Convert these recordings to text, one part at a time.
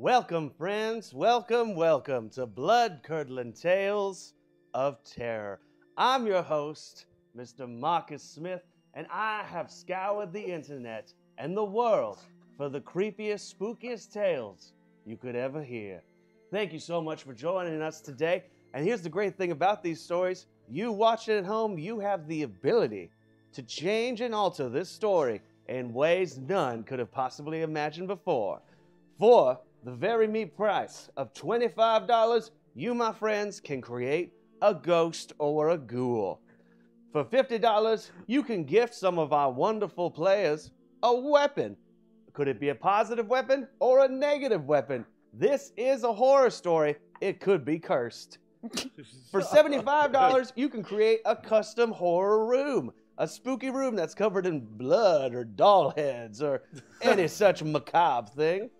Welcome, friends. Welcome, welcome to Blood Curdling Tales of Terror. I'm your host, Mr. Marcus Smith, and I have scoured the internet and the world for the creepiest, spookiest tales you could ever hear. Thank you so much for joining us today. And here's the great thing about these stories you watching at home, you have the ability to change and alter this story in ways none could have possibly imagined before. For the very meat price of $25, you, my friends, can create a ghost or a ghoul. For $50, you can gift some of our wonderful players a weapon. Could it be a positive weapon or a negative weapon? This is a horror story. It could be cursed. For $75, you can create a custom horror room. A spooky room that's covered in blood or doll heads or any such macabre thing.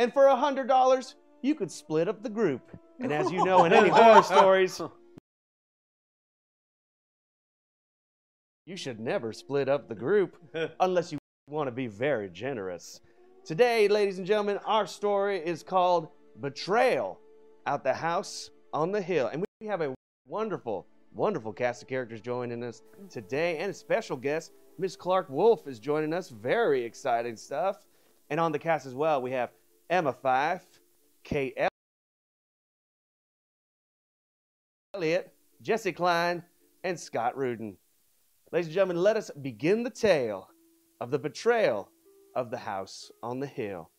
And for a $100, you could split up the group. And as you know in any horror stories, you should never split up the group unless you want to be very generous. Today, ladies and gentlemen, our story is called Betrayal Out the House on the Hill. And we have a wonderful, wonderful cast of characters joining us today, and a special guest, Miss Clarke Wolfe, is joining us. Very exciting stuff. And on the cast as well, we have Emma Fyffe, Kate Elliott, Jesse Klein, and Scott Rubin. Ladies and gentlemen, let us begin the tale of the betrayal of the house on the hill.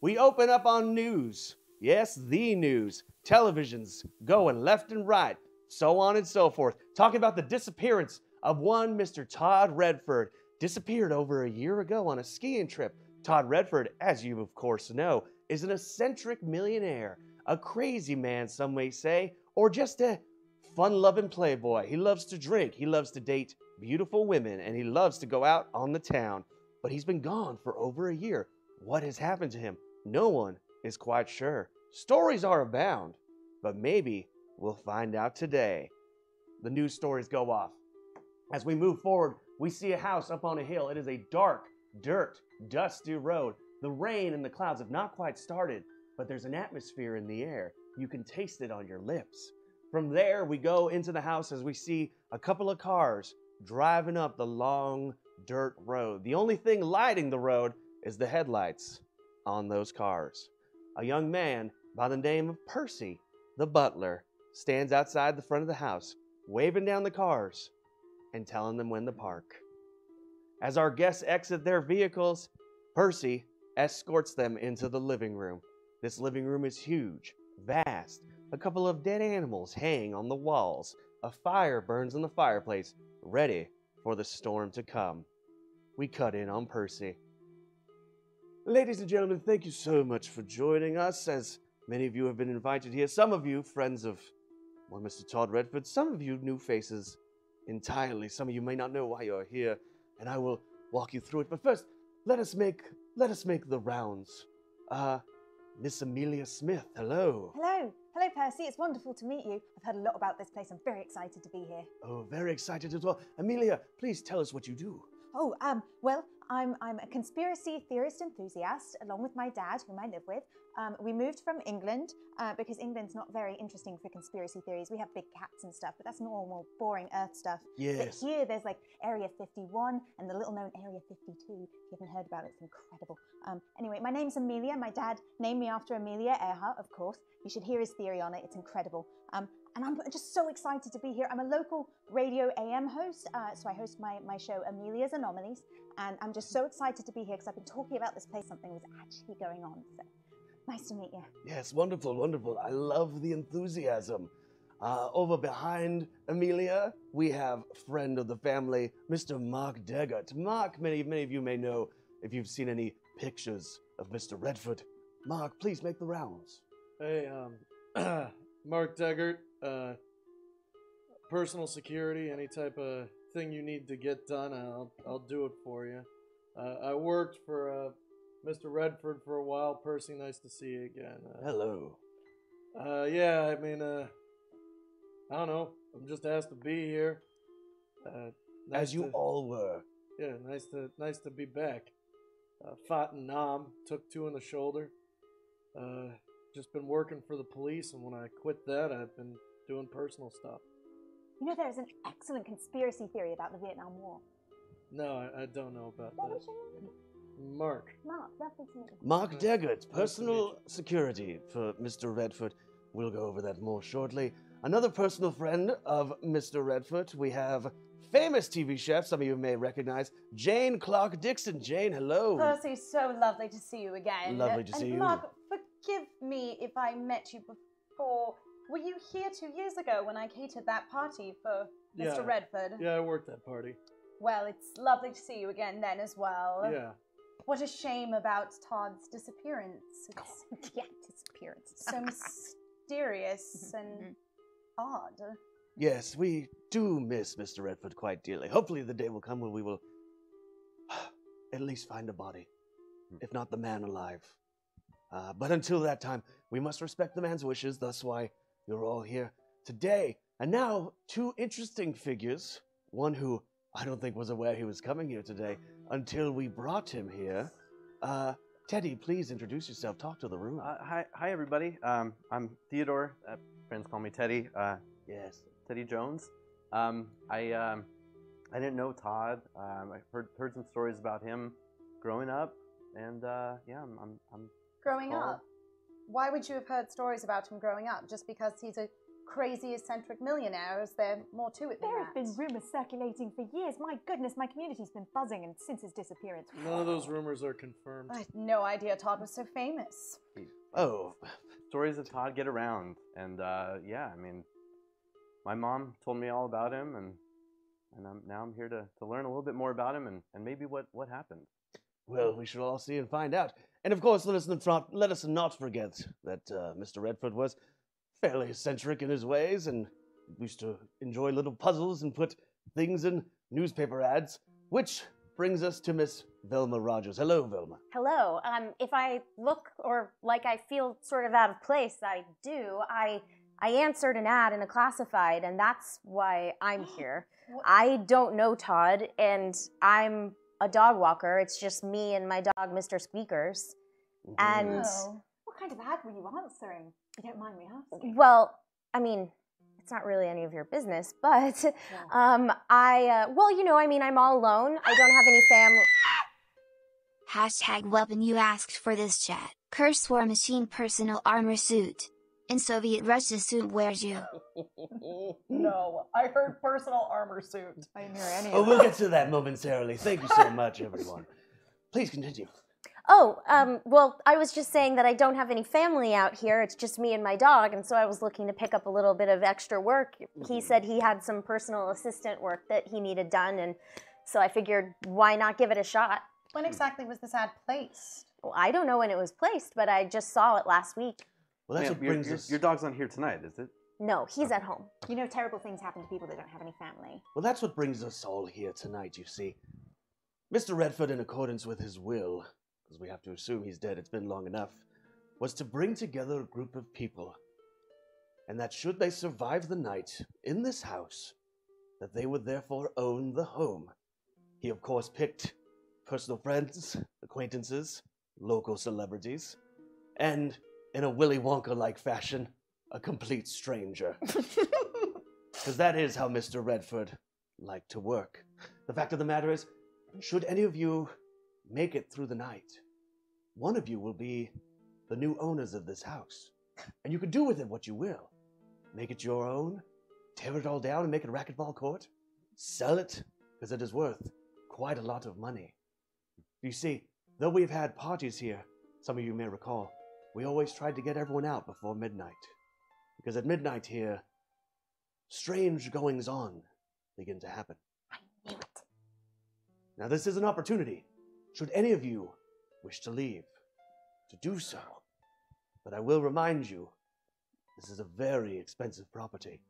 We open up on news. Yes, the news. Televisions going left and right, so on and so forth. Talking about the disappearance of one Mr. Todd Redford. Disappeared over a year ago on a skiing trip. Todd Redford, as you of course know, is an eccentric millionaire, a crazy man, some may say, or just a fun loving playboy. He loves to drink, he loves to date beautiful women, and he loves to go out on the town. But he's been gone for over a year. What has happened to him? No one is quite sure. Stories are abound, but maybe we'll find out today. The news stories go off. As we move forward, we see a house up on a hill. It is a dark, dirt, dusty road. The rain and the clouds have not quite started, but there's an atmosphere in the air. You can taste it on your lips. From there, we go into the house as we see a couple of cars driving up the long dirt road. The only thing lighting the road is the headlights on those cars. A young man by the name of Percy, the butler, stands outside the front of the house, waving down the cars and telling them when to park. As our guests exit their vehicles, Percy escorts them into the living room. This living room is huge, vast. A couple of dead animals hang on the walls. A fire burns in the fireplace, ready for the storm to come. We cut in on Percy. Ladies and gentlemen, thank you so much for joining us. As many of you have been invited here, some of you friends of well, Mr. Todd Redford, some of you new faces entirely. Some of you may not know why you're here, and I will walk you through it. But first, let us make let us make the rounds. Uh, Miss Amelia Smith, hello. Hello. Hello, Percy. It's wonderful to meet you. I've heard a lot about this place. I'm very excited to be here. Oh, very excited as well. Amelia, please tell us what you do. Oh, um, well, I'm, I'm a conspiracy theorist enthusiast, along with my dad, whom I live with. Um, we moved from England uh, because England's not very interesting for conspiracy theories. We have big cats and stuff, but that's normal, boring Earth stuff. Yes. But here, there's like Area 51 and the little known Area 52. If you haven't heard about it, it's incredible. Um, anyway, my name's Amelia. My dad named me after Amelia Earhart, of course. You should hear his theory on it, it's incredible. Um, and I'm just so excited to be here. I'm a local radio AM host, uh, so I host my, my show Amelia's Anomalies, and I'm just so excited to be here because I've been talking about this place. Something was actually going on. So nice to meet you. Yes, wonderful, wonderful. I love the enthusiasm. Uh, over behind Amelia, we have a friend of the family, Mr. Mark Deggart. Mark, many, many of you may know if you've seen any pictures of Mr. Redford. Mark, please make the rounds. Hey, um, Mark Deggart, uh, personal security, any type of thing you need to get done, I'll, I'll do it for you. Uh, I worked for uh, Mr. Redford for a while. Percy, nice to see you again. Uh, Hello. uh, yeah, I mean, uh, I don't know. I'm just asked to be here. Uh, nice As you to- all were. yeah, nice to nice to be back. Uh, fought in Nam, took two in the shoulder. Uh, just been working for the police, and when I quit that, I've been doing personal stuff. You know, there is an excellent conspiracy theory about the Vietnam War. No, I, I don't know about What that. was your name? Mark. Mark, lovely to meet you. Mark Okay. Deggart, Nice to meet personal security for Mr. Redford. We'll go over that more shortly. Another personal friend of Mr. Redford, we have famous TV chef, some of you may recognize, Jane Clark Dixon. Jane, hello. Percy, so lovely to see you again. Lovely to and see you. Mark, forgive me if I met you before. Were you here two years ago when I catered that party for Mr. Yeah. Redford? Yeah, I worked that party. Well, it's lovely to see you again then as well. Yeah. What a shame about Todd's disappearance. It's yeah, disappearance. so mysterious mm-hmm, and mm-hmm. odd. Yes, we do miss Mr. Redford quite dearly. Hopefully, the day will come when we will at least find a body, hmm. if not the man alive. Uh, but until that time, we must respect the man's wishes. That's why you're all here today. And now, two interesting figures. One who I don't think was aware he was coming here today until we brought him here. Uh, Teddy, please introduce yourself. Talk to the room. Uh, hi, hi everybody. Um, I'm Theodore. Uh, friends call me Teddy. Uh, yes. Teddy Jones. Um, I um, I didn't know Todd. Um, I heard heard some stories about him growing up, and uh, yeah, I'm I'm, I'm Growing Todd. up. Why would you have heard stories about him growing up? Just because he's a crazy eccentric millionaire? Is there more to it than There have that? been rumours circulating for years. My goodness, my community's been buzzing, and since his disappearance. None of those rumors are confirmed. I had no idea Todd was so famous. Oh, stories of Todd get around, and uh, yeah, I mean, my mom told me all about him, and and I'm, now I'm here to, to learn a little bit more about him, and, and maybe what what happened. Well, we shall all see and find out. And of course, let us not, let us not forget that uh, Mr. Redford was fairly eccentric in his ways and used to enjoy little puzzles and put things in newspaper ads, which brings us to Miss Velma Rogers. Hello, Velma. Hello. Um, if I look or like I feel sort of out of place, I do. I I answered an ad in a classified, and that's why I'm here. I don't know Todd, and I'm a dog walker. It's just me and my dog, Mr. Squeakers. And Oh. What kind of ad were you answering? You don't mind me asking. well, I mean, it's not really any of your business, but um, I uh, well, you know, I mean, I'm all alone. I don't have any family. Hashtag weapon you asked for this chat. Curse war machine personal armor suit. In Soviet Russia suit wears you. No, I heard personal armor suit. I didn't hear any Oh, we'll get to that momentarily. Thank you so much, everyone. Please continue. Oh, um, well, I was just saying that I don't have any family out here. It's just me and my dog, and so I was looking to pick up a little bit of extra work. He said he had some personal assistant work that he needed done, and so I figured why not give it a shot? When exactly was this ad placed? Well, I don't know when it was placed, but I just saw it last week. Well, that's Ma'am, what your, brings your, us. your dog's not here tonight, is it? No, he's at home. You know, terrible things happen to people that don't have any family. Well, that's what brings us all here tonight, you see. Mr. Redford, in accordance with his will, because we have to assume he's dead, it's been long enough, was to bring together a group of people. And that should they survive the night in this house, that they would therefore own the home. He, of course, picked personal friends, acquaintances, local celebrities, and, in a Willy Wonka like fashion, a complete stranger. Because that is how Mr. Redford liked to work. The fact of the matter is, should any of you make it through the night, one of you will be the new owners of this house. And you can do with it what you will. Make it your own, tear it all down and make it a racquetball court, sell it, because it is worth quite a lot of money. You see, though we've had parties here, some of you may recall, we always tried to get everyone out before midnight. Because at midnight here, strange goings on begin to happen. I knew it. Now, this is an opportunity, should any of you wish to leave, to do so. But I will remind you, this is a very expensive property,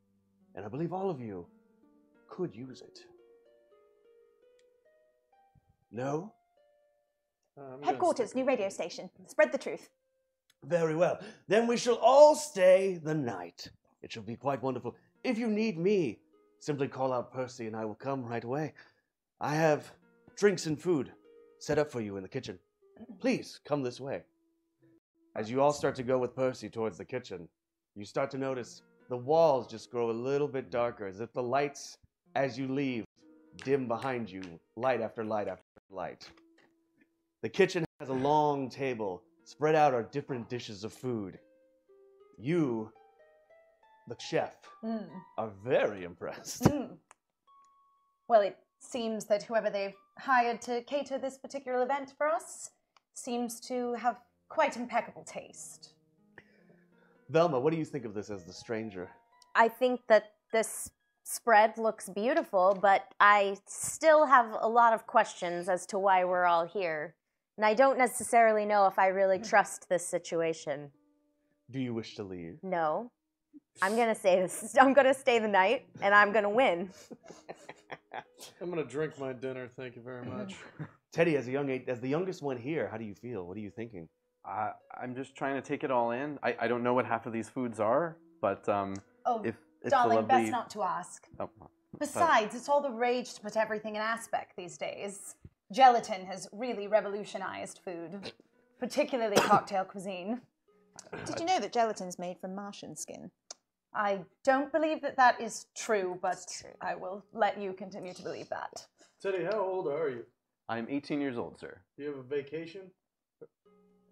and I believe all of you could use it. No? Uh, Headquarters, new radio station. Spread the truth. Very well. Then we shall all stay the night. It shall be quite wonderful. If you need me, simply call out Percy and I will come right away. I have drinks and food set up for you in the kitchen. Please come this way. As you all start to go with Percy towards the kitchen, you start to notice the walls just grow a little bit darker, as if the lights, as you leave, dim behind you, light after light after light. The kitchen has a long table. Spread out our different dishes of food. You, the chef, Mm. are very impressed. Mm. Well, it seems that whoever they've hired to cater this particular event for us seems to have quite impeccable taste. Velma, what do you think of this as the stranger? I think that this spread looks beautiful, but I still have a lot of questions as to why we're all here. And I don't necessarily know if I really trust this situation. Do you wish to leave? No. I'm gonna say this. I'm gonna stay the night, and I'm gonna win. I'm gonna drink my dinner. Thank you very much. Teddy, as a young as the youngest one here, how do you feel? What are you thinking? I, I'm just trying to take it all in. I, I don't know what half of these foods are, but um, Oh, if it's darling, lovely... best not to ask. Oh, well, Besides, it's all the rage to put everything in aspic these days. Gelatin has really revolutionized food, particularly cocktail cuisine. Did you know that gelatin's made from Martian skin? I don't believe that that is true, but I will let you continue to believe that. Teddy, how old are you? I'm 18 years old, sir. Do you have a vacation? Uh,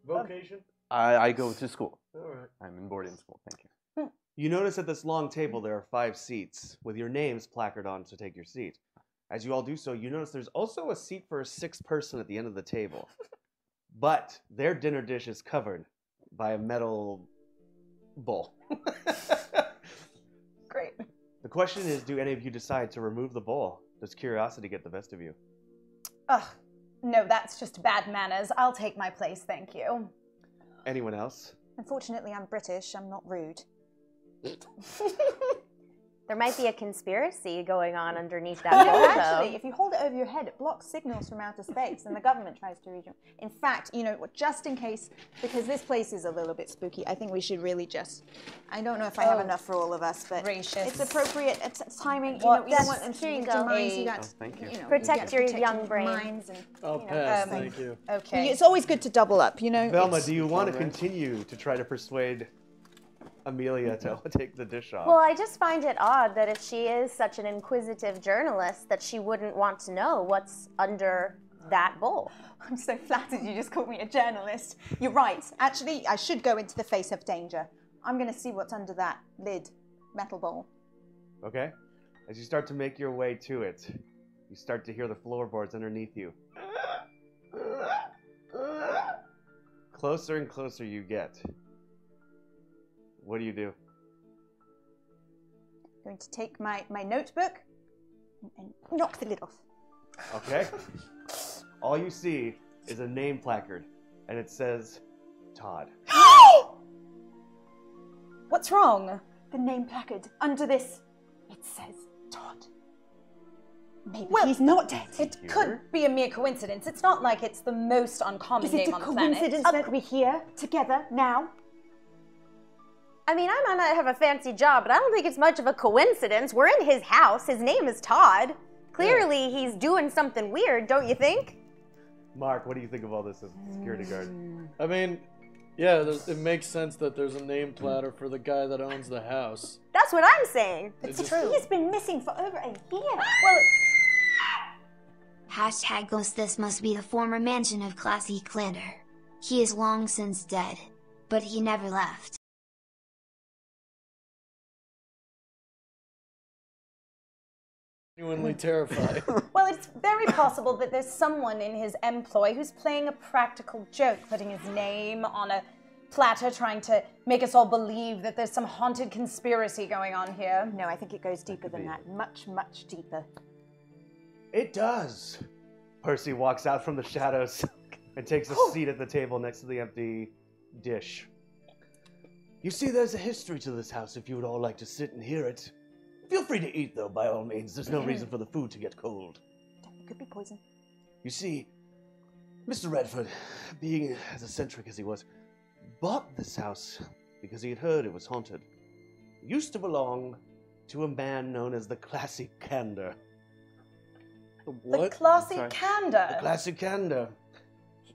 Vocation? I, I go to school. All right. I'm in boarding school. Thank you. Hmm. You notice at this long table there are five seats with your names placarded on to take your seat. As you all do so, you notice there's also a seat for a sixth person at the end of the table. but their dinner dish is covered by a metal bowl. Great. the question is do any of you decide to remove the bowl? Does curiosity get the best of you? Ugh, no, that's just bad manners. I'll take my place, thank you. Anyone else? Unfortunately, I'm British. I'm not rude. There might be a conspiracy going on underneath that No, actually, if you hold it over your head, it blocks signals from outer space, and the government tries to read you. In fact, you know, just in case, because this place is a little bit spooky, I think we should really just. I don't know if I have Oh, enough for all of us, but gracious. it's appropriate it's, it's timing. You What? know, you don't want them to Here you read go. your minds. You got, Oh, thank you. know, Protect gotta your protect young brain. minds and, I'll you know, pass. um, Thank you. Okay. It's always good to double up, you know. Velma, do you want to continue to try to persuade Amelia to take the dish off? Well, I just find it odd that if she is such an inquisitive journalist, that she wouldn't want to know what's under that bowl. I'm so flattered you just called me a journalist. You're right. Actually, I should go into the face of danger. I'm going to see what's under that lid, metal bowl. Okay? As you start to make your way to it, you start to hear the floorboards underneath you. Closer and closer you get. What do you do? I'm going to take my, my notebook and, and knock the lid off. Okay? All you see is a name placard, and it says Todd. What's wrong? The name placard under this, it says Todd. Maybe Well, he's not dead. It could be a mere coincidence. It's not like it's the most uncommon Is it name a on the planet. coincidence that we're here together now? I mean, I might not have a fancy job, but I don't think it's much of a coincidence. We're in his house. His name is Todd. Clearly, he's doing something weird, don't you think? Mark, what do you think of all this as a security guard? I mean, yeah, it makes sense that there's a name platter for the guy that owns the house. That's what I'm saying. It's It's just- He's been missing for over a year. Ah! Well, Hashtag ghost this must be the former mansion of Classy Clander. He is long since dead. But he never left. Genuinely terrified. well, it's very possible that there's someone in his employ who's playing a practical joke, putting his name on a platter, trying to make us all believe that there's some haunted conspiracy going on here. No, I think it goes deeper could than be. that. Much, much deeper. It does. Percy walks out from the shadows and takes a seat at the table next to the empty dish. You see, there's a history to this house if you would all like to sit and hear it. Feel free to eat, though, by all means. There's no reason for the food to get cold. It could be poison. You see, Mr. Redford, being as eccentric as he was, bought this house because he had heard it was haunted. It used to belong to a man known as the Classic Candor. The what? classy Sorry. candor. The Classic Candor.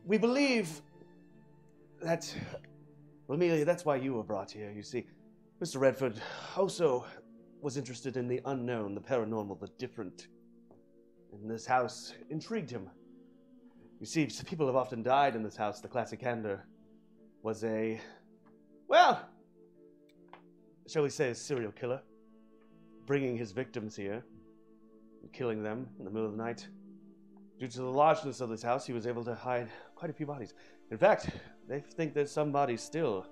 We believe that Well, Amelia, that's why you were brought here. You see, Mr. Redford also was interested in the unknown, the paranormal, the different. And this house intrigued him. You see, people have often died in this house. The classic Hander was a, well, shall we say, a serial killer, bringing his victims here and killing them in the middle of the night. Due to the largeness of this house, he was able to hide quite a few bodies. In fact, they think there's some bodies still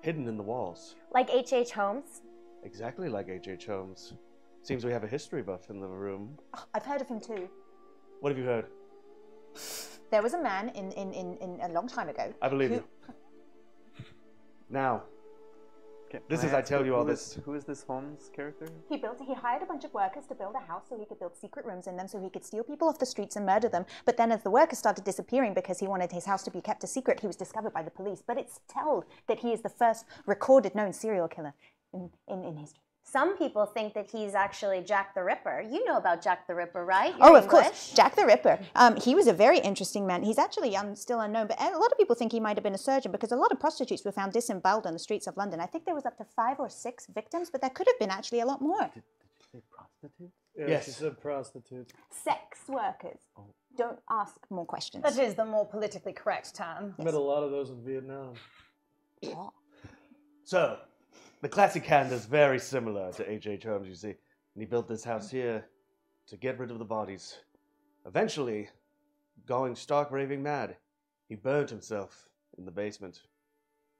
hidden in the walls, Like H.H. H. Holmes? Exactly like H.H. Holmes. Seems we have a history buff in the room. I've heard of him too. What have you heard? There was a man in, in, in, in a long time ago. I believe who- you. Now, Okay, This is- I I tell who- you all who is- this- Who is this Holmes character? He built. He hired a bunch of workers to build a house so he could build secret rooms in them, so he could steal people off the streets and murder them. But then, as the workers started disappearing because he wanted his house to be kept a secret, he was discovered by the police. But it's told that he is the first recorded known serial killer in, in, in history. Some people think that he's actually Jack the Ripper. You know about Jack the Ripper, right? oh, You're of course, Jack the Ripper. Um, he was a very interesting man. He's actually um, still unknown, but a lot of people think he might have been a surgeon because a lot of prostitutes were found disemboweled on the streets of London. I think there was up to five or six victims, but there could have been actually a lot more. Did you Say prostitute? Yeah, Yes. she said prostitute. Sex workers. Don't ask more questions. That is the more politically correct term. Met a lot of those in Vietnam. so the classic hand is very similar to H.H. Holmes, you see. And he built this house here to get rid of the bodies. Eventually, going stark raving mad, he burned himself in the basement,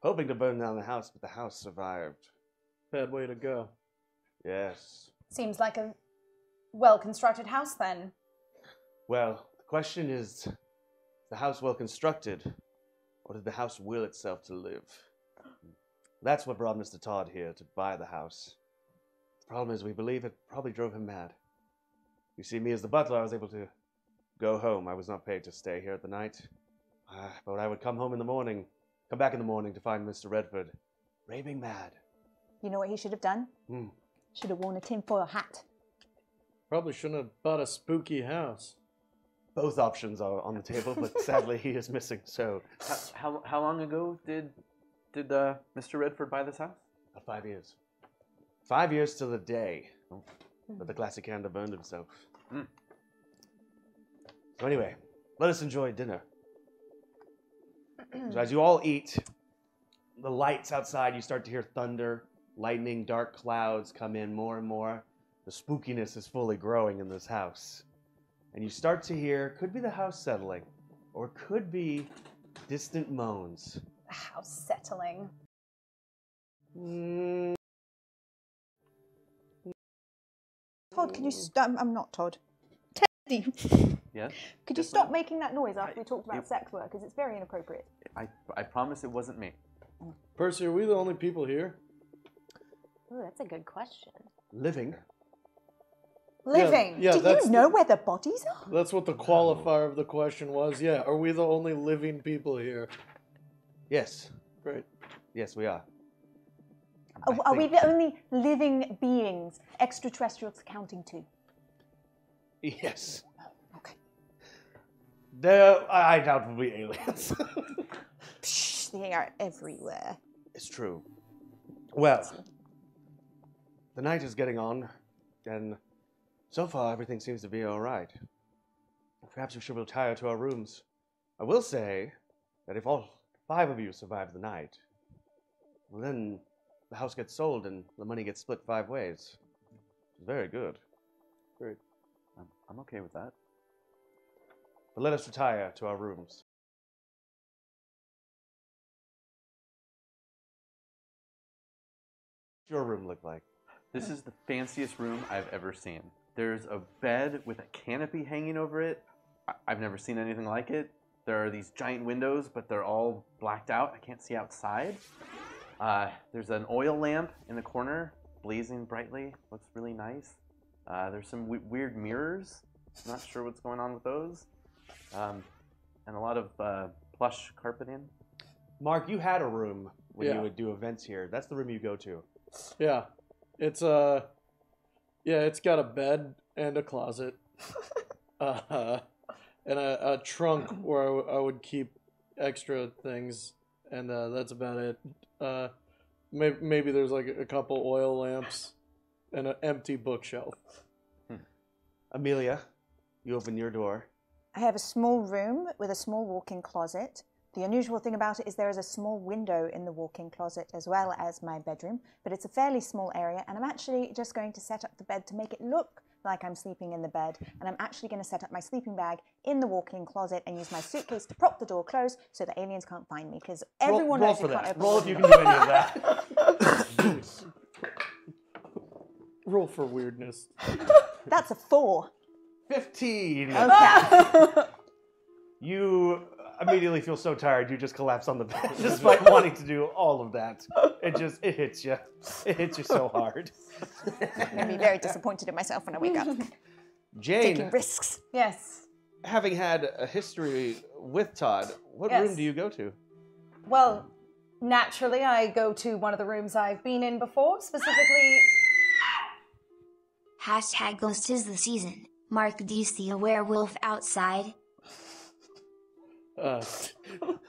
hoping to burn down the house, but the house survived. Bad way to go. Yes. Seems like a well constructed house then. Well, the question is, is the house well constructed, or did the house will itself to live? That's what brought Mr. Todd here to buy the house. The problem is, we believe it probably drove him mad. You see, me as the butler, I was able to go home. I was not paid to stay here at the night. Uh, but I would come home in the morning, come back in the morning to find Mr. Redford raving mad. You know what he should have done? Hmm. Should have worn a tinfoil hat. Probably shouldn't have bought a spooky house. Both options are on the table, but sadly he is missing, so How, how, how long ago did did uh, Mr. Redford buy this house? About five years. Five years to the day that the classic Kanda burned himself. Mm. So anyway, let us enjoy dinner. so as you all eat, the lights outside, you start to hear thunder, lightning, dark clouds come in more and more. The spookiness is fully growing in this house. And you start to hear, could be the house settling, or could be distant moans. The house settling. Mm, Todd, can you stop? I'm, I'm not Todd. Teddy, Yes. could you Yes, stop ma'am. making that noise after I- we talked about it- sex workers? It's very inappropriate. I I promise it wasn't me. Percy, are we the only people here? Ooh, that's a good question. living. Living. Yeah, Do that's you know where the bodies are? that's what the qualifier of the question was. Yeah, are we the only living people here? Yes. Great. Yes, we are. Are, are we the only living beings, extraterrestrials counting too? Yes. Oh, okay. There, I I doubt will be aliens. Psh, they are everywhere. it's true. Well, the night is getting on, and so far everything seems to be all right. Perhaps we should retire to our rooms. I will say that if all five of you survive the night, well, then the house gets sold and the money gets split five ways. Very good. Great. I'm, I'm okay with that. But let us retire to our rooms. What's your room look like? This is the fanciest room I've ever seen. There's a bed with a canopy hanging over it. I- I've never seen anything like it. There are these giant windows, but they're all blacked out. I can't see outside. Uh, there's an oil lamp in the corner, blazing brightly. Looks really nice. Uh, there's some w- weird mirrors. I'm Not sure what's going on with those. Um, and a lot of uh, plush carpeting. Mark, you had a room when Yeah. you would do events here. That's the room you go to. Yeah, it's uh, yeah, it's got a bed and a closet, uh, and a, a trunk where I, w- I would keep extra things, and uh, that's about it. Uh, maybe, maybe there's like a couple oil lamps and an empty bookshelf. Amelia, you open your door. I have a small room with a small walk-in closet. The unusual thing about it is there is a small window in the walk-in closet as well as my bedroom, but it's a fairly small area and I'm actually just going to set up the bed to make it look like I'm sleeping in the bed and I'm actually going to set up my sleeping bag in the walk-in closet and use my suitcase to prop the door closed so that aliens can't find me because everyone roll knows for you can't that. open Roll if you can do any of that. Roll for weirdness. That's a four. 15. Okay. Ah! You immediately feel so tired you just collapse on the bed despite wanting to do all of that. It just it hits you. It hits you so hard. I'm going to be very disappointed in myself when I wake up. jane Taking risks. Yes. having had a history with Todd, what Yes. room do you go to? Well, naturally, I go to one of the rooms I've been in before, specifically. Hashtag ghost is the season. Mark, do you see a werewolf outside? Uh,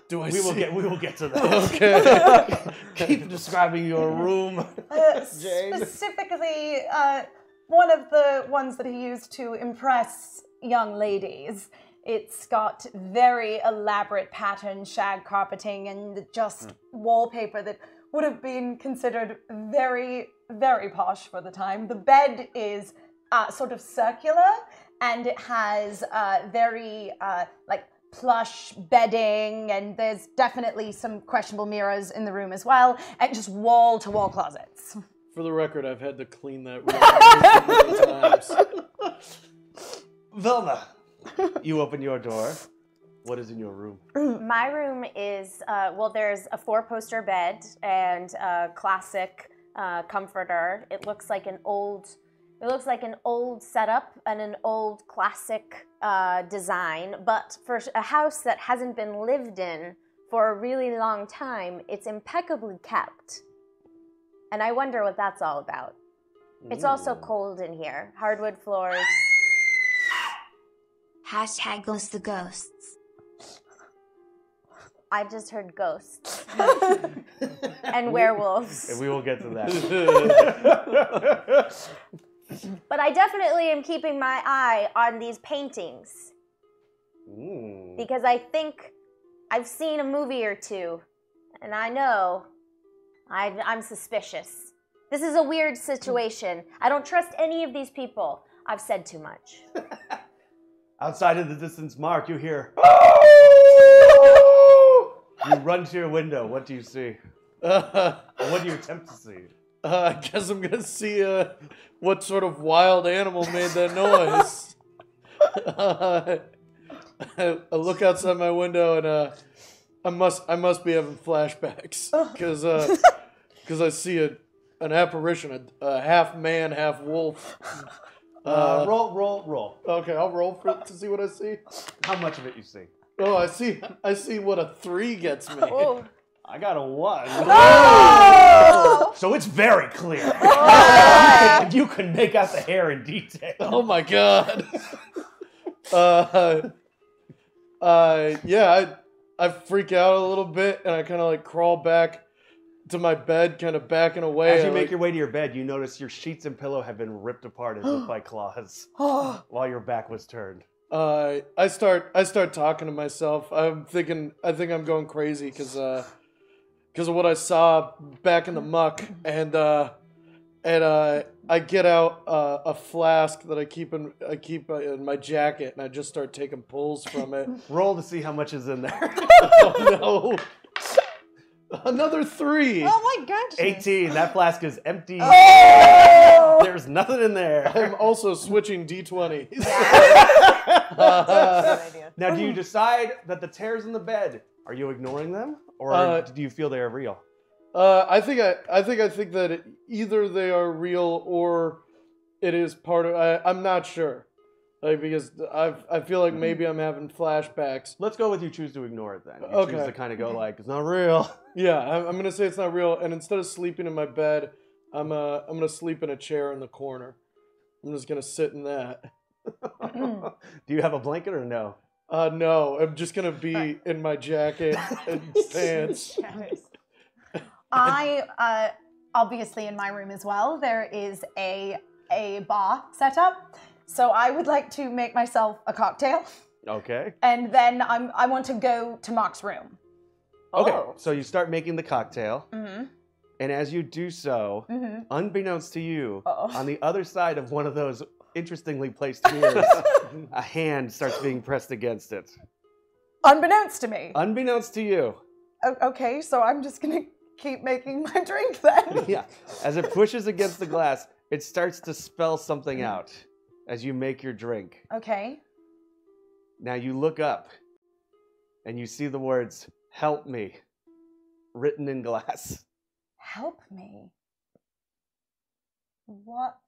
do I We will see- get we will get to that. Okay. Keep describing your room. Uh, Jane. specifically, uh, one of the ones that he used to impress young ladies. It's got very elaborate pattern shag carpeting and just wallpaper that would have been considered very, very posh for the time. The bed is uh, sort of circular and it has uh, very uh, like plush bedding and there's definitely some questionable mirrors in the room as well and just wall to wall closets. For the record, I've had to clean that room many times. Velma, you open your door. What is in your room? My room is uh, well. There's a four-poster bed and a classic uh, comforter. It looks like an old. It looks like an old setup and an old classic uh, design. But for a house that hasn't been lived in for a really long time, it's impeccably kept. And I wonder what that's all about. It's also cold in here. Hardwood floors. Hashtag ghost the ghosts. I just heard ghosts and werewolves. And we will get to that. But I definitely am keeping my eye on these paintings Mm. because I think I've seen a movie or two, and I know I, I'm suspicious. This is a weird situation. I don't trust any of these people. I've said too much. Outside of the distance, Mark, you hear. you run to your window. What do you see? Uh, what do you attempt to see? uh, I guess I'm gonna see uh, what sort of wild animal made that noise. Uh, I, I look outside my window and uh, I must I must be having flashbacks because because I see a an apparition, a, a half man, half wolf. Uh, roll, roll, roll. Okay, I'll roll for to see what I see. How much of it you see? Oh, I see. I see what a three gets me. I got a one. So it's very clear. And you can make out the hair in detail. Oh my god. uh, uh, yeah, I, I freak out a little bit and I kind of like crawl back to my bed, kind of backing away. As you I, make like- your way to your bed, you notice your sheets and pillow have been ripped apart as if by claws while your back was turned. uh, I start, I start talking to myself. I'm thinking, I think I'm going crazy because, uh, because of what I saw back in the muck, and uh, and uh, I get out uh, a flask that I keep in, I keep uh, in my jacket, and I just start taking pulls from it. Roll to see how much is in there. oh no! Another three. Oh my gosh. 18. That flask is empty. Oh! There's nothing in there. I'm also switching d20s. Now, do you decide that the tears in the bed, are you ignoring them? Or Uh, do you feel they are real? Uh, I think I, I think I think that it, either they are real or it is part of. I, I'm not sure, like because I I feel like maybe I'm having flashbacks. Let's go with you choose to ignore it then. You choose Okay. to kind of go like, it's not real. Yeah, I'm, I'm gonna say it's not real, and instead of sleeping in my bed, I'm uh I'm gonna sleep in a chair in the corner. I'm just gonna sit in that. do you have a blanket or no? Uh, no, I'm just gonna be in my jacket and pants. I uh, obviously in my room as well. There is a a bar set up, so I would like to make myself a cocktail, Okay. and then I'm I want to go to Mark's room. Okay. Oh. So you start making the cocktail, Mm-hmm. and as you do so, Mm-hmm. unbeknownst to you, Uh-oh. on the other side of one of those interestingly placed mirrors, a hand starts being pressed against it. Unbeknownst to me. Unbeknownst to you. O- okay, so I'm just gonna keep making my drink then. Yeah. As it pushes against the glass, it starts to spell something mm. out as you make your drink. Okay. Now you look up and you see the words, help me, written in glass. Help me. What?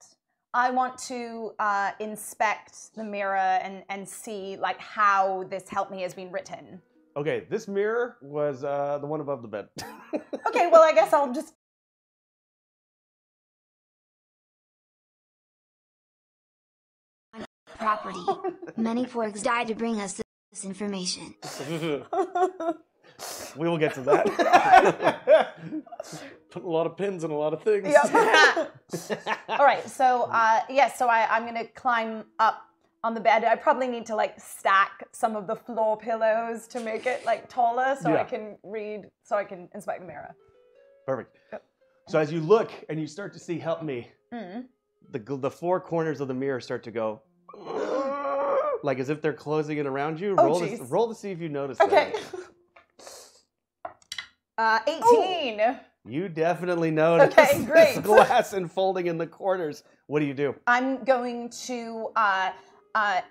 I want to uh, inspect the mirror and, and see like how this help me has been written. Okay, this mirror was uh, the one above the bed. Okay, well I guess I'll just Property. Many forks died to bring us this information. we will get to that. Put a lot of pins in a lot of things. All right, so uh, yes, so I, I'm gonna climb up on the bed. I probably need to like stack some of the floor pillows to make it like taller, so I can read, so I can inspect the mirror. Perfect. So as you look and you start to see help me, Mm. the, the four corners of the mirror start to go like as if they're closing it around you. Oh, roll, to, jeez. roll to see if you notice Okay. that. Uh, 18. You definitely notice Okay, great. this glass enfolding in the corners. What do you do? I'm going to uh, uh,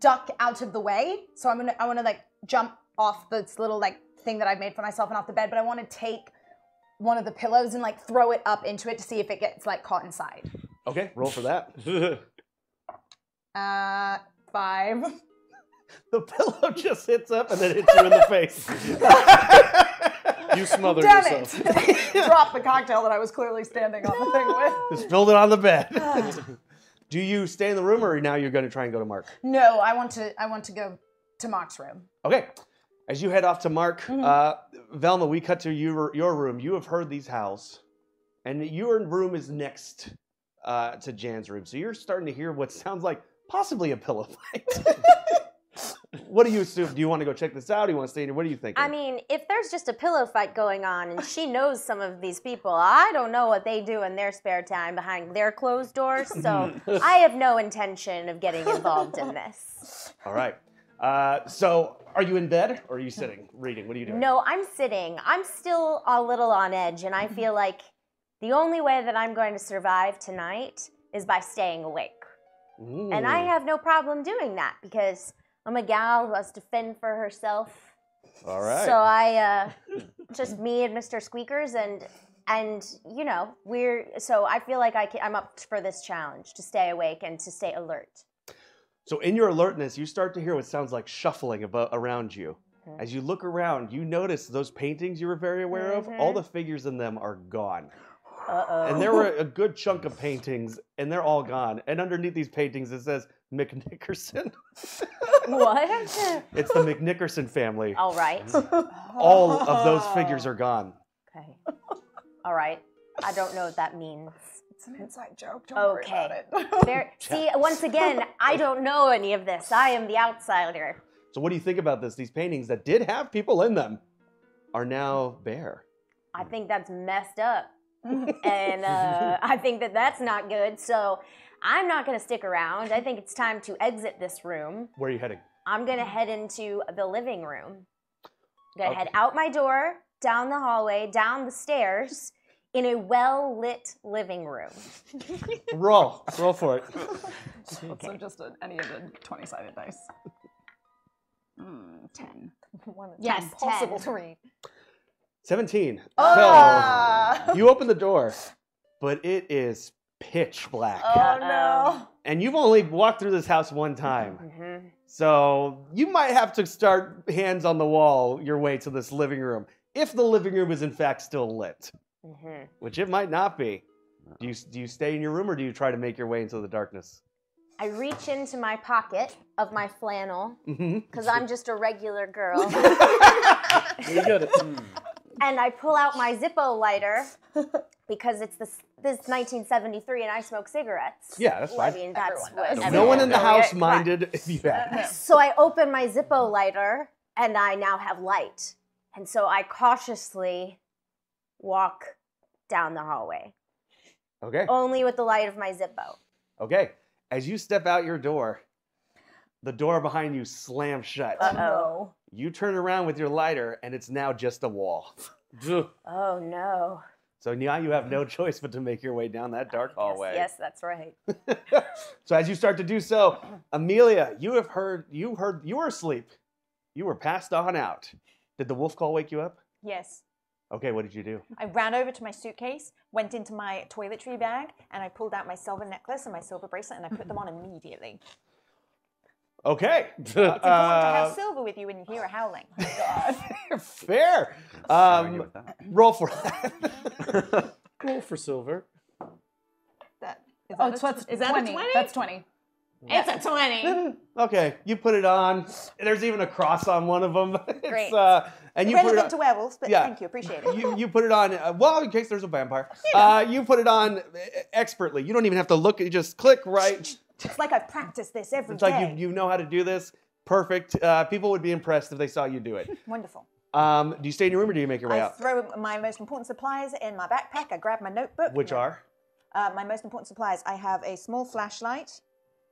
duck out of the way. So I'm gonna I want to like jump off this little like thing that I've made for myself and off the bed, but I want to take one of the pillows and like throw it up into it to see if it gets like caught inside. Okay, roll for that. Uh, five. the pillow just hits up and then hits you in the face. you smother Damn yourself. it! Drop the cocktail that I was clearly standing on the thing with. Just spilled it on the bed. do you stay in the room or now you're going to try and go to Mark? No, I want to. I want to go to Mark's room. Okay. As you head off to Mark, uh, Velma, we cut to your, your room. You have heard these howls, and your room is next uh, to Jan's room. So you're starting to hear what sounds like possibly a pillow fight. what do you assume? Do you want to go check this out? Do you want to stay in here? What do you think? I mean, if there's just a pillow fight going on and she knows some of these people, I don't know what they do in their spare time behind their closed doors, so I have no intention of getting involved in this. All right. Uh, so are you in bed or are you sitting reading? What are you doing? No, I'm sitting. I'm still a little on edge, and I feel like the only way that I'm going to survive tonight is by staying awake. And I have no problem doing that because I'm a gal who has to fend for herself. All right. So I uh, just me and Mr. Squeakers and and you know we're so I feel like I can, I'm up for this challenge to stay awake and to stay alert. So in your alertness, you start to hear what sounds like shuffling about around you. Mhm. As you look around, you notice those paintings you were very aware of. All the figures in them are gone, Uh oh. and there were a good chunk of paintings, and they're all gone. And underneath these paintings, it says McNickerson. what? it's the McNickerson family. All right. All of those figures are gone. Okay. All right. I don't know what that means. It's an inside joke. Don't worry Okay. about it. There. See, once again, I don't know any of this. I am the outsider. So what do you think about this? These paintings that did have people in them are now bare. I think that's messed up. And uh, I think that that's not good. So I'm not going to stick around. I think it's time to exit this room. Where are you heading? I'm going to head into the living room. I'm going to head out my door, down the hallway, down the stairs, in a well lit living room. Roll. Roll for it. So just a, any of the 20 sided dice. Mm, 10. One of Yes, 10 possible 10. to read. 17. Ah! So you open the door, but it is pitch black. Oh no. And you've only walked through this house one time. Mhm. So you might have to start hands on the wall your way to this living room. If the living room is in fact still lit, Mhm. which it might not be. Do you, do you stay in your room or do you try to make your way into the darkness? I reach into my pocket of my flannel because I'm just a regular girl, You got it. and I pull out my Zippo lighter because it's this this 1973 and I smoke cigarettes. Yeah, that's Well, I mean, that's Everyone what does. No one in the house minded if you had. So I open my Zippo lighter and I now have light. And so I cautiously walk down the hallway, Okay. only with the light of my Zippo. Okay. As you step out your door, the door behind you slams shut. Uh-oh. No. You turn around with your lighter, and it's now just a wall. Oh no. So now you have no mm-hmm. choice but to make your way down that dark oh, Yes, hallway. Yes, that's right. so as you start to do so, Amelia, you have heard you heard you were asleep. You were passed on out. Did the wolf call wake you up? Yes. Okay, what did you do? I ran over to my suitcase, went into my toiletry bag, and I pulled out my silver necklace and my silver bracelet, and I put them on immediately. Okay. It's important to Uh, have silver with you when you hear a howling. fair. I'll Um, that. roll for that. Roll for silver. That, is Oh, that it's a, what's is that 20. a 20? That's 20. It's a 20. okay, you put it on. There's even a cross on one of them. It's, Great. Uh, and you put it Relevant on. to werewolves, but Yeah. thank you, appreciate it. you, you put it on. Uh, well, in case there's a vampire, uh, you put it on uh, expertly. You don't even have to look. You just click right. It's like I've practiced this every It's day. like you, you know how to do this. Perfect. Uh, people would be impressed if they saw you do it. Wonderful. Um, do you stay in your room or do you make your way I out? throw my most important supplies in my backpack. I grab my notebook. Which are? Uh, my most important supplies. I have a small flashlight.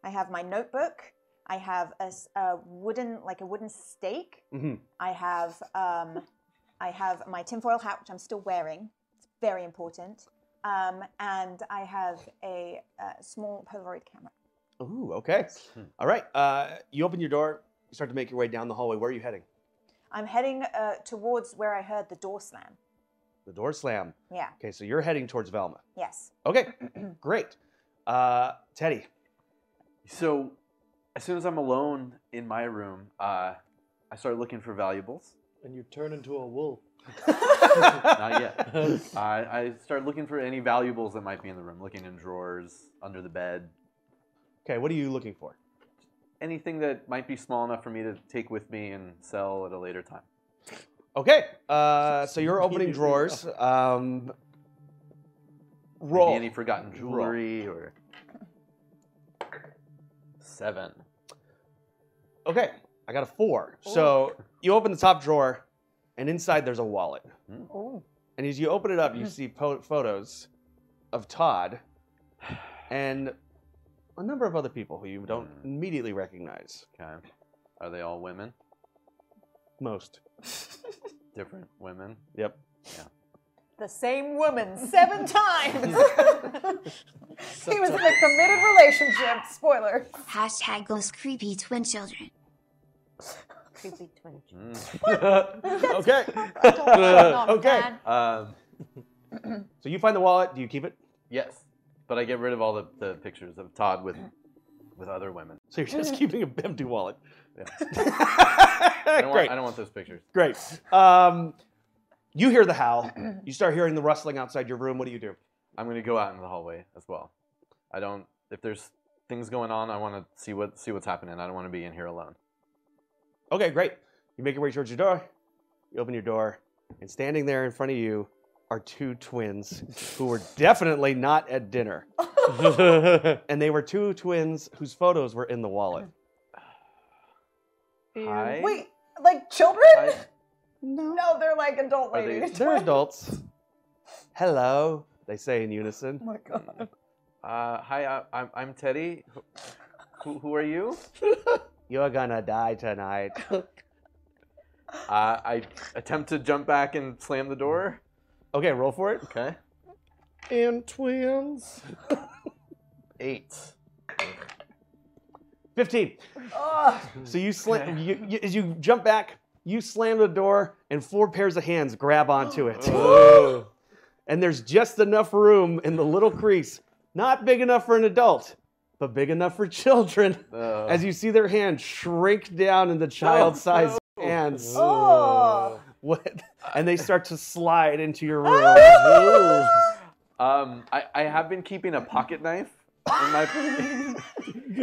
I have my notebook. I have a, s- a wooden, like a wooden stake. Mhm. I have, um, I have my tinfoil hat, which I'm still wearing. It's very important. Um, and I have a, uh small Polaroid camera. Ooh, okay. All right. Uh, you open your door. You start to make your way down the hallway. Where are you heading? I'm heading uh, towards where I heard the door slam. The door slam. Yeah. Okay, so you're heading towards Velma. Yes. Okay, great. Uh, Teddy. So, as soon as I'm alone in my room, uh, I start looking for valuables. And you turn into a wolf. Not yet. I, I start looking for any valuables that might be in the room, looking in drawers, under the bed, Okay, what are you looking for? anything that might be small enough for me to take with me and sell at a later time. Okay, uh, so you're opening drawers. Um, Maybe roll. any forgotten jewelry or seven. Okay, I got a four. So you open the top drawer, and inside there's a wallet. Oh. And as you open it up, you see po- photos of Todd and a number of other people who you don't Hmm. immediately recognize. Okay. Are they all women? Most. Different women? Yep. The same woman seven times. He was in a committed relationship. Spoiler. Hashtag ghost creepy twin children. Creepy twin. Mm. okay. Not okay. bad. Um, So you find the wallet. Do you keep it? yes, but I get rid of all the, the pictures of Todd with with other women. So you're just keeping an empty wallet. Yeah. I don't, want, Great. I don't want those pictures. Great. Um, you hear the howl. You start hearing the rustling outside your room. What do you do? I'm gonna go out into the hallway as well. I don't. If there's things going on, I want to see what see what's happening. I don't want to be in here alone. Okay, great. You make your way towards your door. You open your door, and standing there in front of you are two twins who were definitely not at dinner. and they were two twins whose photos were in the wallet. Hi. Wait, like children? Hi. No. No, they're like adult Are they- ladies. They're adults. Hello, they say in unison. Oh my god. Uh, hi. I, I'm I'm Teddy. Who, who are you? You're gonna die tonight. Uh, I attempt to jump back and slam the door. Okay, roll for it. Okay. And twins. Eight. 15. Ugh. So you slam, you, you, as you jump back, you slam the door, and four pairs of hands grab onto it. And there's just enough room in the little crease, not big enough for an adult, but big enough for children. As you see their hands shrink down into child-sized hands, Oh. What- and they start to slide into your room. um, I, I have been keeping a pocket knife in my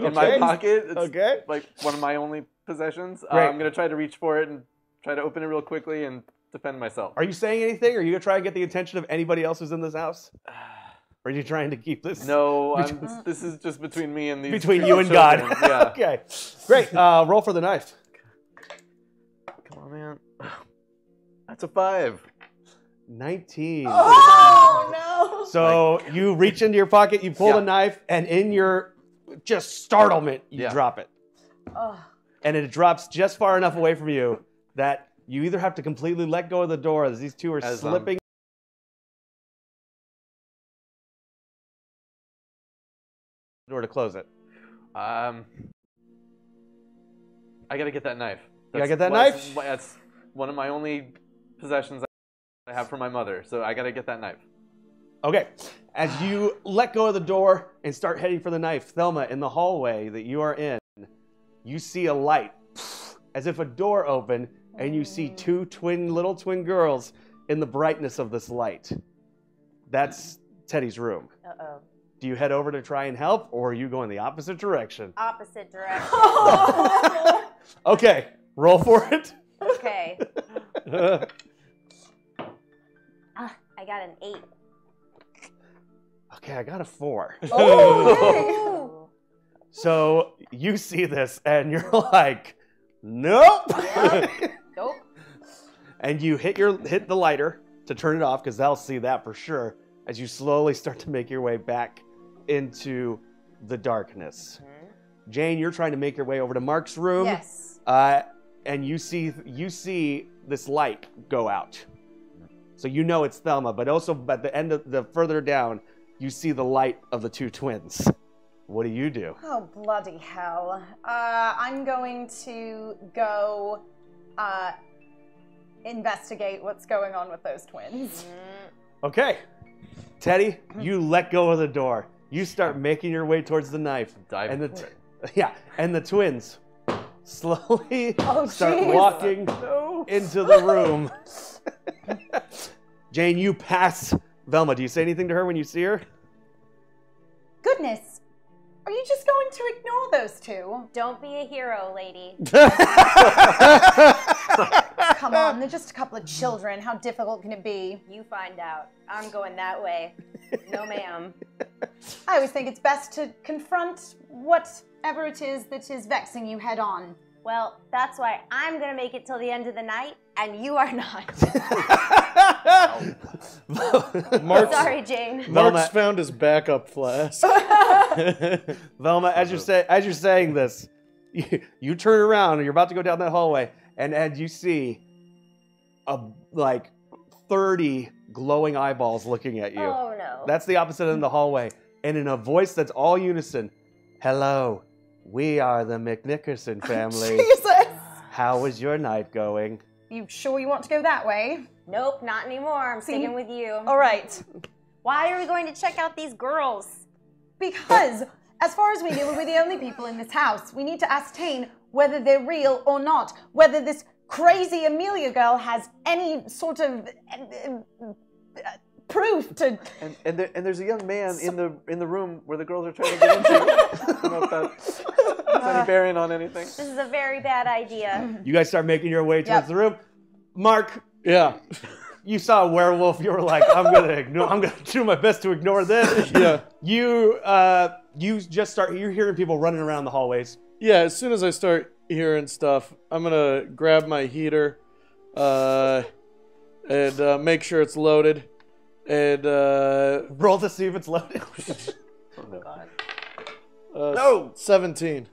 in my pocket. It's Okay. like one of my only possessions. Uh, Great. I'm gonna try to reach for it and try to open it real quickly and defend myself. Are you saying anything? Are you gonna try and get the attention of anybody else who's in this house? Or are you trying to keep this No, I'm, this, is just between me and these. between you and God? children. Yeah. okay. Great. Uh, roll for the knife. Come on, man. That's a five. 19. Oh no! So you reach into your pocket, you pull Yeah. the knife, and in your just startlement, you Yeah. drop it. Oh. And it drops just far enough away from you that you either have to completely let go of the door as these two are As, um, slipping. door to close it. Um, I gotta get that knife. gotta get that knife? That's one of my only possessions I have from my mother, so I gotta get that knife. Okay. As you let go of the door and start heading for the knife, Thelma, in the hallway that you are in, you see a light as if a door opened, and you see two twin, little twin girls in the brightness of this light. That's Teddy's room. Uh oh. Do you head over to try and help, or are you going the opposite direction? Opposite direction. Okay, roll for it. okay. I got an eight. okay, I got a four. Oh. So you see this, and you're like, nope. Nope. and you hit your hit the lighter to turn it off because they'll see that for sure as you slowly start to make your way back into the darkness. Jane, you're trying to make your way over to Mark's room. Yes. Uh, and you see you see this light go out. So you know it's Thelma, but also at the end of the further down, you see the light of the two twins. What do you do? Oh, bloody hell. Uh, I'm going to go uh, investigate what's going on with those twins. Okay. Teddy, you let go of the door. You start making your way towards the knife. Diving and the for t- it. yeah, and the twins slowly Oh, start jeez. walking into the room. Jane, you pass Velma. Do you say anything to her when you see her? Goodness. Are you just going to ignore those two? Don't be a hero, lady. Come on, they're just a couple of children. How difficult can it be? You find out. I'm going that way. No, ma'am. I always think it's best to confront whatever it is that is vexing you head on. Well, that's why I'm gonna make it till the end of the night, and you are not. Mark's, Sorry, Jane. Velma, Mark's found his backup flask. Velma, as you're say, as you're saying this, you, you turn around and you're about to go down that hallway, and and you see a like thirty glowing eyeballs looking at you. Oh no. That's the opposite end of the hallway. And in a voice that's all unison, hello, we are the McNickerson family. Jesus! How is your night going? You sure you want to go that way? nope, not anymore. I'm See? sticking with you. All right. Why are we going to check out these girls? Because, as far as we know, we're the only people in this house. We need to ascertain whether they're real or not, whether this crazy Amelia girl has any sort of uh, uh, proof to. And and, there, and there's a young man in the in the room where the girls are trying to get into. I don't know if that has any bearing on anything. This is a very bad idea. You guys start making your way towards Yep. the room. Mark, yeah, you saw a werewolf. You were like, I'm gonna ignore. I'm gonna do my best to ignore this. yeah, You, uh, you just start. You're hearing people running around the hallways. yeah. As soon as I start hearing stuff, I'm gonna grab my heater, uh, and uh, make sure it's loaded, and uh, Roll to see if it's loaded. uh, No! 17.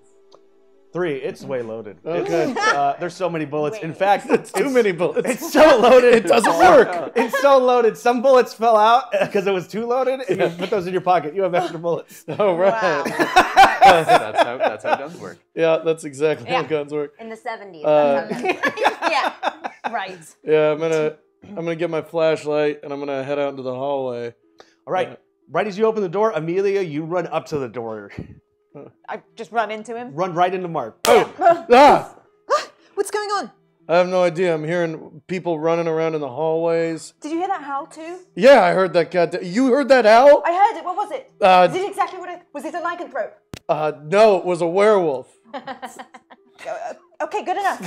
Three. It's way loaded. Okay. It's, uh, there's so many bullets. In fact, It's too many bullets. It's so loaded. It doesn't work. It's so loaded. Some bullets fell out because it was too loaded, and you put those in your pocket. You have extra bullets. Oh right. that's how that's how guns work. Yeah, that's exactly how guns work. In the 70s. Uh, that's how that- yeah. Right. Yeah, I'm gonna I'm gonna get my flashlight and I'm gonna head out into the hallway. All right. Right as you open the door, Amelia, you run up to the door. I just run into him. Run right into Mark. Ah! What's going on? I have no idea. I'm hearing people running around in the hallways. Did you hear that howl too? Yeah, I heard that cat. You heard that howl? I heard it. What was it? Uh, Is it exactly what it was? It a lycanthrope? Uh, no, it was a werewolf. Uh, okay, good enough.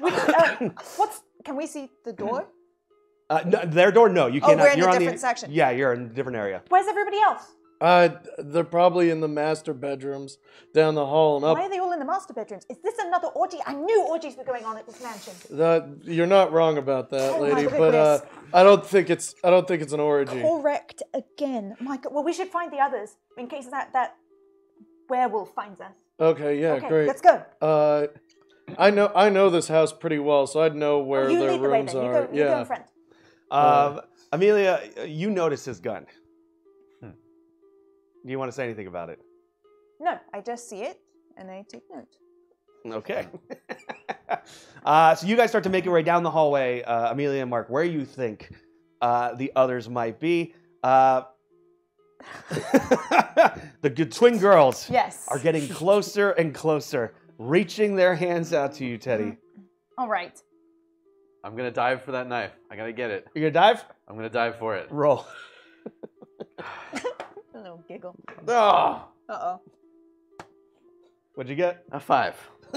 Wait, uh, what's? Can we see the door? Uh, no, their door, no, you Oh, cannot. we're in a you're on different the, section. Yeah, you're in a different area. Where's everybody else? Uh, they're probably in the master bedrooms down the hall and Why are they all in the master bedrooms? Is this another orgy? I knew orgies were going on at this mansion. That you're not wrong about that, Oh my lady. But uh. I don't think it's. I don't think it's an orgy. Correct again. My God. Well, we should find the others in case that that werewolf finds us. Okay, yeah, Okay, great. let's go. Uh, I know. I know this house pretty well, so I'd know where you their lead the way rooms then. You are. go, you yeah. go in front. Um, Amelia, you notice his gun. Do you want to say anything about it? No, I just see it and I take note. Okay. uh, so you guys start to make your way down the hallway, uh, Amelia and Mark, where you think uh, the others might be. Uh, the twin girls Yes. are getting closer and closer, reaching their hands out to you, Teddy. All right. I'm gonna dive for that knife. I gotta get it. You gonna dive? I'm gonna dive for it. Roll. A little giggle. Oh, Uh oh. what'd you get? A five.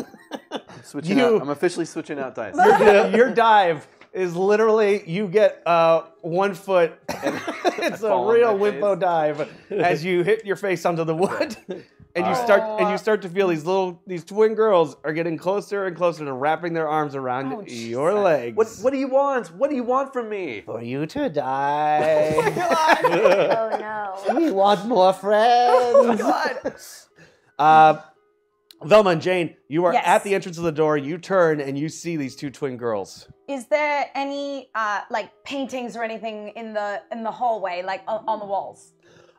I'm switching You- out. I'm officially switching out dice. Your, your dive is literally you get uh, one foot. it's a fall on real my wimpo dive as you hit your face onto the wood, and you start and you start to feel these little these twin girls are getting closer and closer to wrapping their arms around Oh, your legs. What What do you want? What do you want from me? for you to die? Oh no. we want more friends. Uh, Velma and Jane, you are Yes. at the entrance of the door. You turn and you see these two twin girls. Is there any uh, like paintings or anything in the in the hallway, like on, on the walls?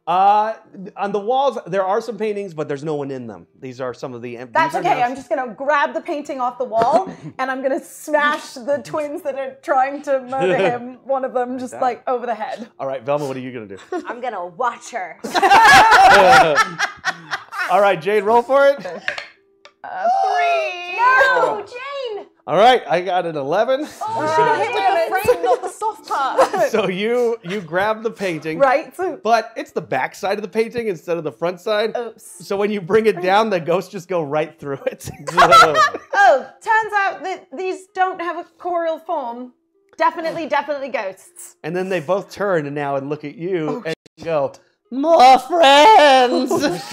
Uh, on the walls, there are some paintings, but there's no one in them. These are some of the. em- That's okay. now- I'm just gonna grab the painting off the wall and I'm gonna smash the twins that are trying to murder him. One of them just like over the head. All right, Velma, what are you gonna do? I'm gonna watch her. All right, Jade, roll for it. Uh, three. No, Jane. All right, I got an eleven. Oh, she got hit with the frame, not the soft part. So you you grab the painting, right. But it's the back side of the painting instead of the front side. oops. So when you bring it down, the ghosts just go right through it. Oh, turns out that these don't have a corporeal form. Definitely, definitely ghosts. and then they both turn and now and look at you oh, and go, "More friends." Oh,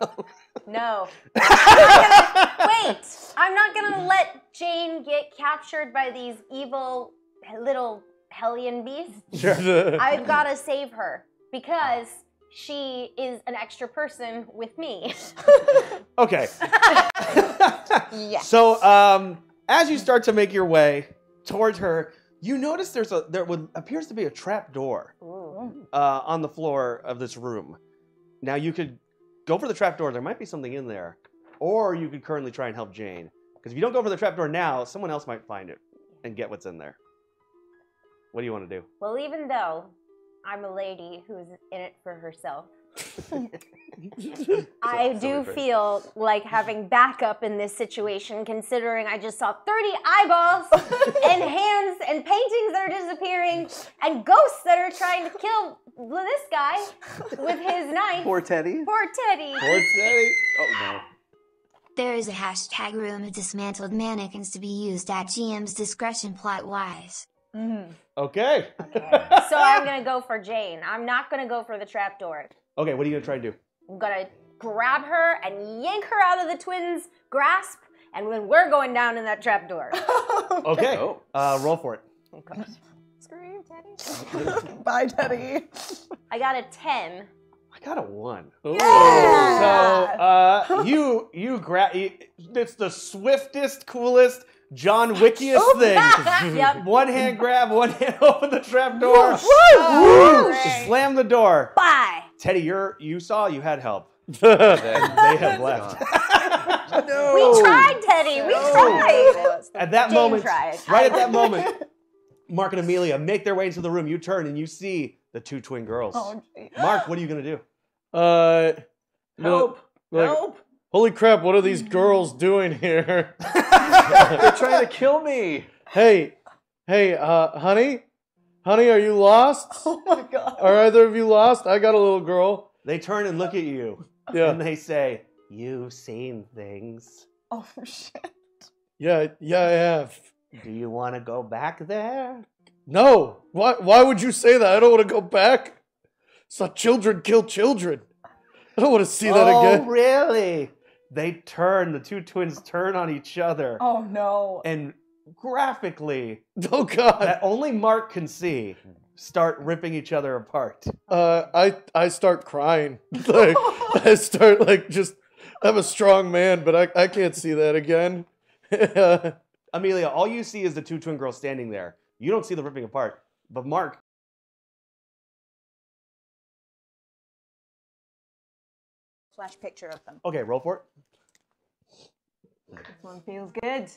God. No. Wait, I'm not gonna let Jane get captured by these evil little hellion beasts. Sure. I've gotta save her because she is an extra person with me. Okay. Yes. So um, as you start to make your way towards her, you notice there's a there would appears to be a trap door uh, on the floor of this room. Now you could go for the trap door. There might be something in there, or you could currently try and help Jane. Because if you don't go for the trap door now, someone else might find it and get what's in there. What do you want to do? well, even though I'm a lady who's in it for herself, I do feel like having backup in this situation, considering I just saw 30 eyeballs and hands and paintings that are disappearing and ghosts that are trying to kill this guy with his knife. Poor Teddy. Poor Teddy. Poor Teddy. Oh no. There is a hashtag room of dismantled mannequins to be used at GM's discretion plot wise. Mm-hmm. Okay. So I'm gonna go for Jane. I'm not gonna go for the trapdoor. Okay. What are you gonna try to do? I'm gonna grab her and yank her out of the twins' grasp, and then we're going down in that trapdoor. Okay. Oh. Uh, roll for it. Screw you, Teddy. Bye, Teddy. I got a 10. I got a one. Ooh. So uh, you you grab. It's the swiftest, coolest, John Wickiest thing. Yep. One hand grab, one hand open the trap door. Oh, great. Slam the door. Bye. Teddy, you're you saw you had help. Then They have left. We tried, Teddy. We tried. At that Jane moment, tried. right at that moment, Mark and Amelia make their way into the room. You turn and you see the two twin girls. Oh. Mark, what are you gonna do? Uh, Help. like, Help. Holy crap! What are these girls doing here? They're trying to kill me. hey, hey, uh, honey, honey, are you lost? Oh my god. Are either of you lost? I got a little girl. They turn and look at you, Yeah, and they say, "You've seen things. Oh shit. yeah, yeah. I have. Do you want to go back there?" No. Why? Why would you say that? I don't want to go back. Saw children kill children. I don't want to see that oh, again. Oh, really? They turn. The two twins turn on each other, Oh no. and graphically, Oh God. that only Mark can see, start ripping each other apart. Uh, I I start crying. Like I start like just. I'm a strong man, but I I can't see that again. Amelia, all you see is the two twin girls standing there. You don't see the ripping apart. But Mark, Flash picture of them. okay, roll for it. This one feels good.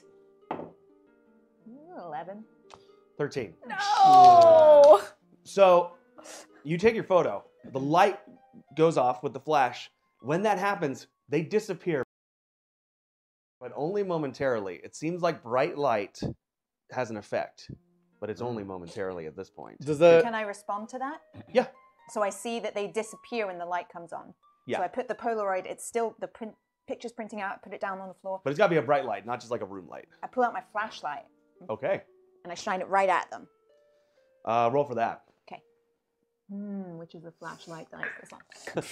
Ooh, 11. 13. No. So you take your photo. The light goes off with the flash. When that happens, they disappear, but only momentarily. It seems like bright light has an effect, but it's only momentarily at this point. Does that? Can I respond to that? Yeah. So I see that they disappear when the light comes on. Yeah. So I put the Polaroid, it's still, the print, picture's printing out, put it down on the floor. But it's got to be a bright light, not just like a room light. I pull out my flashlight Okay. and I shine it right at them. Uh, roll for that. Okay. Hmm, which is the flashlight that I this on?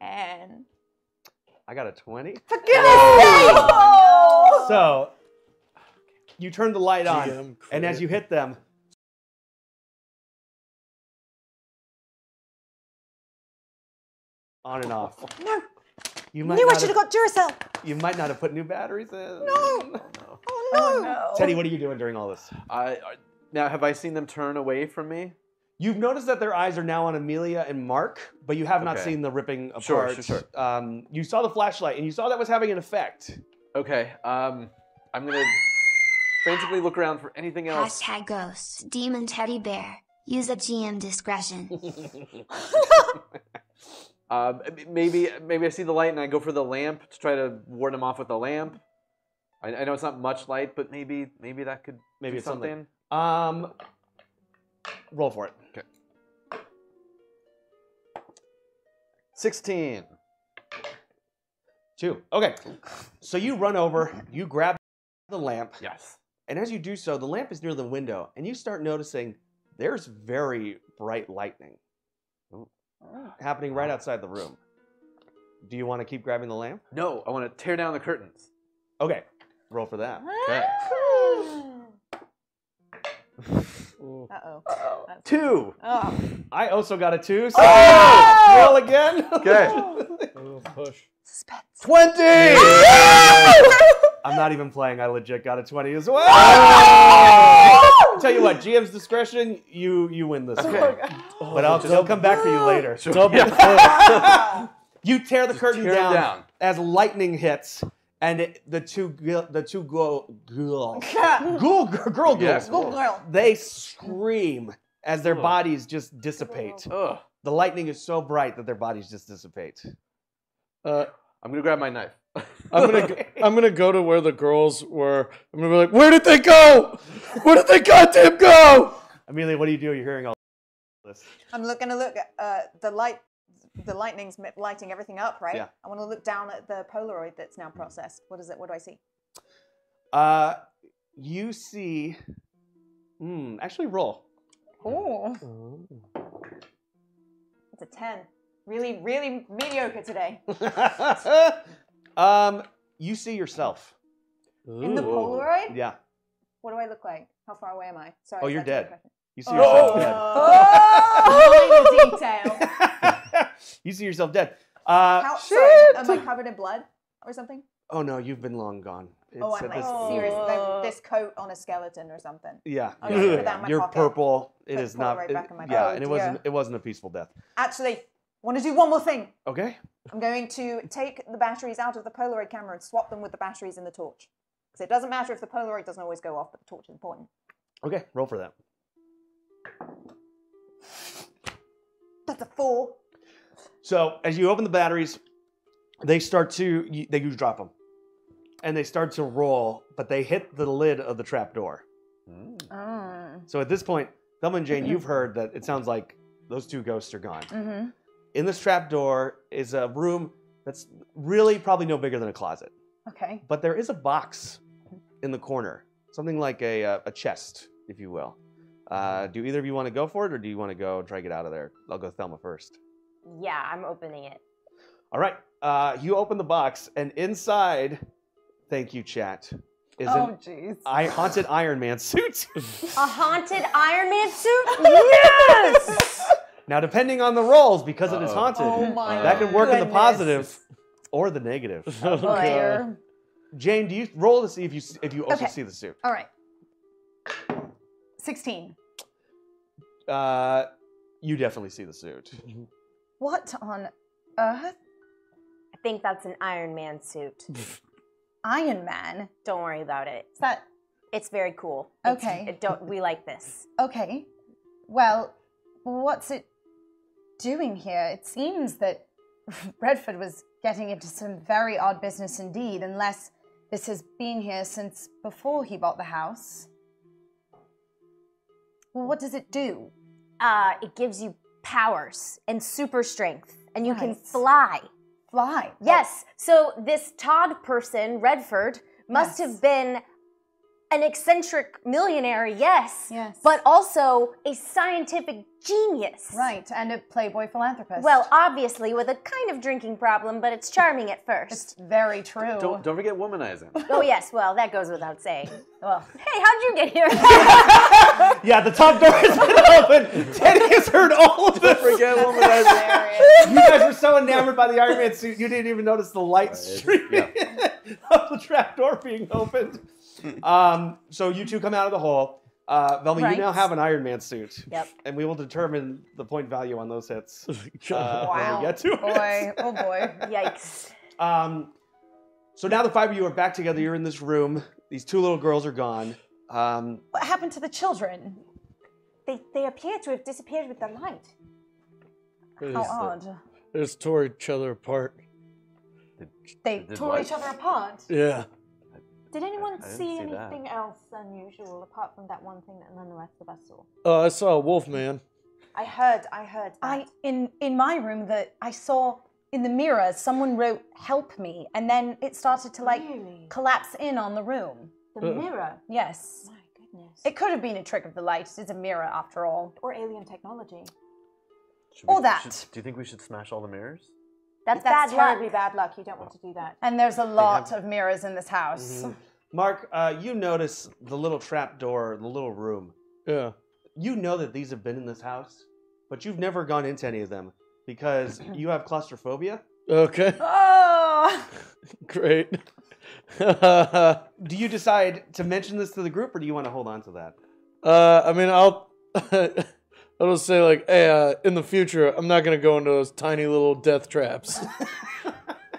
10. I got a 20. Oh! So you turn the light on, GM and as you hit them, on and off. No, You might knew I not should have have, got Duracell. you might not have put new batteries in. No. Oh no. Oh. Teddy, what are you doing during all this? I, I now have I seen them turn away from me? You've noticed that their eyes are now on Amelia and Mark, but you have not Okay. seen the ripping apart. Sure, sure, sure. Um, you saw the flashlight, and you saw that was having an effect. Okay. Um, I'm gonna frantically look around for anything else. Hashtag ghost. Demon teddy bear. Use a GM discretion. Um, maybe maybe I see the light and I go for the lamp to try to ward them off with the lamp. I, I know it's not much light, but maybe maybe that could Maybe do it's something. something. Um, roll for it. Okay. Sixteen. Two. Okay. So you run over, you grab the lamp, Yes. and as you do so, the lamp is near the window, and you start noticing there's very bright lightning happening right outside the room. Do you want to keep grabbing the lamp? No, I want to tear down the curtains. Okay. Roll for that. Okay. Ooh. Uh oh. Two. Oh. I also got a two. So Oh! roll again. Okay. Oh, push. Suspense. Twenty. I'm not even playing. I legit got a 20 as well. Oh! Tell you what, GM's discretion, you you win this one. Okay. But I'll, I'll come back for you later. Double Yeah. You tear the curtain tear it down, down. as lightning hits, and it, the two the two girl girl girl girl Yeah. girls Good girl. they scream as their Ugh. bodies just dissipate. Ugh. The lightning is so bright that their bodies just dissipate. Uh, I'm gonna grab my knife. I'm gonna go, I'm gonna go to where the girls were. I'm gonna be like, where did they go? Where did they goddamn go? Amelia, what do you do? You're hearing all this. I'm looking to look at uh, the light. The lightning's lighting everything up, right? Yeah. I want to look down at the Polaroid that's now processed. What is it? What do I see? Uh, you see. Hmm. Actually, roll. Oh. It's a 10. Really, really mediocre today. um, you see yourself. In the Ooh. Polaroid? Yeah. What do I look like? How far away am I? Sorry. Oh, you're dead. much question? You see Oh. yourself Minor detail. dead. you see yourself dead. Uh, How, sorry, am I covered in blood or something? oh no, you've been long gone. oh, It's I'm like this- serious. like this coat on a skeleton or something. Yeah, Okay, yeah, put that in my You're pocket. purple. It Put is the not. Polaroid it- in my yeah, pocket. and it Oh, wasn't. It wasn't a peaceful death. Actually, want to do one more thing. Okay. I'm going to take the batteries out of the Polaroid camera and swap them with the batteries in the torch. Because it doesn't matter if the Polaroid doesn't always go off, but the torch is important. Okay. Roll for that. That's a four. So as you open the batteries, they start to they you drop them, and they start to roll, but they hit the lid of the trap door. Mm. Oh. So at this point, Thelma and Jane, you've heard that it sounds like those two ghosts are gone. Mm-hmm. In this trap door is a room that's really probably no bigger than a closet, Okay. but there is a box in the corner, something like a uh, a chest, if you will. Uh, do either of you want to go for it, or do you want to go try to get out of there? I'll go Thelma first. Yeah, I'm opening it. All right. Uh, you open the box, and inside, thank you, chat, is Oh, an jeez. I- haunted Iron Man suit. A haunted Iron Man suit? Yes! now, depending on the rolls, because it is Uh-oh. haunted, Oh that can work in the positive or the negative. Oh, dear. Jane, do you roll to see if you if you also Okay. see the suit? All right. 16. Uh, you definitely see the suit. What on earth? I think that's an Iron Man suit. Iron Man? Don't worry about it. Is that It's very cool. Okay. it don't we like this? okay? Well, what's it doing here? It seems that Redford was getting into some very odd business indeed, unless this has been here since before he bought the house. Well, what does it do? Uh, it gives you powers and super strength, and you can fly. Fly. Oh. Yes. So this Todd person, Redford, must Yes. have been an eccentric millionaire, yes. Yes. But also a scientific genius. Right, and a playboy philanthropist. Well, obviously with a kind of drinking problem, but it's charming at it's first. very true. Don't, don't forget womanizing. oh yes, well that goes without saying. Well, hey, how'd you get here? Yeah, the top door has been open. Teddy has heard all of this. forget womanizing. You guys were so enamored by the Iron Man suit, you didn't even notice the light uh, it's- streaming of the trap door being opened. Um, so you two come out of the hole. Uh, Velma, Right. you now have an Iron Man suit. Yep. And we will determine the point value on those hits uh, Wow. when we get to it. boy, oh boy. Yikes. Um, so now the five of you are back together. You're in this room. These two little girls are gone. Um, What happened to the children? They, they appear to have disappeared with the light. They How just, odd. they just tore each other apart. They Did tore what? each other apart. Yeah. Did anyone I didn't see, see that. anything else unusual apart from that one thing that none of the rest of us saw? Uh, I saw a wolf man. I heard, I heard. That. I in in my room that I saw in the mirror someone wrote "Help me" and then it started to like Really? collapse in on the room. the Uh. mirror. Yes. My goodness. It could have been a trick of the light. It's a mirror after all. or alien technology. Should Or we- that. should- do you think we should smash all the mirrors? That's, That's bad terribly luck. bad luck. You don't want to do that. And there's a lot of mirrors in this house. Mark, uh, you notice the little trap door, the little room. Yeah. You know that these have been in this house, but you've never gone into any of them because you have claustrophobia. Okay. Oh! Great. Do you decide to mention this to the group, or do you want to hold on to that? uh, I mean, I'll. I'll say like, hey, uh, in the future, I'm not gonna go into those tiny little death traps.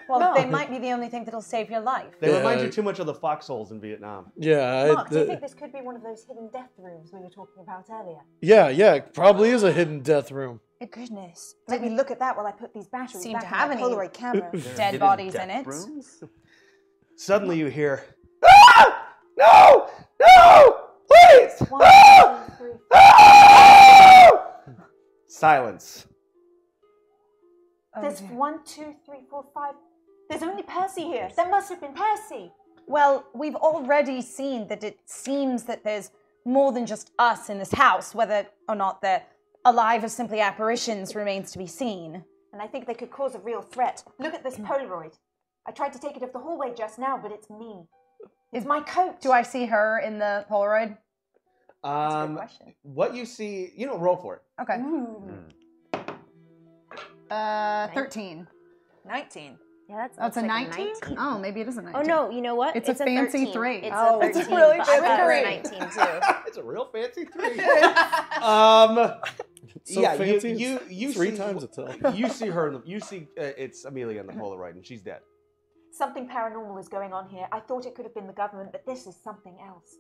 Well, they might be the only thing that'll save your life. They remind you too much of the foxholes in Vietnam. yeah. Mark, I, do you think this could be one of those hidden death rooms we were talking about earlier? yeah, yeah. it Probably is a hidden death room. Goodness. Let me look at that while I put these batteries Seem back to in have my any- Polaroid camera. Dead bodies in it. Rooms? Suddenly, you hear, "Ah! No! No! Please! One, Ah! two, three. Ah!" Silence. Oh, there's one, two, three, four, five. There's only Percy here. That must have been Percy. Well, we've already seen that it seems that there's more than just us in this house. Whether or not they're alive or simply apparitions remains to be seen. And I think they could cause a real threat. Look at this mm. Polaroid. I tried to take it up the hallway just now, but it's me. It's my coat. Do I see her in the Polaroid? That's a Um, good question. what you see, you know, roll for it. Okay. Hmm. Uh, 13. 19. Yeah, that's, Oh, it's a like 19? 19. Oh, maybe it is a 19. Oh no, you know what? It's a fancy 13. three. It's Oh, a it's a really but I thought a fancy 19 too. it's a real fancy three. um, So yeah, fancy. you you you three see, times a tell. You see her. In the, you see uh, it's Amelia in the Polaroid, and she's dead. Something paranormal is going on here. I thought it could have been the government, but this is something else.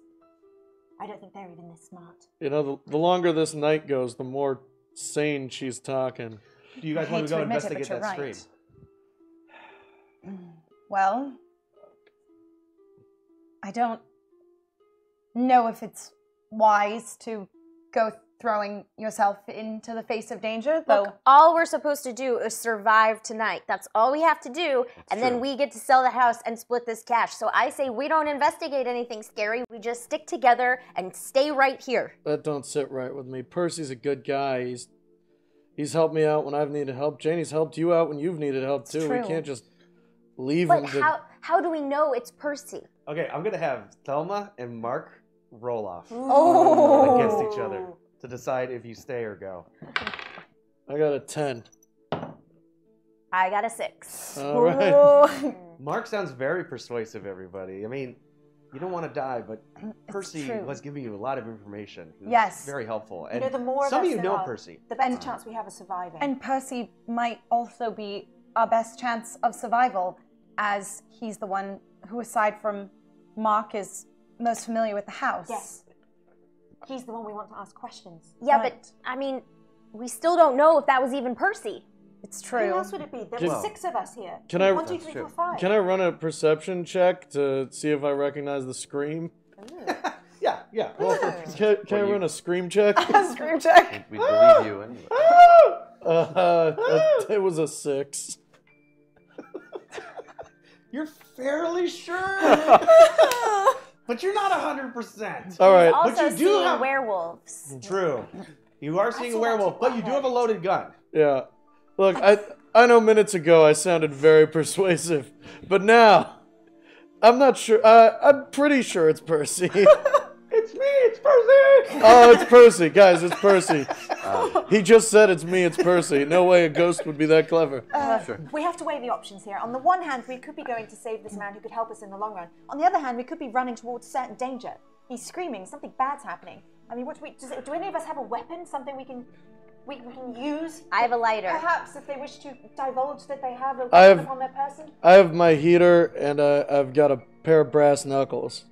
I don't think they're even this smart. You know, the, the longer this night goes, the more sane she's talking. Do you guys I want to go to admit it, investigate but you're that right. screen? Well, I don't know if it's wise to go throwing yourself into the face of danger, though. Look, all we're supposed to do is survive tonight. That's all we have to do, and then we get to sell the house and split this cash. So I say we don't investigate anything scary. We just stick together and stay right here. That don't sit right with me. Percy's a good guy. He's he's helped me out when I've needed help. Janie's helped you out when you've needed help too. We can't just leave But him to. how how do we know it's Percy? Okay, I'm gonna have Thelma and Mark roll off Oh. against each other to decide if you stay or go. I got a ten. I got a six. All right. Mark sounds very persuasive, everybody. I mean, you don't want to die, but Percy true. was giving you a lot of information. Yes. Very helpful. You And know, the more some of of you know are, Percy. the better chance we have of surviving. And Percy might also be our best chance of survival, as he's the one who, aside from Mark, is most familiar with the house. yes, he's the one we want to ask questions. Yeah, Right. but I mean, we still don't know if that was even Percy. It's true. Who else would it be? There were six of us here. Can I- One, two, That's three, true. four, five. Can I run a perception check to see if I recognize the scream? Yeah, yeah. Roll for Can, can I Well, you- run a scream check? A scream check. We believe you anyway. uh, it- it was a six. You're fairly sure, but you're not hundred percent. All right. Also But you do seeing have- werewolves. True. You are seeing a werewolf, but you do have a loaded gun. Yeah. Look, I I know minutes ago I sounded very persuasive, but now I'm not sure. Uh, I'm pretty sure it's Percy. It's me. It's Percy. oh, it's Percy, guys. It's Percy. He just said it's me. It's Percy. No way a ghost would be that clever. sure. We have to weigh the options here. On the one hand, we could be going to save this man who could help us in the long run. On the other hand, we could be running towards certain danger. He's screaming, something bad's happening. I mean, what do we? Does, do any of us have a weapon? Something we can we, we can use? I have a lighter. Perhaps if they wish to divulge that they have a I weapon have- upon their person. I have my heater and uh, I've got a pair of brass knuckles.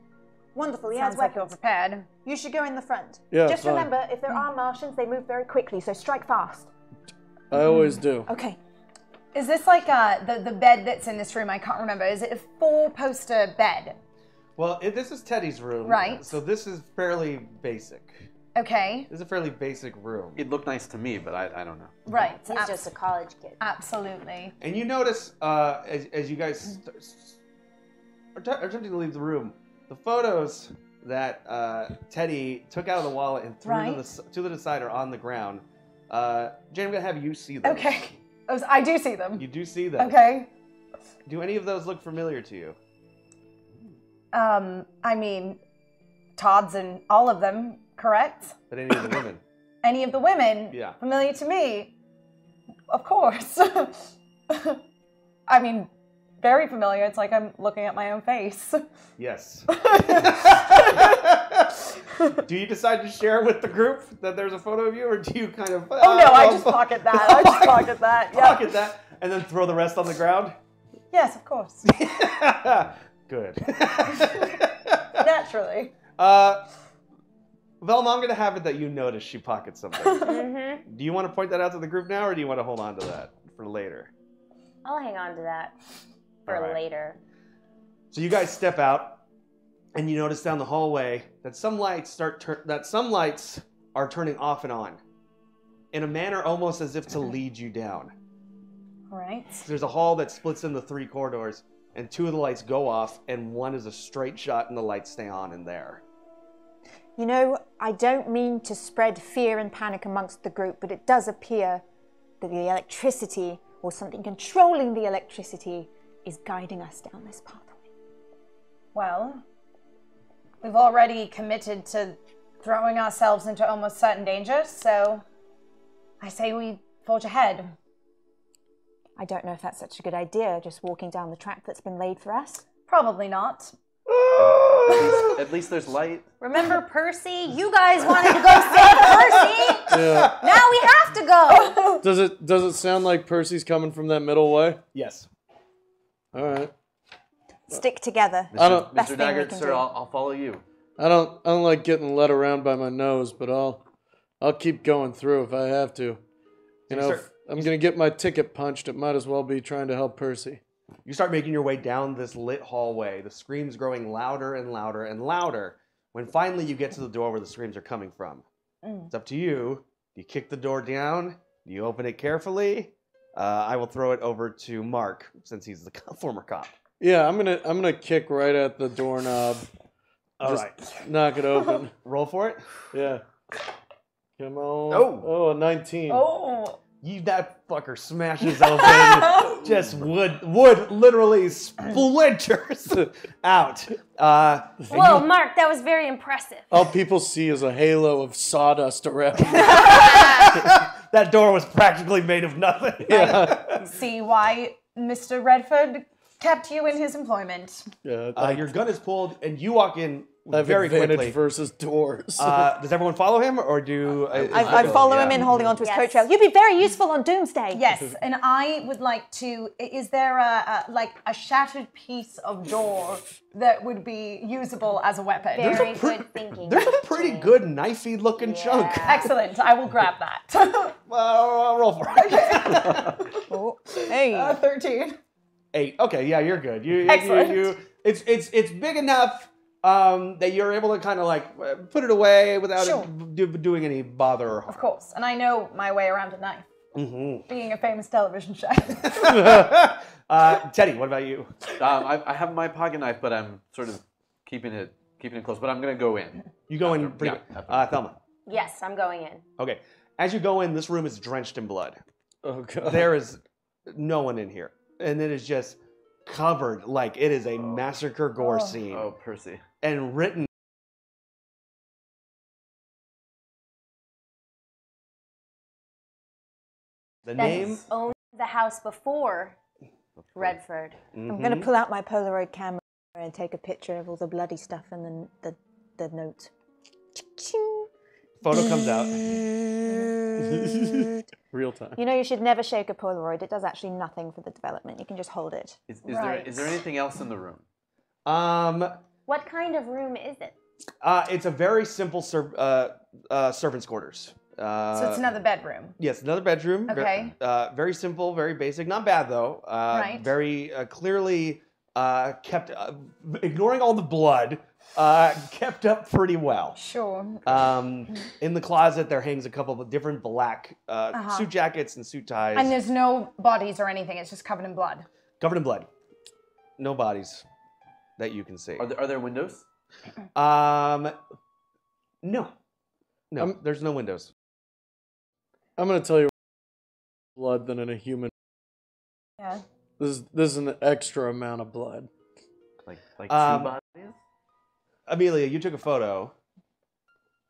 Wonderful. He has Sounds like you're prepared. You should go in the front. Yeah, Just fine. remember, if there are Martians, they move very quickly, so strike fast. I always do. Okay. Is this like uh, the the bed that's in this room? I can't remember. Is it a four poster bed? Well, it, this is Teddy's room, Right. So this is fairly basic. Okay. This is a fairly basic room. It looked nice to me, but I, I don't know. Right. He's abs- just a college kid. absolutely. And you notice uh, as, as you guys st- s- are, t- are attempting to leave the room, the photos that uh, Teddy took out of the wallet and threw to, Right. the, to the decider on the ground. Uh, Jane, I'm gonna have you see them. Okay. Oh, I do see them. You do see them. Okay. Do any of those look familiar to you? Um, I mean, Todd's and all of them, correct? But any of the women? Any of the women? Yeah. Familiar to me? Of course. I mean, very familiar. It's like I'm looking at my own face. Yes. do you decide to share with the group that there's a photo of you, or do you kind of? Oh no, I just pocket that. I just pocket that. Yeah. pocket that, and then throw the rest on the ground? Yes, of course. Good. Naturally. uh, Velma, I'm going to have it that you notice she pockets something. Mm-hmm. do you want to point that out to the group now, or do you want to hold on to that for later? I'll hang on to that for right. later. So you guys step out, and you notice down the hallway that some lights start tur- that some lights are turning off and on, in a manner almost as if to lead you down. All right. There's a hall that splits into three corridors, and two of the lights go off, and one is a straight shot, and the lights stay on in there. You know, I don't mean to spread fear and panic amongst the group, but it does appear that the electricity, or something controlling the electricity, is guiding us down this pathway. Well, we've already committed to throwing ourselves into almost certain danger, so I say we forge ahead. I don't know if that's such a good idea, just walking down the track that's been laid for us. Probably not. At least, at least there's light. Remember Percy? You guys wanted to go save Percy. Yeah. Now we have to go. Does it does it sound like Percy's coming from that middle way? Yes. All right. Stick together. I don't- Best Mr. thing we Deggart, can sir, do. I'll, I'll follow you. I don't I don't like getting led around by my nose, but I'll I'll keep going through if I have to. You know, Sir. if I'm gonna get my ticket punched. It might as well be trying to help Percy. You start making your way down this lit hallway, the screams growing louder and louder and louder. When finally you get to the door where the screams are coming from, Mm. it's up to you. Do you kick the door down? Do you open it carefully? Uh, I will throw it over to Mark since he's the former cop. Yeah, I'm gonna I'm gonna kick right at the doorknob. All Just right, knock it open. roll for it. Yeah. Come on. Oh. Oh, a 19. Oh. You that fucker smashes open. just wood, wood literally splinters out. Uh, Whoa, you- Mark, that was very impressive. All people see is a halo of sawdust around. Me. that door was practically made of nothing. yeah. See why Mr. Redford kept you in his employment. yeah Uh, your gun is pulled, and you walk in I have very advantage quickly. versus doors. Uh, does everyone follow him, or do uh, I, I follow him yeah. in, holding onto his Yes. coat trail. You'd be very useful on Doomsday. Yes, and I would like to. Is there a, a like a shattered piece of door that would be usable as a weapon? Very good thinking. There's a pretty good knifey looking chunk. Excellent. I will grab that. Well, I'll roll for it. Oh, hey. Uh, Thirteen. Eight. Okay, yeah, you're good. You, you, Excellent. You, you, it's it's it's big enough um, that you're able to kind of like uh, put it away without Sure. it do, doing any bother or harm. Of course, and I know my way around a knife. Mhm. Being a famous television chef. uh, Teddy, what about you? Um, I, I have my pocket knife, but I'm sort of keeping it keeping it close. But I'm gonna go in. You go in pretty. yeah, after. uh, Thelma. Yes, I'm going in. Okay. As you go in, this room is drenched in blood. oh god. There is no one in here, and it is just covered like it is a massacre gore Oh. scene, Oh, Percy. And written. The That name. owned the house before Redford. I'm going to pull out my Polaroid camera and take a picture of all the bloody stuff and then the, the notes. Ching. Photo comes out. Real time. You know, you should never shake a Polaroid. It does actually nothing for the development. You can just hold it. Is, is there Right. is there anything else in the room? Um, What kind of room is it? uh, it's a very simple ser- uh, uh, servants' quarters. Uh, so it's another bedroom. Yes, another bedroom. Ver- Okay. uh, very simple, very basic. Not bad though. Uh, Right. Very uh, clearly uh, kept, uh, ignoring all the blood, uh, kept up pretty well. Sure. Um, in the closet, there hangs a couple of different black uh, Uh-huh. suit jackets and suit ties, And there's no bodies or anything. It's just covered in blood. covered in blood. No bodies that you can see. Are there, are there windows? Um, no, no, Um, there's no windows. I'm gonna tell you blood than in a human. Yeah. This is this is an extra amount of blood. Like like Um, two bodies? Amelia, you took a photo.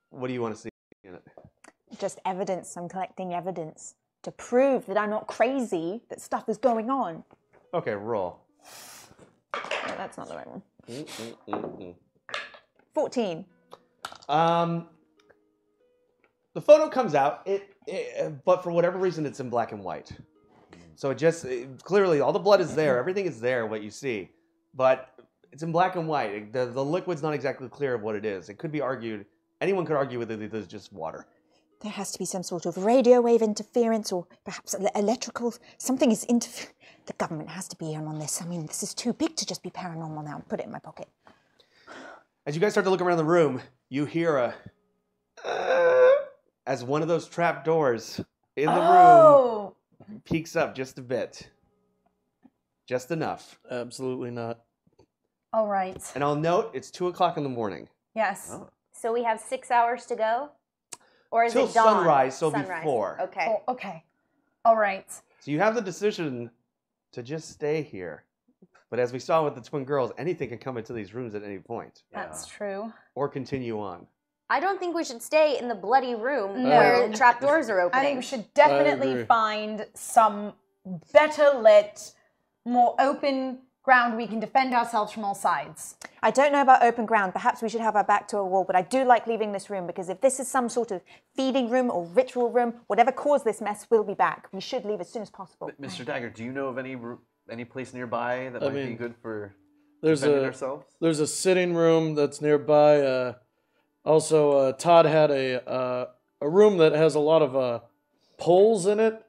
What do you want to see in it? Just evidence. I'm collecting evidence to prove that I'm not crazy, that stuff is going on. Okay, roll. That's not the right one. Mm-mm-mm-mm. 14. Um, the photo comes out, it, it, but for whatever reason, it's in black and white. So it just it- clearly all the blood is there, everything is there, what you see, but it's in black and white. It- The, the liquid's not exactly clear of what it is. It could be argued. Anyone could argue with it that it's just water. There has to be some sort of radio wave interference or perhaps electrical. Something is interfering. The government has to be in on this. I mean, this is too big to just be paranormal now. Put it in my pocket. As you guys start to look around the room, you hear a "Uh," as one of those trap doors in the room Oh. peeks up just a bit, just enough. Absolutely not. All right. And I'll note it's two o'clock in the morning. Yes. Oh. So we have six hours to go? Or is Till it dawn? sunrise, so Sunrise. before. Okay. Oh, okay. All right. So you have the decision to just stay here. But as we saw with the twin girls, anything can come into these rooms at any point That's true. or continue on. I don't think we should stay in the bloody room No. where trapdoors are opening. I think we should definitely agree. find some better lit, more open ground we can defend ourselves from all sides. I don't know about open ground. Perhaps we should have our back to a wall, but I do like leaving this room because if this is some sort of feeding room or ritual room, whatever caused this mess, we'll be back. We should leave as soon as possible. Mr. Deggart, do you know of any any place nearby that I might be good for There's defending a ourselves? there's a sitting room that's nearby. Uh, also, uh, Todd had a uh, a room that has a lot of uh, poles in it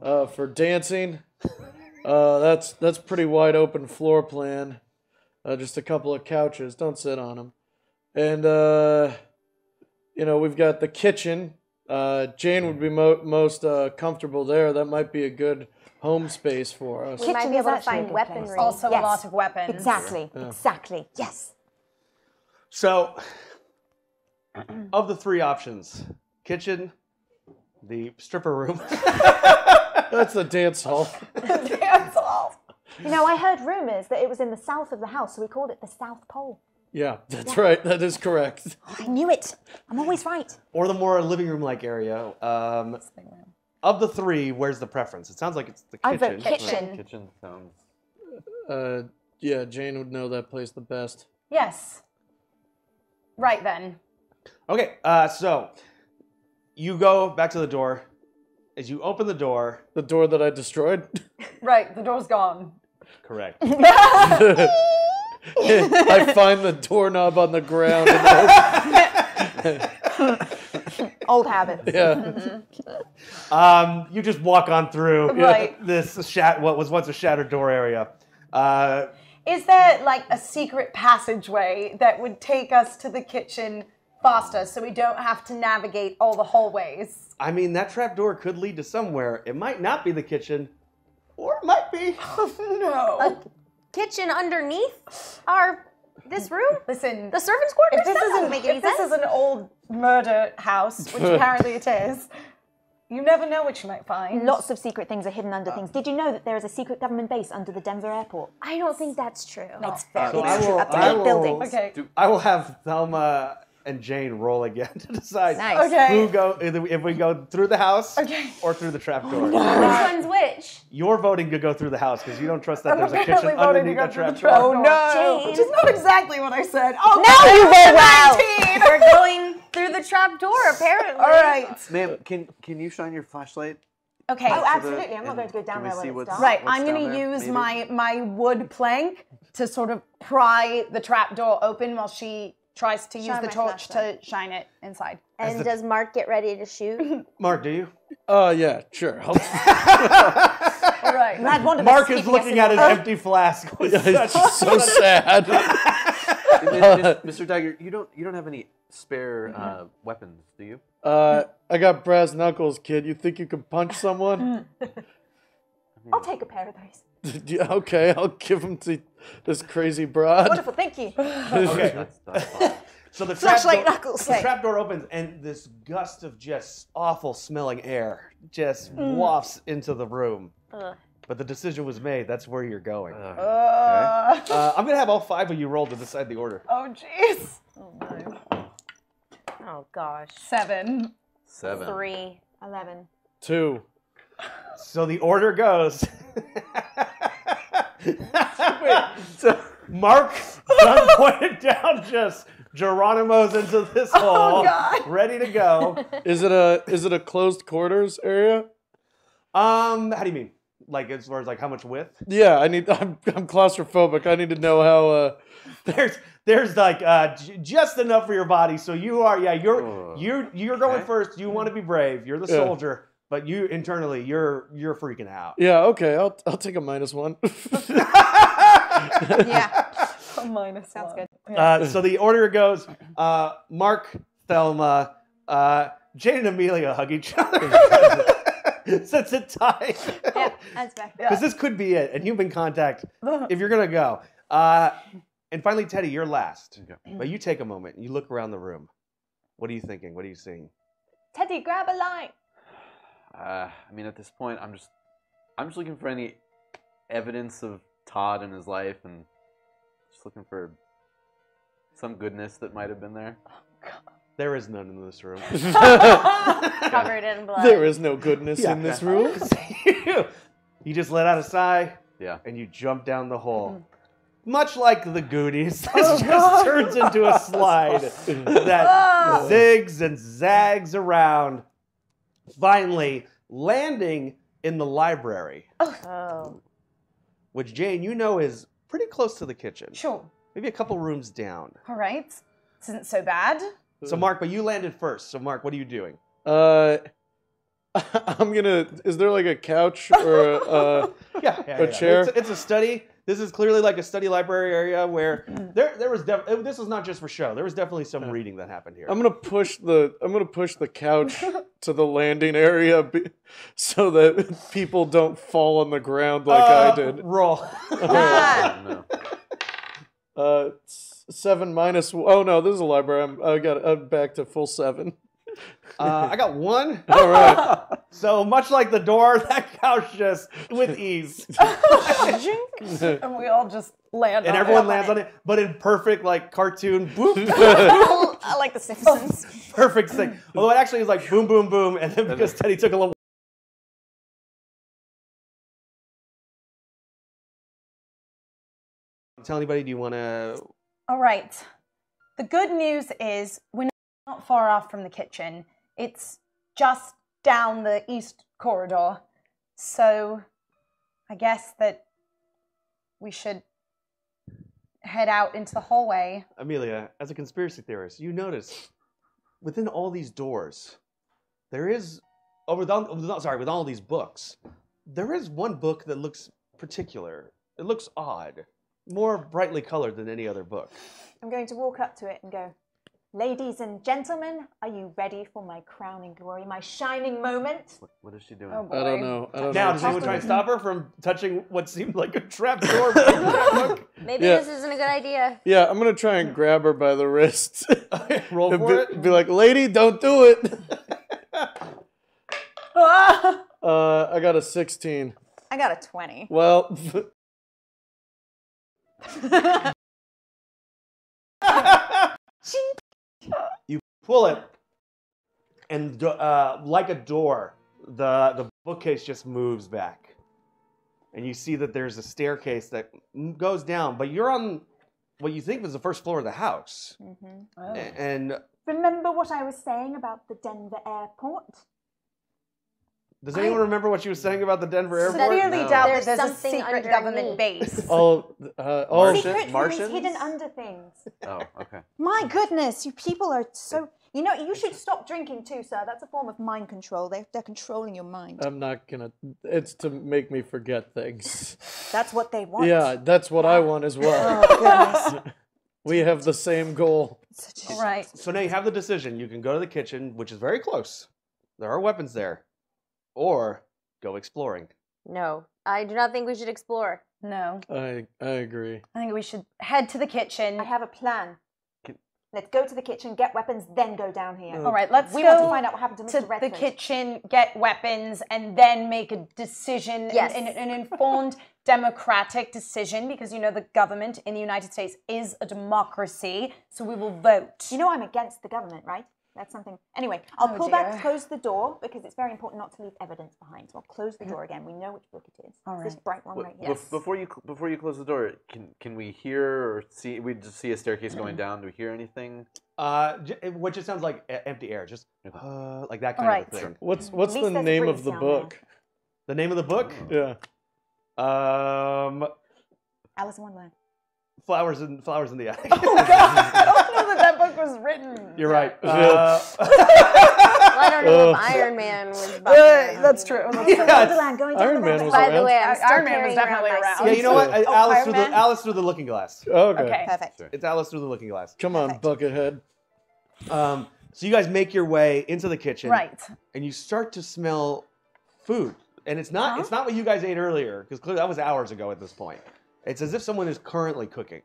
uh, for dancing. Uh, that's that's pretty wide open floor plan. Uh, just a couple of couches. Don't sit on them. And uh, you know we've got the kitchen. Uh, Jane would be mo- most uh, comfortable there. That might be a good home space for us. We might be able to find good place. weaponry. Also, Yes. a lot of weapons. Exactly. Exactly. Yes. So, of the three options, kitchen, the stripper room, That's the dance hall. dance hall. You know, I heard rumors that it was in the south of the house, so we called it the South Pole. Yeah, that's right. That is correct. I knew it. I'm always right. or the more living room like area. Um, of the three, where's the preference? It sounds like it's the kitchen. I kitchen. vote kitchen. Kitchen sounds. Uh, yeah, Jane would know that place the best. Yes. Right then. Okay, uh, so you go back to the door. As you open the door, The door that I destroyed. Right, the door's gone. correct. I find the doorknob on the ground. And open. Old habits. yeah. Um, you just walk on through Right. this shat- what was once a shattered door area. Uh, Is there like a secret passageway that would take us to the kitchen faster so we don't have to navigate all the hallways? I mean, that trap door could lead to somewhere. It might not be the kitchen, or it might be. no. A Kitchen underneath our this room? Listen, The servants' quarters? if this That doesn't isn't make any if this is an old murder house, which apparently it is, you never know what you might find. Lots of secret things are hidden under uh. things. Did you know that there is a secret government base under the Denver airport? I don't think that's true. It's very So it's true. will- Up to I eight will- buildings. Okay. I will have Thelma and Jane roll again to decide Nice. Okay. who go if we go through the house Okay. or through the trap door. Which one's which? You're voting to go through the house because you don't trust that there's a apparently kitchen voting to underneath go the through trap the door. trap Oh, door. no. Which is not exactly what I said. Oh, Now you roll well. 19! We're going through the trap door, apparently. All right. Ma'am, can can you shine your flashlight? Okay. Oh, absolutely. I'm not going to go down can we there see when it's what's- dark. Right, I'm going to use maybe? my my wood plank to sort of pry the trap door open while she tries to use Shine the my torch flashlight. to shine it inside. And does Mark get ready to shoot? Mark, do you? Oh, yeah, sure. I'll- All right. Mad Wonder Mark Keeping is us looking in at the- his empty flask. with it's so sad. Mr. Deggart, you don't you don't have any spare Mm-hmm. uh, weapons, do you? Uh, I got brass knuckles, kid. You think you can punch someone? I'll take a pair of those. Yeah, okay, I'll give them to this crazy broad. Wonderful, thank you. okay. That's, that's fine. So the trap Flashlight door, knuckles. The trap door opens, and this gust of just awful smelling air just Mm. wafts into the room. Ugh. But the decision was made. That's where you're going. Uh, Uh, Uh, I'm gonna have all five of you roll to decide the order. oh, jeez. Oh gosh. Seven. Seven. Three. 11. Two. So the order goes. so Mark, gun pointed down, just Geronimo's into this hole, God. ready to go. Is it a is it a closed quarters area? Um, how do you mean? Like as far as like how much width? Yeah, I need. I'm, I'm claustrophobic. I need to know how. Uh, There's there's like uh, j- just enough for your body. So you are yeah you're Ugh. you're you're going Okay. first. You want to be brave. You're the Yeah. soldier, but you internally you're you're freaking out. yeah, okay. I'll I'll take a minus one. Yeah. A minus Sounds one. good. Uh, so the order goes: uh, Mark, Thelma, uh, Jane, and Amelia hug each other. Since it tied, Yeah, that's fair. because this could be it, and human contact. If you're gonna go, uh, and finally, Teddy, you're last. Okay. But you take a moment. and You look around the room. What are you thinking? What are you seeing? Teddy, grab a light. Uh, I mean, at this point, I'm just, I'm just looking for any evidence of Todd in his life, and just looking for some goodness that might have been there. There is none in this room. Covered in blood. there is no goodness Yeah. in this room. you just let out a sigh Yeah. and you jump down the hole. Much like the Goonies, this just turns into a slide that zigs and zags around, finally landing in the library, Oh. which Jane, you know, is pretty close to the kitchen. Sure. Maybe a couple rooms down. All right. This isn't so bad. So, Mark, but you landed first. So, Mark, what are you doing? Uh, I'm gonna. Is there like a couch or a? Uh, Yeah, yeah, A yeah. chair? It's, it's a study. This is clearly like a study library area where there there was def- this was not just for show. There was definitely some reading that happened here. I'm gonna push the. I'm gonna push the couch to the landing area, be, so that people don't fall on the ground like I Uh, did. Roll. Oh, no. Uh, s- seven minus. Oh no, this is a library. I'm. I got. I'm back to full seven. Uh, I got one. All right. So much like the door, that couch just with ease, and we all just land and on everyone it. lands on it, but in perfect like cartoon boop, I like the Simpsons. perfect thing. Although it actually is like boom, boom, boom, and then because Teddy took a little. Tell anybody? Do you want to? All right. The good news is we're not far off from the kitchen. It's just down the east corridor. So I guess that we should head out into the hallway. Amelia, as a conspiracy theorist, you notice within all these doors, there is, oh, with all, with sorry, with all these books, there is one book that looks particular. It looks odd, more brightly colored than any other book. I'm going to walk up to it and go, Ladies and gentlemen, are you ready for my crowning glory, my shining moment? What, what is she doing? Oh. I don't know. I don't Now, know. does anyone try and stop her from touching what seemed like a trap door? from that book? Maybe Yeah. this isn't a good idea. Yeah, I'm gonna try and grab her by the wrist. Roll for be, it. be like, "Lady, don't do it." Ah! Uh, I got a 16. I got a 20. Well, you pull it, and uh, like a door, the the bookcase just moves back, and you see that there's a staircase that goes down. But you're on what you think was the first floor of the house, hmm Oh. And Remember what I was saying about the Denver airport? does anyone remember what she was saying about the Denver airport? Severely No. doubt There's that there's a secret underneath. government base. oh, uh, all Martian- Secret Martians? hidden under things. Oh, okay. My goodness, you people are so. You know, you should stop drinking too, sir. That's a form of mind control. They're, they're controlling your mind. I'm not gonna. It's to make me forget things. That's what they want. Yeah, that's what I want as well. Oh, goodness. We have the same goal. Such a- All right. So now you have the decision. You can go to the kitchen, which is very close. There are weapons there, or go exploring. No, I do not think we should explore. No. I I agree. I think we should head to the kitchen. I have a plan. Can- Let's go to the kitchen, get weapons, then go down here. All right, let's we go want to find out what happened to to Mr. the kitchen, get weapons, and then make a decision, Yes. an, an informed democratic decision, because you know the government in the United States is a democracy, so we will vote. You know I'm against the government, right? That's something. Anyway, I'll Oh, pull dear. back, close the door because it's very important not to leave evidence behind. So I'll close the door again. We know which book it is. All It's This bright one Well, right here. bef- Before you before you close the door, can can we hear or see? We just see a staircase going down. Do we hear anything? Uh, j- which just sounds like empty air, just uh, like that kind Right. of thing. What's what's the name of the down there. book? The name of the book? Yeah. Um, Alice in Wonderland. flowers in flowers in the attic. Oh God! was written. You're right. Yeah. Uh, Well, I don't know if Iron Man was. Uh, that's true. That's true. it's- Wonderland, going down Iron Man was hole. By the way, I'm Iron Man was carrying definitely around my around. yeah, you know what? I- Oh, Alice Iron through Man? the Alice through the looking glass. Okay. Okay. Perfect. It's Alice through the looking glass. Come on, Perfect. Buckethead. Um, so you guys make your way into the kitchen, Right. And you start to smell food, and it's not it's not what you guys ate earlier because clearly that was hours ago at this point. It's as if someone is currently cooking.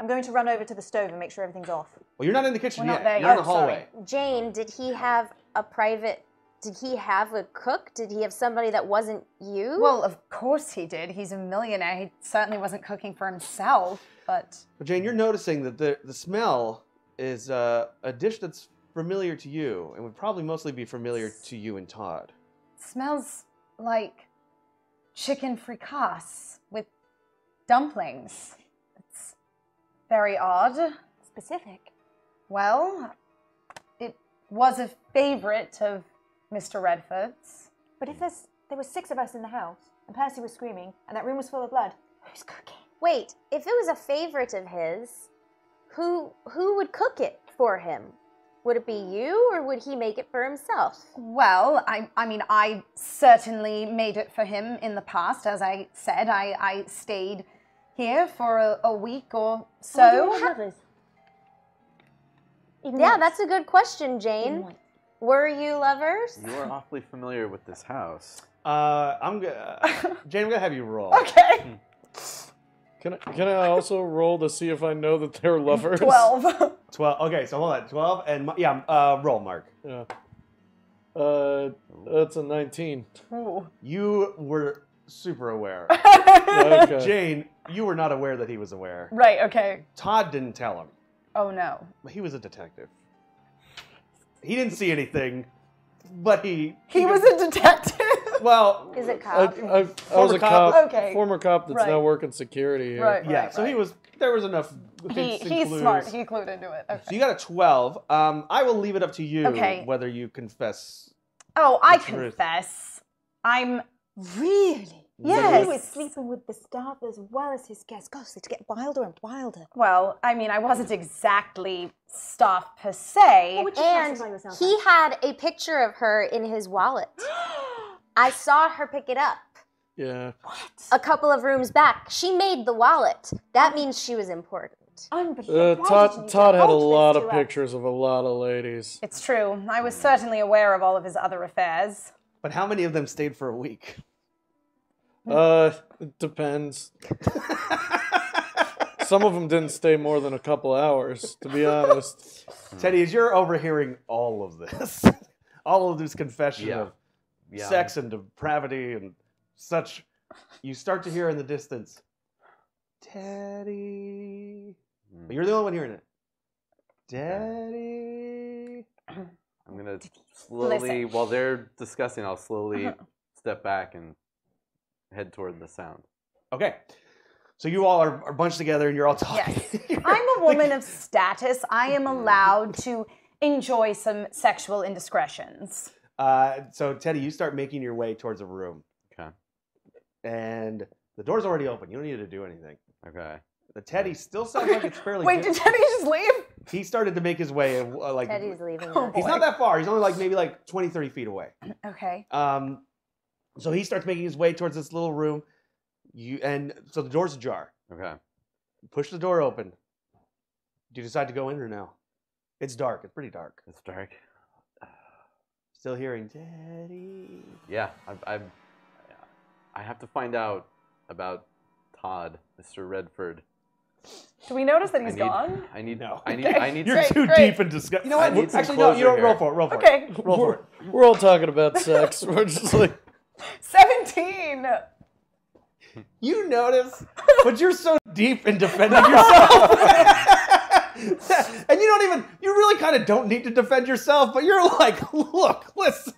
I'm going to run over to the stove and make sure everything's off. Well, you're not in the kitchen We're yet. not there you're in yet, the hallway. Jane, did he have a private? Did he have a cook? Did he have somebody that wasn't you? Well, of course he did. He's a millionaire. He certainly wasn't cooking for himself, but But Jane, you're noticing that the the smell is uh, a dish that's familiar to you, and would probably mostly be familiar to you and Todd. smells like chicken fricassee with dumplings. Very odd. Specific. Well, it was a favorite of Mr. Redford's. But if there's there were six of us in the house and Percy was screaming and that room was full of blood, who's cooking? Wait, if it was a favorite of his, who who would cook it for him? Would it be you, or would he make it for himself? Well, I, I mean, I certainly made it for him in the past. As I said, I, I stayed here for a, a week or so. Yeah, that's a good question, Jane. Were you lovers? You are awfully familiar with this house. Uh, I'm gonna Jane. I'm gonna have you roll. Okay. Can I, can I also roll to see if I know that they're lovers? 12. Twelve. Okay, so hold on. Twelve and yeah. Uh, roll, Mark. Yeah. Uh, that's a 19. Ooh. You were super aware. Okay. Jane, you were not aware that he was aware. Right, okay. Todd didn't tell him. Oh no. He was a detective. He didn't see anything, but he. He was a detective. Well, Is it cop? I, I was a cop. cop. Okay. Former cop that's Right. now working security here. Right. yeah. So he was. There was enough. he, he's clues. smart. He clued into it. Okay. So you got a twelve. Um, I will leave it up to you Okay. whether you confess. Oh, I The truth. confess. I'm Really? Yes. He was sleeping with the staff as well as his guests. Gosh, they get wilder and wilder. well, I mean, I wasn't exactly staff per se. What would you And yourself he as? had a picture of her in his wallet. I saw her pick it up Yeah. What? A couple of rooms back. She made the wallet. That means she was important. Unbelievable. Uh, Why Todd, Todd had a lot of us? pictures of a lot of ladies. It's true. I was certainly aware of all of his other affairs. But how many of them stayed for a week? Uh, it depends. Some of them didn't stay more than a couple hours, to be honest. Teddy, as you're overhearing all of this, all of this confession Yeah. of Yeah. sex and depravity and such, you start to hear in the distance, Teddy. Mm. But you're the only one hearing it. Teddy. I'm gonna slowly, while they're discussing, I'll slowly step back and head toward the sound. Okay. So you all are, are bunched together and you're all talking. Yes. I'm a woman of status. I am allowed to enjoy some sexual indiscretions. Uh, so Teddy, you start making your way towards a room, Okay. and the door's already open. You don't need to do anything. Okay. The Teddy still sounds like it's fairly. Wait, good. did Teddy just leave? He started to make his way, uh, like Teddy's leaving. Oh, us. he's not that far. He's only like maybe like 20, 30 feet away. Okay. Um, so he starts making his way towards this little room. You and so the door's ajar. Okay. Push the door open. Do you decide to go in or no? It's dark. It's pretty dark. It's dark. Still hearing Teddy. Yeah, I, I, I have to find out about Todd, Mr. Redford. Do we notice that I he's need, gone? I need, No. I need, Okay. I need. You're Great, too great. deep in discussion. You know what? Actually, no. You don't roll here. for it. Roll for Okay. it. Roll for We're, it. we're all talking about sex. We're just like, 17! You notice, but you're so deep in defending yourself. and you don't even, you really kind of don't need to defend yourself, but you're like, look, listen.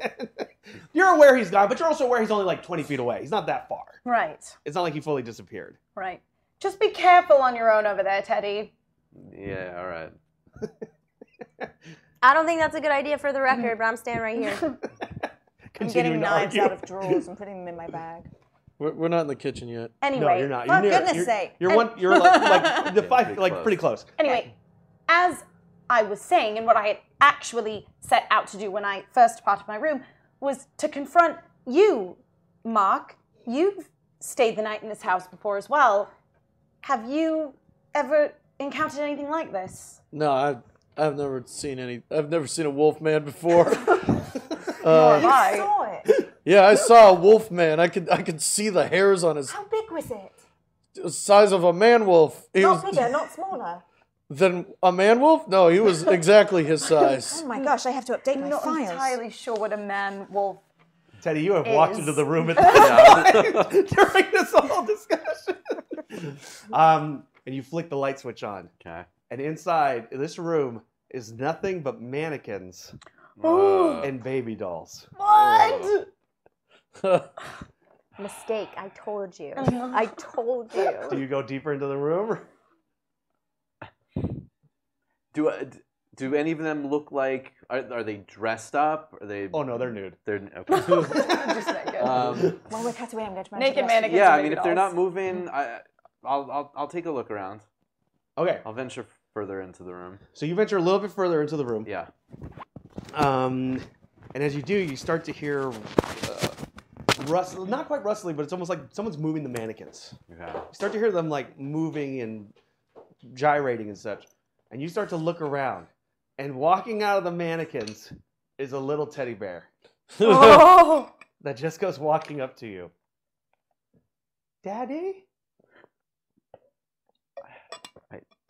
You're aware he's gone, but you're also aware he's only like 20 feet away. He's not that far. Right, It's not like he fully disappeared. right. Just be careful on your own over there, Teddy. Yeah, all right. I don't think that's a good idea for the record, but I'm standing right here. I'm Continuing getting to knives argue. out of drawers and putting them in my bag. we're, we're not in the kitchen yet. Anyway, No, you're not. For You're near, goodness you're, sake. You're one. You're like, like the five, pretty like close. pretty close. Anyway, as I was saying, and what I had actually set out to do when I first departed my room was to confront you, Mark. You've stayed the night in this house before as well. Have you ever encountered anything like this? No, I, I've never seen any. I've never seen a wolf man before. Nor have uh, I. Saw it. yeah, I saw a wolf man. I could, I could see the hairs on his How big was it? the size of a man wolf. He Not was bigger, not smaller. than a man wolf. No, he was exactly his size. Oh my gosh, I have to update my I'm not files. entirely sure what a man wolf. Teddy, you have walked Is- into the room at this point during this whole discussion. um, and you flick the light switch on, Okay. and inside this room is nothing but mannequins and baby dolls. What? Mistake. I told you. I told you. Do you. you go deeper into the room? do uh, d- do any of them look like? Are, are they dressed up? Are they? Oh no, they're nude. They're okay. Just naked. um, Well, we're cut away. I'm going to Naked manage the rest mannequins. yeah, I baby mean, if they're not dolls. moving, I, I'll, I'll I'll take a look around. Okay. I'll venture further into the room. So you venture a little bit further into the room. Yeah. Um, and as you do, you start to hear uh, rustle, not quite rustling, but it's almost like someone's moving the mannequins. Okay. You start to hear them like moving and gyrating and such. And you start to look around. And walking out of the mannequins is a little teddy bear Oh. that just goes walking up to you. Daddy?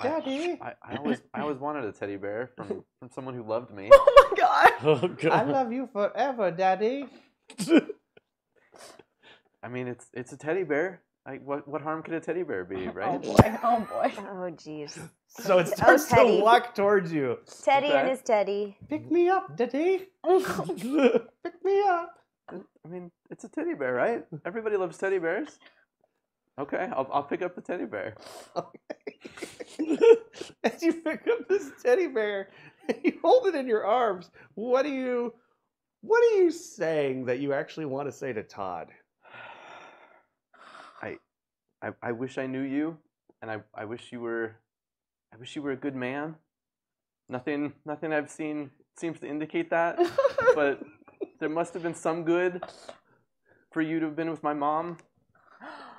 I, I, Daddy? I, I always I always wanted a teddy bear from from someone who loved me. Oh my god. Oh god. I love you forever, Daddy. I mean, it's it's a teddy bear. Like, what what harm could a teddy bear be, right? Oh right? boy. Oh boy. Oh, jeez. So it Oh, starts to walk towards you. Teddy and his Teddy. Pick me up, Daddy. Pick me up. I mean, it's a teddy bear, right? Everybody loves teddy bears. Okay, I'll I'll pick up the teddy bear. As you pick up this teddy bear and you hold it in your arms, what are you what are you saying that you actually want to say to Todd? I, I I wish I knew you, and I I wish you were, I wish you were a good man. Nothing nothing I've seen seems to indicate that, but there must have been some good for you to have been with my mom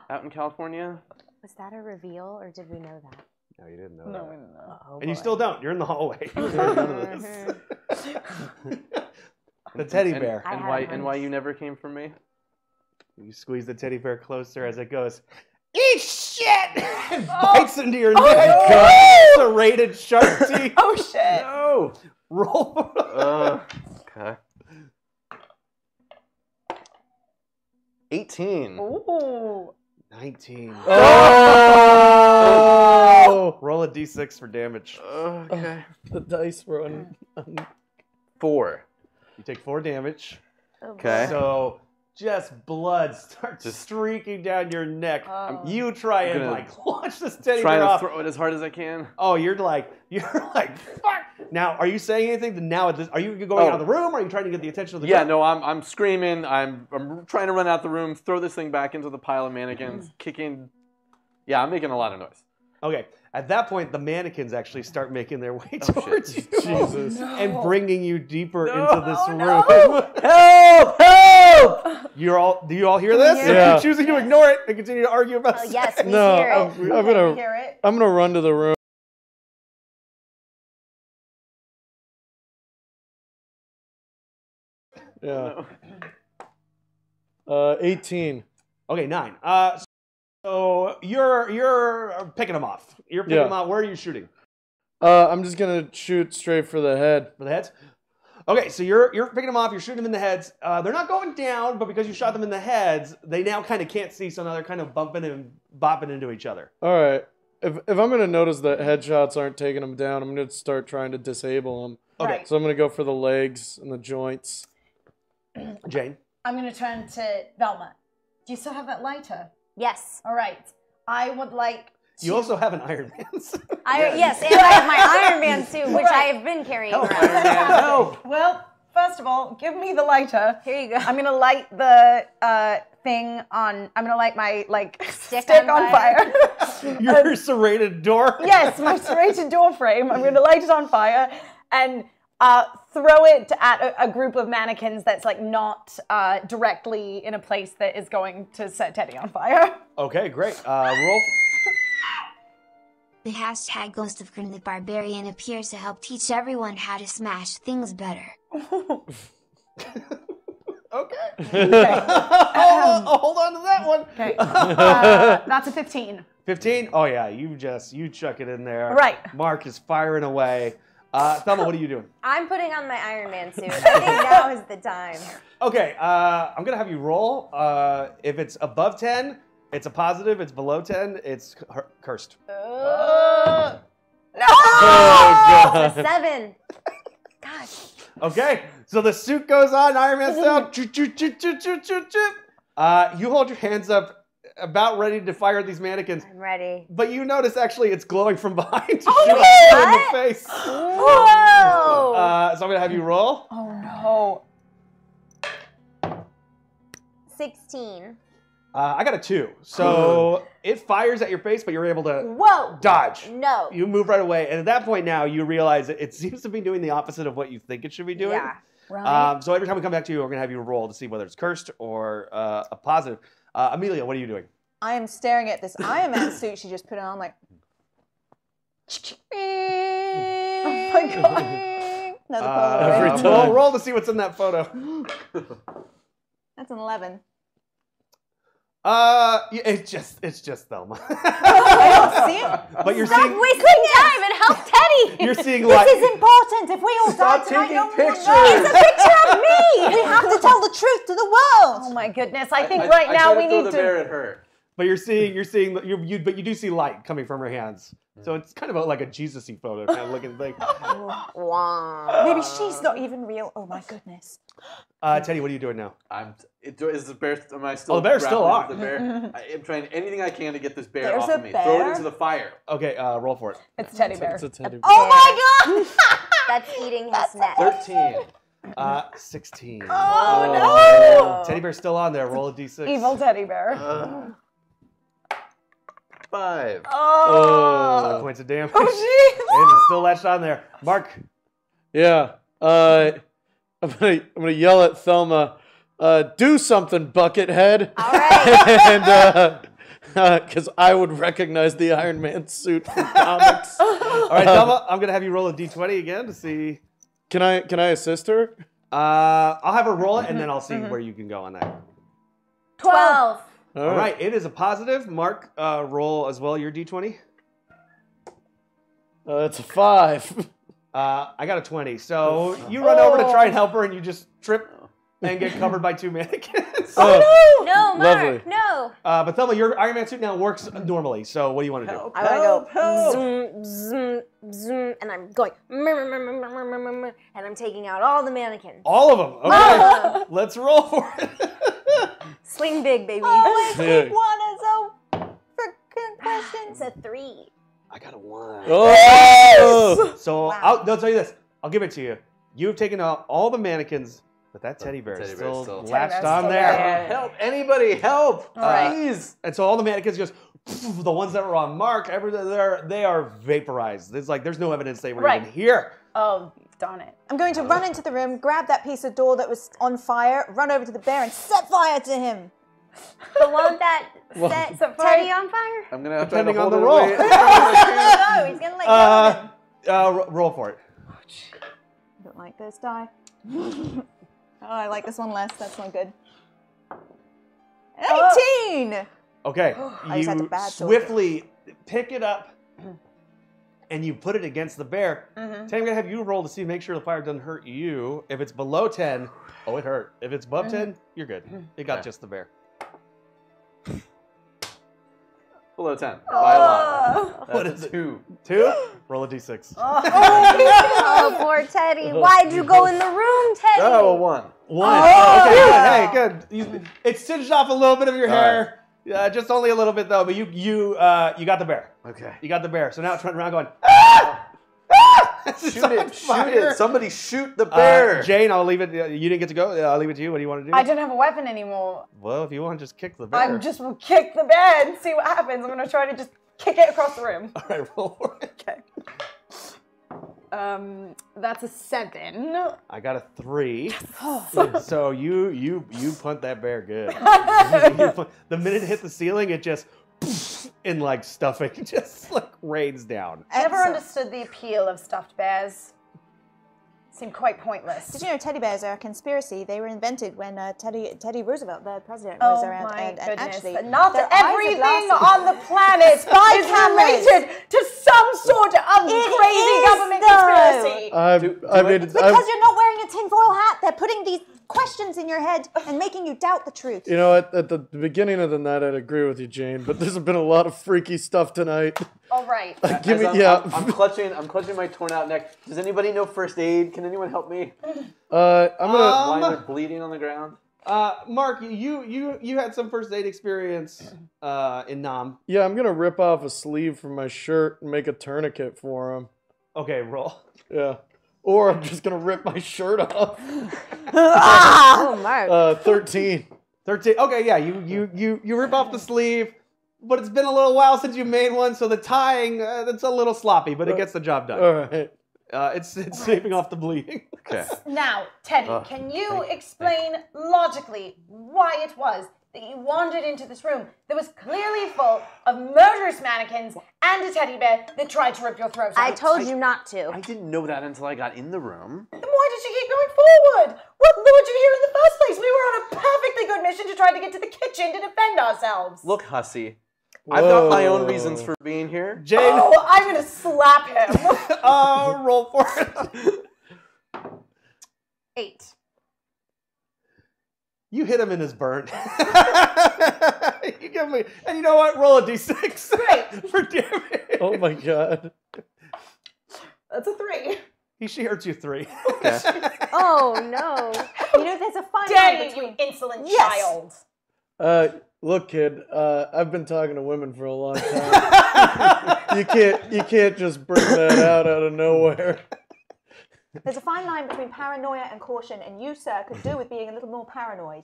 out in California. Was that a reveal, or did we know that? No, you didn't know No, that. we don't know. Oh, and you still don't. You're in the hallway. You heard none of this. the teddy bear. I And why and why you never came for me? You squeeze the teddy bear closer as it goes, Eat shit! and bites into your neck. Serrated sharp teeth. Oh shit. No. Roll. Uh, okay. Eighteen. Ooh. 19. Oh! Roll a d6 for damage. Oh, okay. the dice were on. on- Four. You take four damage. Oh, Okay. So just blood starts Just- streaking down your neck. Oh. You try and like launch this teddy bear Trying bear to throw it as hard as I can. Oh, you're like you're like fuck. Now, are you saying anything? To now, at this, are you going Oh. out of the room? Or are you trying to get the attention of the Yeah, group? no, I'm I'm screaming. I'm I'm trying to run out the room, throw this thing back into the pile of mannequins, kicking. Yeah, I'm making a lot of noise. Okay. At that point, the mannequins actually start making their way Oh, shit. towards you Jesus. Oh, and bringing you deeper No. into this Oh, room. no. Help! Help! You're all. Do you all hear this? hear Or it. You're choosing to ignore it and continue to argue about. Oh, yes, we No, hear it. I'm, I'm we gonna. hear it. I'm gonna run to the room. Yeah. Uh, 18. Okay, nine. Uh, so you're you're picking them off. You're picking Yeah. them off. Where are you shooting? Uh, I'm just gonna shoot straight for the head. For the heads? Okay, so you're you're picking them off. You're shooting them in the heads. Uh, they're not going down, but because you shot them in the heads, they now kind of can't see, so now they're kind of bumping and bopping into each other. All right. If, if I'm gonna notice that headshots aren't taking them down, I'm gonna start trying to disable them. Okay, Right. So I'm gonna go for the legs and the joints. Jane. I'm going to turn to Velma. Do you still have that lighter? Yes. All right. I would like. To... You also have an Iron Man. I, yes, and I have my Iron Man suit, which I have been carrying Help, around. Iron Man, help! Well, first of all, give me the lighter. Here you go. I'm gonna light the uh, thing on. I'm gonna light my like Stick stick, on on, fire. fire. Your serrated door. yes, my serrated door frame. I'm gonna light it on fire and uh, throw it at a, a group of mannequins that's like not uh, directly in a place that is going to set Teddy on fire. Okay, great. Uh, roll. The hashtag Ghost of Grim the Barbarian appears to help teach everyone how to smash things better. Okay. oh, oh, hold on to that one. Okay, uh, that's a 15. 15? Oh, yeah, you just, you chuck it in there. Right. Mark is firing away. Uh, Thelma, what are you doing? I'm putting on my Iron Man suit. I think now is the time. Okay, uh, I'm going to have you roll. Uh, if it's above 10, it's a positive. It's below 10, it's cu- cursed. Uh, no! Oh, It's a seven. Gosh. Okay, so the suit goes on, Iron Man style. Choo, choo, choo, choo, choo, choo, choo. Uh, you hold your hands up, about ready to fire these mannequins. I'm ready. But you notice actually it's glowing from behind Oh, shoot wait, in what? the face. Whoa! Uh, so I'm gonna have you roll. Oh no. 16. Uh, I got a two. So it fires at your face, but you're able to Whoa! dodge. No. You move right away, and at that point now you realize that it seems to be doing the opposite of what you think it should be doing. Yeah. Right. Um, so every time we come back to you, we're gonna have you roll to see whether it's cursed or uh, a positive. Uh, Amelia, what are you doing? I am staring at this Iron Man suit she just put on. I'm like, oh my god. Another Uh, Polaroid. Every roll, roll to see what's in that photo. That's an 11. Uh, it's just it's just Thelma. I don't see it. but you're Stop seeing wasting time and help Teddy. you're seeing This is important. If we all Stop die tonight, taking no one will pictures. know. It's a picture of me. We have to tell the truth to the world. Oh my goodness. I think I- right I now tried we to throw need the to. bear at her. But you're seeing you're seeing you, you but you do see light coming from her hands. So it's kind of a, like a Jesus-y photo kind of looking thing. Wow. Maybe she's not even real. Oh my goodness. Uh, Teddy, what are you doing now? I'm. It, is the bear? Am I still? Oh, the bear's still grappling with The bear. I am trying anything I can to get this bear There's off of me. Bear? Throw it into the fire. Okay, uh, roll for it. It's teddy bear. It's a teddy bear. Oh my god! That's eating his neck. Thirteen. Uh, 16. Oh no. Teddy bear's still on there. Roll a d6. Evil teddy bear. Uh, five. Five points of damage. Oh, And it's still latched on there. Mark, Yeah. Uh, I'm gonna I'm gonna yell at Thelma. Uh, do something, Buckethead. All right. and uh, because I would recognize the Iron Man suit from comics. all right, Thelma, I'm gonna have you roll a d20 again to see. Can I can I assist her? Uh, I'll have her roll it, and then I'll see where you can go on that. Twelve. All All right, it is a positive. Mark, uh, roll as well your d20. Uh, that's a five. Uh, I got a 20. So you run over to try and help her, and you just trip and get covered by two mannequins. Oh, No, Mark. Lovely. No. Uh, but Thelma, your Iron Man suit now works normally. So what do you want to do? I want to go zoom, zoom, zoom, and I'm going, and I'm taking out all the mannequins. All of them. Okay, let's roll for it. Swing big, baby. Always Yeah. keep one as a freaking question. It's a three. I got a one. Oh! So I'll, I'll tell you this. I'll give it to you. You've taken out all the mannequins, but that teddy bear is teddy bear's still still- latched Teddy on there. there. Help! Anybody help! right. Please. And so all the mannequins just the ones that were on Mark, every they're they are vaporized. It's like there's no evidence they were Right. even here. Oh, darn it. I'm going to run into the room, grab that piece of door that was on fire, run over to the bear, and set fire to him. The one that set So Teddy on fire? I'm gonna have Depending to on hold the it roll. away. no, he's gonna let go. Uh, uh, ro- roll for it. I don't like this die. oh, I like this one less. That's not good. 18! Okay, I just had to you bad soldier. swiftly pick it up and you put it against the bear. Mm-hmm. Teddy, I'm gonna have you roll to see, make sure the fire doesn't hurt you. If it's below ten, oh, it hurt. If it's above Mm-hmm. ten, you're good. It got Okay. just the bear. Below ten by a lot. What What is is it? two? Two. Roll a d6. Oh, poor Teddy. Why'd you go in the room, Teddy? Oh, a one. One. okay, good. Hey, good. You, it singed off a little bit of your All hair. Yeah, just only a little bit though. But you you uh, you got the bear. Okay. You got the bear. So now it's running around going. Ah! Ah! Shoot it! Shoot it! Somebody shoot the Uh, bear! Jane, I'll leave it. uh, You didn't get to go. Uh, I'll leave it to you. What do you want to do? I don't have a weapon anymore. Well, if you want, just kick the bear. I'm just will kick the bear and see what happens. I'm gonna try to just kick it across the room. All right, roll for it. Okay. Um, that's a seven. I got a three. so you you you punt that bear good. Punt- the minute it hit the ceiling, it just in like stuffing just like rains down. I Never Excellent. understood the appeal of stuffed bears. Seemed quite pointless. Did you know teddy bears are a conspiracy? They were invented when uh, Teddy Teddy Roosevelt, the president, was Oh around. my and, and goodness! actually, But not their eyes are everything on the planet Spy is cameras. related to some sort of It crazy is, government though. conspiracy. I've, Do- do I mean, It's I've- because you're not wearing a tinfoil hat. They're putting these questions in your head and making you doubt the truth. you know, at, at the beginning of the night, I'd agree with you, Jane. But there's been a lot of freaky stuff tonight. All right. Give As me, I'm, yeah. I'm, I'm clutching. I'm clutching my torn out neck. Does anybody know first aid? Can anyone help me? Uh, I'm gonna. Um, Lying there bleeding on the ground. Uh, Mark, you you you had some first aid experience uh, in Nam. yeah, I'm gonna rip off a sleeve from my shirt and make a tourniquet for him. Okay, roll. Yeah. Or I'm just gonna rip my shirt off. Oh, Mark. Uh, 13. 13. Okay, yeah, you you you you rip off the sleeve, but it's been a little while since you made one, so the tying uh, that's a little sloppy, but it gets the job done. All right. Uh, it's it's saving off the bleeding. Okay. Now, Teddy, Ugh, can you thank- explain logically why it was that you wandered into this room that was clearly full of murderous mannequins and a teddy bear that tried to rip your throat out. I out? told you not to. I didn't know that until I got in the room. Then why did you keep going forward? What lured you here in the first place? We were on a perfectly good mission to try to get to the kitchen to defend ourselves. Look, hussy. I've got my own reasons for being here. Jane, Oh, I'm gonna slap him. uh, roll for it. Eight. You hit him in his burn. you give me, and you know what? Roll a d6. Great. for damage. Oh my god. That's a three. He she hurts you three. Okay. Oh no. You know, there's a fine Dare line between. you insolent Yes. child. Uh, look, kid. Uh, I've been talking to women for a long time. you can't you can't just bring that out out of nowhere. There's a fine line between paranoia and caution, and you, sir, could do with being a little more paranoid.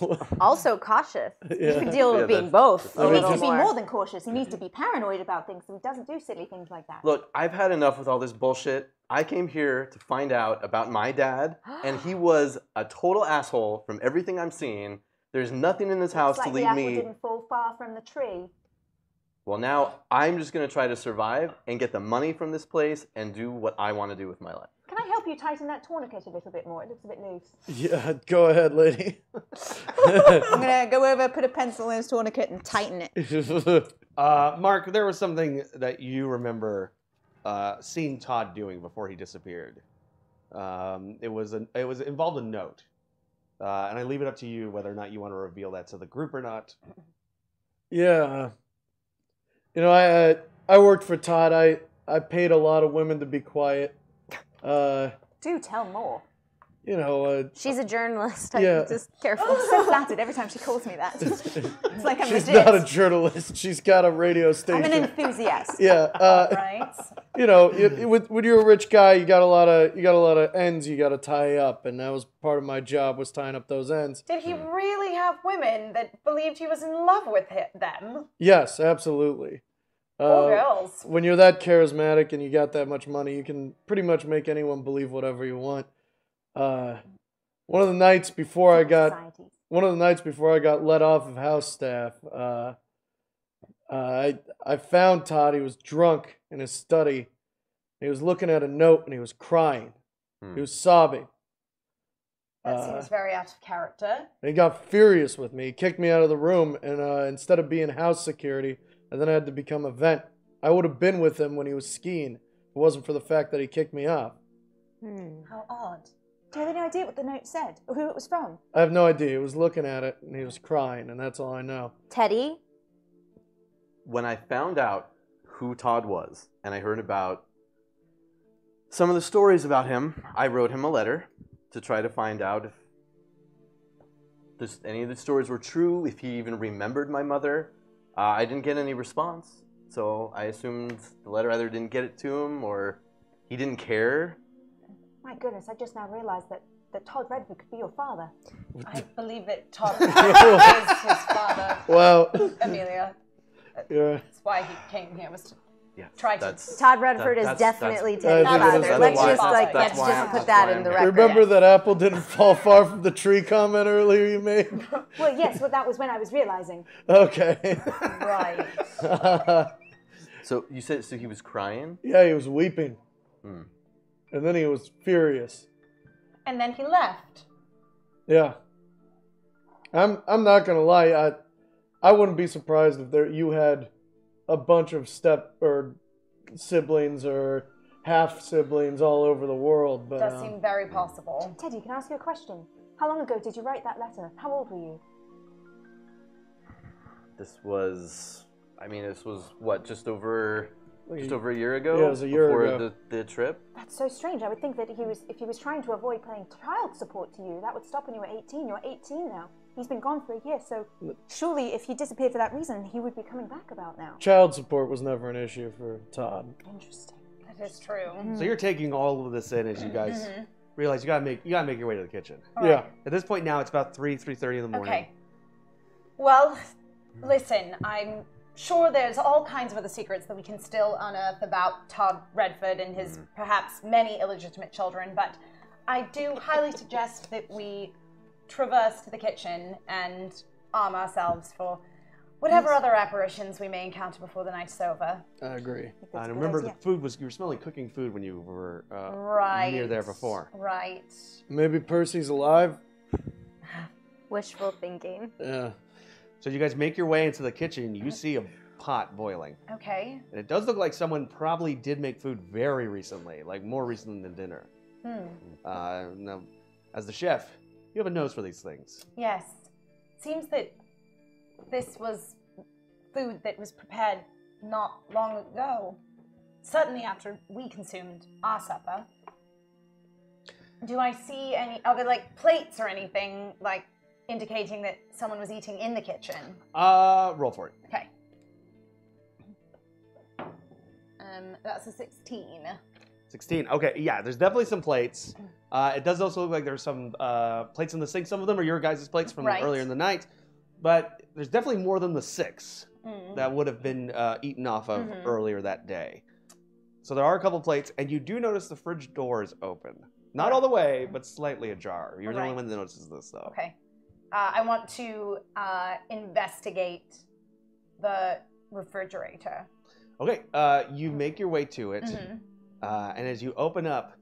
Also cautious. You Yeah. could deal with being both. that's a I mean, He needs to be more. more than cautious. He needs to be paranoid about things, so he doesn't do silly things like that. Look, I've had enough with all this bullshit. I came here to find out about my dad, and he was a total asshole from everything I'm seeing. There's nothing in this house Looks to like the lead apple me. didn't fall far from the tree. Well, now I'm just gonna try to survive and get the money from this place and do what I want to do with my life. Can I help you tighten that tourniquet a little bit more? It looks a bit loose. Yeah, go ahead, lady. I'm gonna go over, put a pencil in his tourniquet, and tighten it. Uh, Mark, there was something that you remember uh, seeing Todd doing before he disappeared. Um, it was an, it was involved a note, uh, and I leave it up to you whether or not you want to reveal that to the group or not. yeah. You know, I uh, I worked for Todd. I I paid a lot of women to be quiet. Uh, Do tell more. you know, uh, She's a journalist. Yeah. I'm just careful. I'm so flattered every time she calls me that. It's like I'm she's legit. not a journalist. She's got a radio station. I'm an enthusiast. yeah. Uh, Right? you know, you, with, when you're a rich guy, you got a lot of you got a lot of ends you got to tie up, and that was part of my job was tying up those ends. Did he really have women that believed he was in love with them? Yes, absolutely. Or Uh, girls? when you're that charismatic and you got that much money, you can pretty much make anyone believe whatever you want. Uh, one of the nights before I got one of the nights before I got let off of house staff, uh, uh, I I found Todd. He was drunk in his study. He was looking at a note and he was crying. Hmm. He was sobbing. That Uh, seems very out of character. he got furious with me. He kicked me out of the room, and uh, instead of being house security, and then I had to become a vent. I would have been with him when he was skiing. If it wasn't for the fact that he kicked me off. Hmm. How odd. Do you have any idea what the note said or who it was from? I have no idea. He was looking at it and he was crying, and that's all I know. Teddy, When I found out who Todd was and I heard about some of the stories about him, I wrote him a letter to try to find out if this, any of the stories were true, if he even remembered my mother. Uh, I didn't get any response, so I assumed the letter either didn't get it to him or he didn't care. My goodness, I just now realised that, that Todd Redford could be your father. I believe that Todd is his father, Well, Amelia. yeah. That's why he came here, was to Yeah, Try to- Todd Redford that- is that's- that's- definitely I Teddy's think it is. father. That's Let's just like let's just I'm- put that in the here. record. Remember that apple didn't fall far from the tree comment earlier you made? Well, yes, well, that was when I was realising. Okay. right. So you said so he was crying? yeah, he was weeping. Hmm. And then he was furious. And then he left. Yeah. I'm I'm not gonna lie, I I wouldn't be surprised if there you had a bunch of step or siblings or half siblings all over the world, but Does um, seem very possible. Teddy, can I ask you a question? How long ago did you write that letter? How old were you? This was, I mean, this was what just over, like, just over a year ago. Yeah, it was a year before ago. the the trip. That's so strange. I would think that he was, if he was trying to avoid paying child support to you, that would stop when you were 18. You're 18 now. He's been gone for a year, so surely if he disappeared for that reason, he would be coming back about now. child support was never an issue for Todd. Interesting. That is true. Hmm. So you're taking all of this in as you guys mm-hmm. realize you gotta make you gotta make your way to the kitchen. Yeah. At this point now, it's about three three thirty in the morning. Okay. Well, listen, I'm sure there's all kinds of other secrets that we can still unearth about Todd Redford and his mm-hmm. perhaps many illegitimate children, but I do highly suggest that we traverse to the kitchen and arm ourselves for whatever other apparitions we may encounter before the night's over. I agree. I, and remember, the food was you were smelling cooking food when you were uh, Right. near there before. Right. Maybe Percy's alive. Wishful thinking. Yeah. So you guys make your way into the kitchen. You see a pot boiling, Okay. and it does look like someone probably did make food very recently, like more recently than dinner. Hmm. Uh, now, as the chef, you have a nose for these things. Yes. Seems that this was food that was prepared not long ago. Certainly after we consumed our supper. Do I see any other like plates or anything like indicating that someone was eating in the kitchen? Uh, roll for it. Okay. Um, that's a 16. 16. Okay, yeah, there's definitely some plates. Uh, it does also look like there's some uh, plates in the sink. Some of them are your guys' plates from Right. earlier in the night, but there's definitely more than the six Mm. that would have been uh, eaten off of Mhm. earlier that day. So there are a couple plates, and you do notice the fridge door is open. Not all the way, but slightly ajar. You're the only one that notices this, though. Okay. Uh, I want to uh, investigate the refrigerator. Okay, uh, you make your way to it, Mhm. Uh, and as you open up,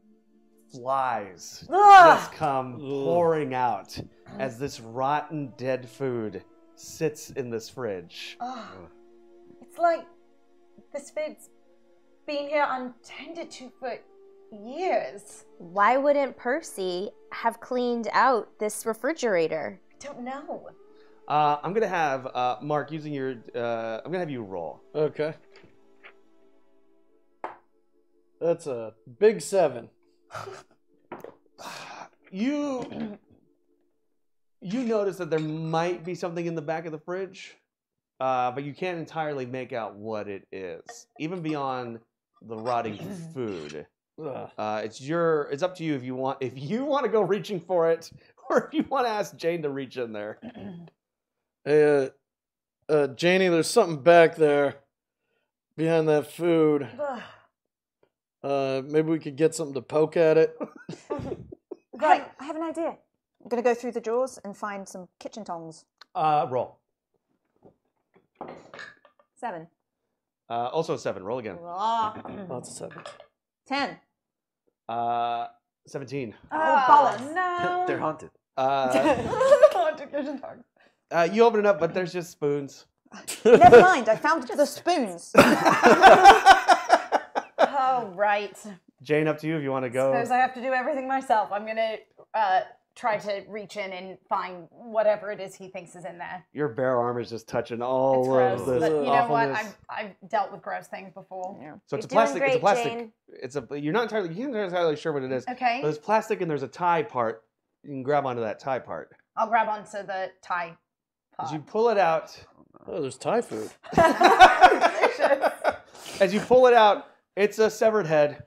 flies Ugh! just come pouring out as this rotten dead food sits in this fridge. Ugh. It's like this food's been here untended to for years. Why wouldn't Percy have cleaned out this refrigerator? I don't know. Uh, I'm gonna have uh, Mark using your. Uh, I'm gonna have you roll. Okay. That's a big seven. You you notice that there might be something in the back of the fridge, uh, but you can't entirely make out what it is, even beyond the rotting food. Uh, it's your. It's up to you if you want. If you want to go reaching for it, or if you want to ask Jane to reach in there. Hey, uh, uh, Janie, there's something back there behind that food. Ugh. Uh, maybe we could get something to poke at it. Right, I have an idea. I'm going to go through the drawers and find some kitchen tongs. Uh, roll. Seven. Uh, also a seven. Roll again. Ah, Lots of seven. Ten. Uh, seventeen. Oh, bollocks. no. They're haunted. Uh, Haunted kitchen tongs. uh, you open it up, but there's just spoons. Never mind, I found the spoons. Oh, right. Jane, up to you if you want to go. Suppose I have to do everything myself. I'm gonna uh, try to reach in and find whatever it is he thinks is in there. Your bare arm is just touching all It's of this but you know what? I've, I've dealt with gross things before. So it's a plastic. doing it's a plastic. Jane. It's a. You're not entirely. You're not entirely sure what it is. Okay, But there's plastic and there's a tie part. You can grab onto that tie part. I'll grab onto the tie. Part. As you pull it out, Oh, there's Thai food. as you pull it out, it's a severed head in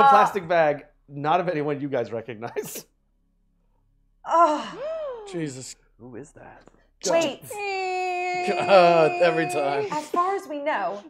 a plastic bag. Not of anyone you guys recognize. Oh, Jesus. Who is that? wait. God, every time. As far as we know,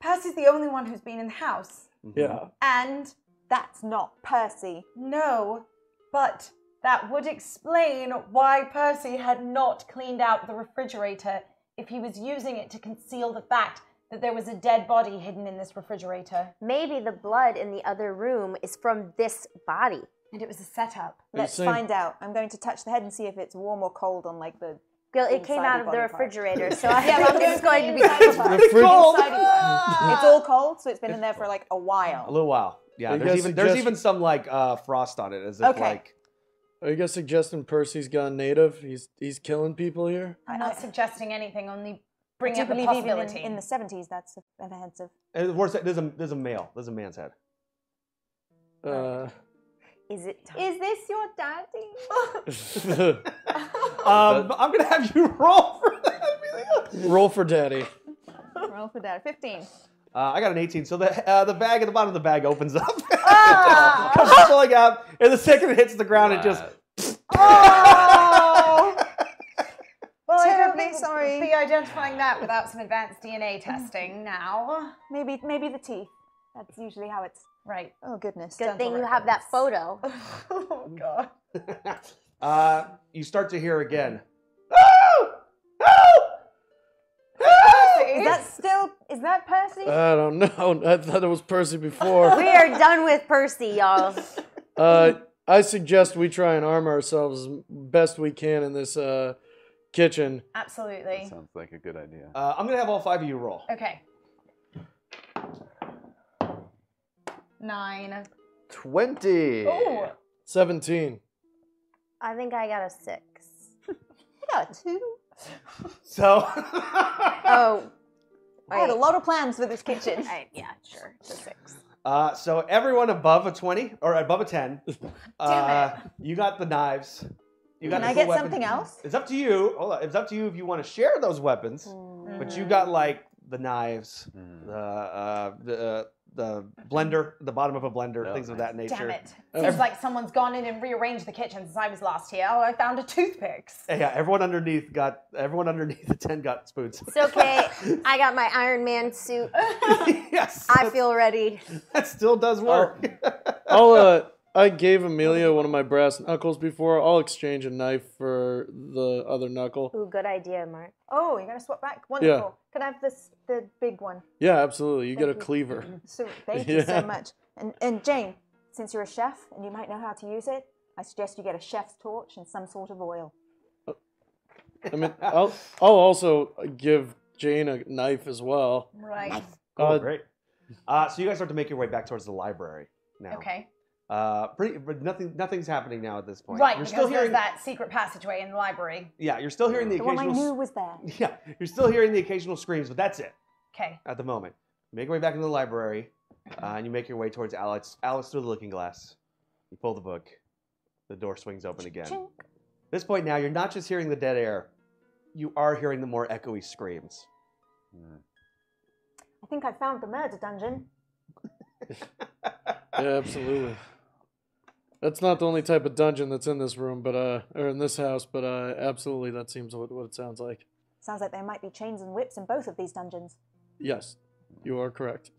Percy's the only one who's been in the house. Mm-hmm. Yeah. And That's not Percy. no, but that would explain why Percy had not cleaned out the refrigerator if he was using it to conceal the fact that there was a dead body hidden in this refrigerator. Maybe the blood in the other room is from this body. And it was a setup. Are Let's saying- find out. I'm going to touch the head and see if it's warm or cold on like the. Girl, it came out of the body part. refrigerator, so I Yeah, I'm think it's going to be inside the part. The fridge- Inside part. It's all cold, so it's been in there for like a while. A little while. Yeah. I There's even there's suggest- even some like uh, frost on it. Is it, as if Okay. like Are you guys suggesting Percy's gone native? He's he's killing people here? I'm not suggesting anything, only I bringing do up the believe even in, in the 70s that's offensive. and of course there's a there's a male. There's a man's head. Uh, Is it? Is this your daddy? Um, I'm gonna have you roll for that. Roll for daddy. Roll for dad. 15. Uh, I got an 18, so the uh, the bag at the bottom of the bag opens up. Ah! Comes starts pulling out, and the second it hits the ground, it just. Oh! Well, I don't Terribly think sorry. be identifying that without some advanced DNA testing now. maybe, maybe the teeth. That's usually how it's. Right. Oh goodness. Good don't thing worry. you have that photo. Oh god. uh, you start to hear again. Oh! Oh! Oh! Is that still? Is that Percy? I don't know. I thought it was Percy before. we are done with Percy, y'all. Uh, I suggest we try and arm ourselves best we can in this uh, kitchen. Absolutely. Sounds like a good idea. Uh, I'm gonna have all five of you roll. Okay. Nine. 20. Oh, 17. I think I got a six. I got a two. So. Oh, I had a lot of plans for this kitchen. I- yeah, sure, it's a six. Uh, so everyone above a 20 or above a 10, uh, you got the knives. You got Can the I full get weapon. something else? It's up to you. Hold on. It's up to you if you want to share those weapons. But you got like the knives, Mhm. the uh, the uh, the blender, the bottom of a blender, Oh, things of that nature. damn it. Seems like someone's gone in and rearranged the kitchen since I was last here. Oh, I found a toothpicks. Yeah, everyone underneath got everyone underneath the tent got spoons. It's okay. I got my Iron Man suit. yes, I feel ready. that still does work. I'll, uh, I gave Amelia one of my brass knuckles before. I'll exchange a knife for the other knuckle. Ooh, good idea, Mark. Oh, you're gonna swap back. Wonderful. Can I have this the big one? Yeah, absolutely. You get a you. cleaver. So thank you so much. And and Jane, since you're a chef and you might know how to use it, I suggest you get a chef's torch and some sort of oil. I mean, I'll, I'll also give Jane a knife as well. Right. Cool, Uh, great. Uh, so you guys start to make your way back towards the library now. Okay. Uh, pretty, but nothing, nothing's happening now at this point. Right, You're because still there's hearing that secret passageway in the library. Yeah, you're still hearing the The one I occasional. knew was there. Yeah, you're still hearing the occasional screams, but that's it Okay. at the moment. You make your way back into the library, uh, and you make your way towards Alice. Alice through the looking glass. You pull the book. The door swings open again. Chink. At this point now, you're not just hearing the dead air. You are hearing the more echoey screams. Mm. I think I found the murder dungeon. Yeah, absolutely. That's not the only type of dungeon that's in this room, but uh, or in this house, but uh, absolutely, that seems what, what it sounds like. Sounds like there might be chains and whips in both of these dungeons. Yes, you are correct.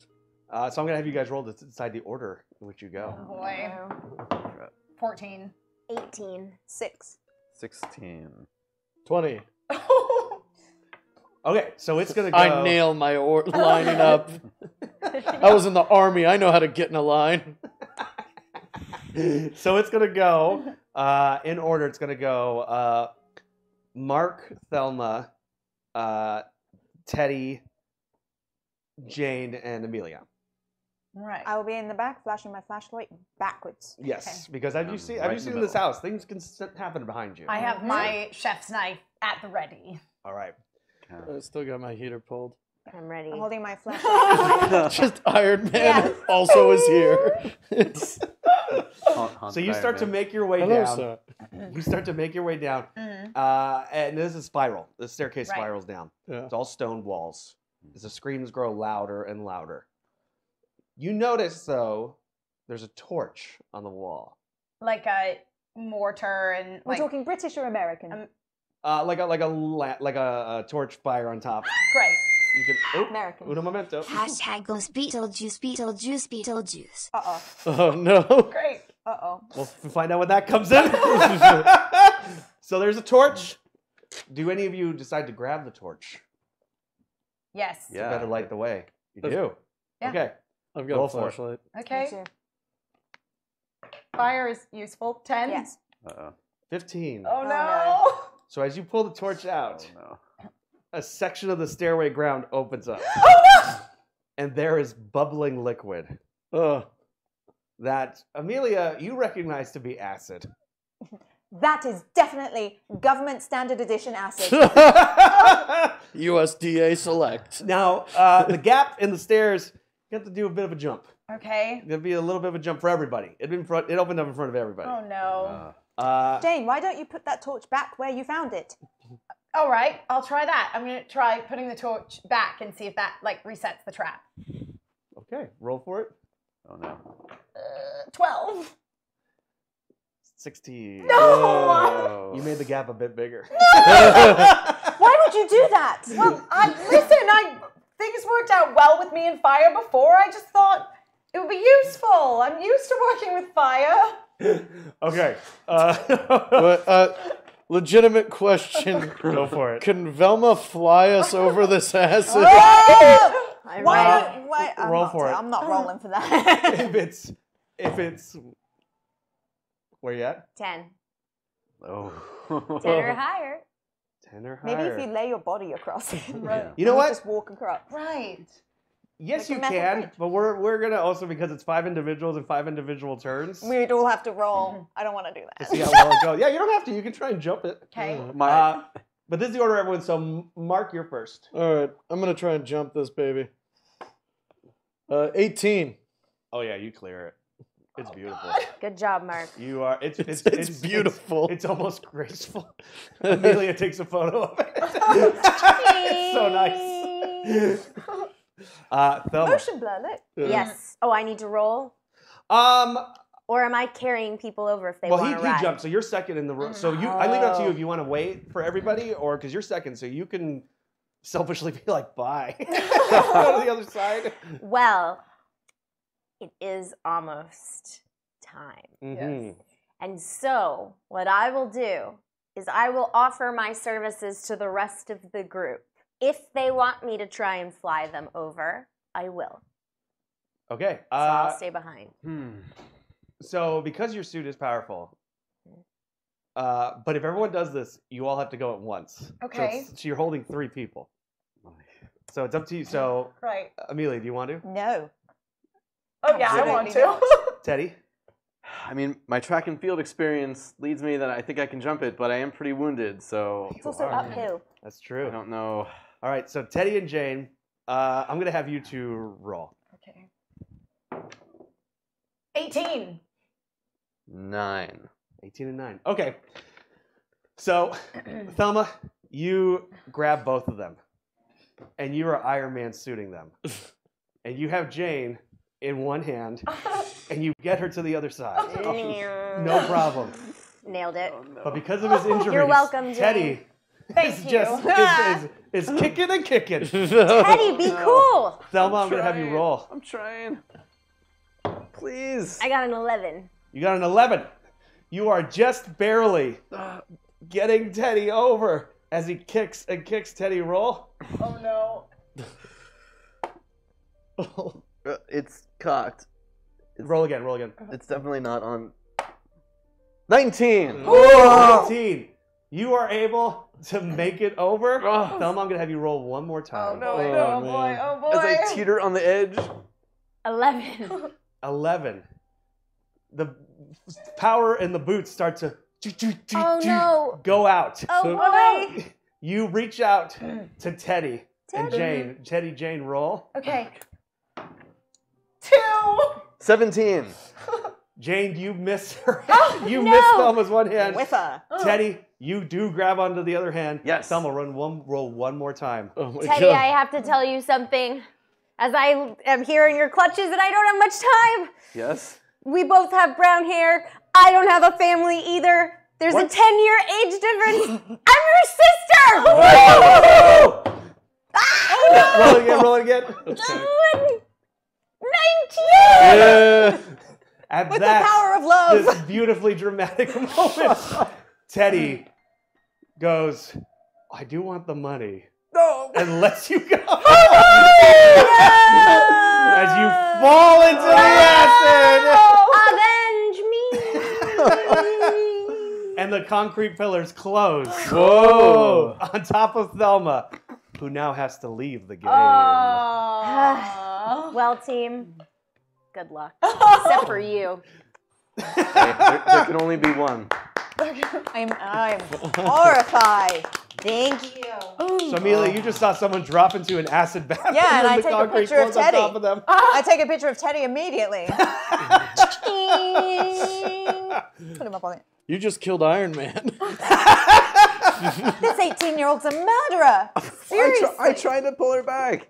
Uh, so I'm gonna have you guys roll to decide the order in which you go. Oh boy. 14. 18. Six. 16. Twenty. Okay, so it's gonna go. I nail my or- lining up. I was in the army. I know how to get in a line. so it's gonna go uh, in order. It's gonna go uh, Mark, Thelma, uh, Teddy, Jane, and Amelia. Right. I will be in the back, flashing my flashlight backwards. Yes, because have you seen right have you in seen this house? Things can happen behind you. I have my chef's knife at the ready. All right. I still got my heater pulled. I'm ready. I'm holding my flashlight. Just Iron Man Yeah. also is here. It's, Haunt- So you Iron start to make your way hello, down. sir. You start to make your way down, Mhm. uh, and this is a spiral. The staircase Right. spirals down. Yeah. It's all stone walls. As the screams grow louder and louder. You notice though, there's a torch on the wall. Like a mortar and We're like talking British or American? Um, Uh, like a like a la- like a, a torch fire on top. great. You can oh, American. uno momento. Hashtag goes Beetlejuice, Beetlejuice, Beetlejuice. Uh oh. Oh no. Great. Uh oh. We'll find out when that comes in. so there's a torch. Do any of you decide to grab the torch? Yes. You Yeah. better light the way. You That's- do. Yeah. Okay. I've got Roll a flashlight. Okay. Fire is useful. Ten. Yes. Uh-oh. 15. Oh Oh, no. So as you pull the torch out, Oh, no. A section of the stairway ground opens up. Oh no. And there is bubbling liquid Ugh. that, Amelia, you recognize to be acid. That is definitely government standard edition acid. USDA select. now, uh, the gap in the stairs, you have to do a bit of a jump. Okay. There'll be a little bit of a jump for everybody. It, in front, it opened up in front of everybody. Oh no. Uh, Uh, Jane, why don't you put that torch back where you found it? All right. I'll try that. I'm gonna try putting the torch back and see if that like resets the trap. okay, roll for it. oh no. Uh, Twelve. 16. No! You made the gap a bit bigger. No! Why would you do that? Well, I, listen, I things worked out well with me and fire before. I just thought it would be useful. I'm used to working with fire. okay. Uh, But, uh, legitimate question. go for it. Can Velma fly us over this acid? I Why? roll. why I'm roll not, for it. I'm not uh, rolling for that. if it's if it's where you at? Ten. Oh. Ten or higher. Ten or higher. Maybe if you lay your body across it. Right. You know what? Just walk across. Right. Yes, like you can, bridge. but we're we're gonna also because it's five individuals and five individual turns. We'd all have to roll. I don't want to do that. to that. see how well it goes. Yeah, you don't have to. You can try and jump it. Okay. My, Uh, but this is the order, everyone. So Mark, you're first. All right, I'm gonna try and jump this baby. Uh, 18. Oh yeah, you clear it. It's beautiful. Good job, Mark. You are. It's it's, It's beautiful. It's, almost graceful. Amelia takes a photo of it. it's so nice. Uh, Thelma. Motion blur, look. Yes. Oh, I need to roll? Um. Or am I carrying people over if they Well, he, want to he ride? jumped, so you're second in the room. So you, I leave it up to you if you want to wait for everybody, or because you're second, so you can selfishly be like, bye, go to the other side. Well, it is almost time. Mhm. And so, what I will do is I will offer my services to the rest of the group. If they want me to try and fly them over, I will. Okay. So Uh, I'll stay behind. hmm. so because your suit is powerful, uh, but if everyone does this, you all have to go at once. So Okay. it's- So, you're holding three people. So it's up to you. So Right. Amelia, do you want to? No. Oh yeah, I want to. Teddy. I mean, my track and field experience leads me that I think I can jump it, but I am pretty wounded, so It's also uphill. That's true. I don't know. All right. So Teddy and Jane, uh, I'm gonna have you two roll. okay. 18. Nine. 18 and 9. Okay. So, Thelma, you grab both of them, and you are Iron Man suiting them. and you have Jane in one hand, and you get her to the other side. No problem. Nailed it. But because of his injuries, welcome, Jane. Teddy Thank is you. Just, it's, is, is kicking and kicking. Teddy, be cool. Thelma, I'm going to have you roll. I'm trying. Please. I got an 11. You got an 11. You are just barely getting Teddy over as he kicks and kicks Teddy. Roll. Oh no. Uh, It's cocked. Roll again. Roll again. It's definitely not on. 19! 19. You are able to make it over. Oh. Thelma, I'm going to have you roll one more time. Oh time. no, Oh, no, oh, boy, oh boy. As I teeter on the edge. 11. 11. The power in the boots start to Oh, no. go out. Oh, So- boy. You reach out to Teddy, and Jane. Teddy, Jane, roll. Okay. Two. 17. Jane, you miss her. Oh, you no. miss Thelma's one hand. With her. Oh. Teddy, you do grab onto the other hand. Yes. Thelma, run one roll one more time. Oh my Teddy, god. I have to tell you something. As I am here in your clutches and I don't have much time, Yes? we both have brown hair. I don't have a family either. There's What? a 10 year age difference. I'm your sister! roll it again, roll it again. One, 19! Yeah. At With the that, power of love. this beautifully dramatic moment, Teddy goes, I do want the money. No! And lets you go. As you fall into the acid. Avenge me! And the concrete pillars close Whoa. on top of Thelma, who now has to leave the game. Oh. well, team, good luck. Except for you. Hey, there, there can only be one. I'm, I'm horrified. Thank you. So Amelia, you just saw someone drop into an acid bath. Yeah, and I the take a picture of Teddy. of them. I take a picture of Teddy immediately. Put him up on it. You just killed Iron Man. This 18 year old's a murderer. Seriously. I, tr- I tried to pull her back.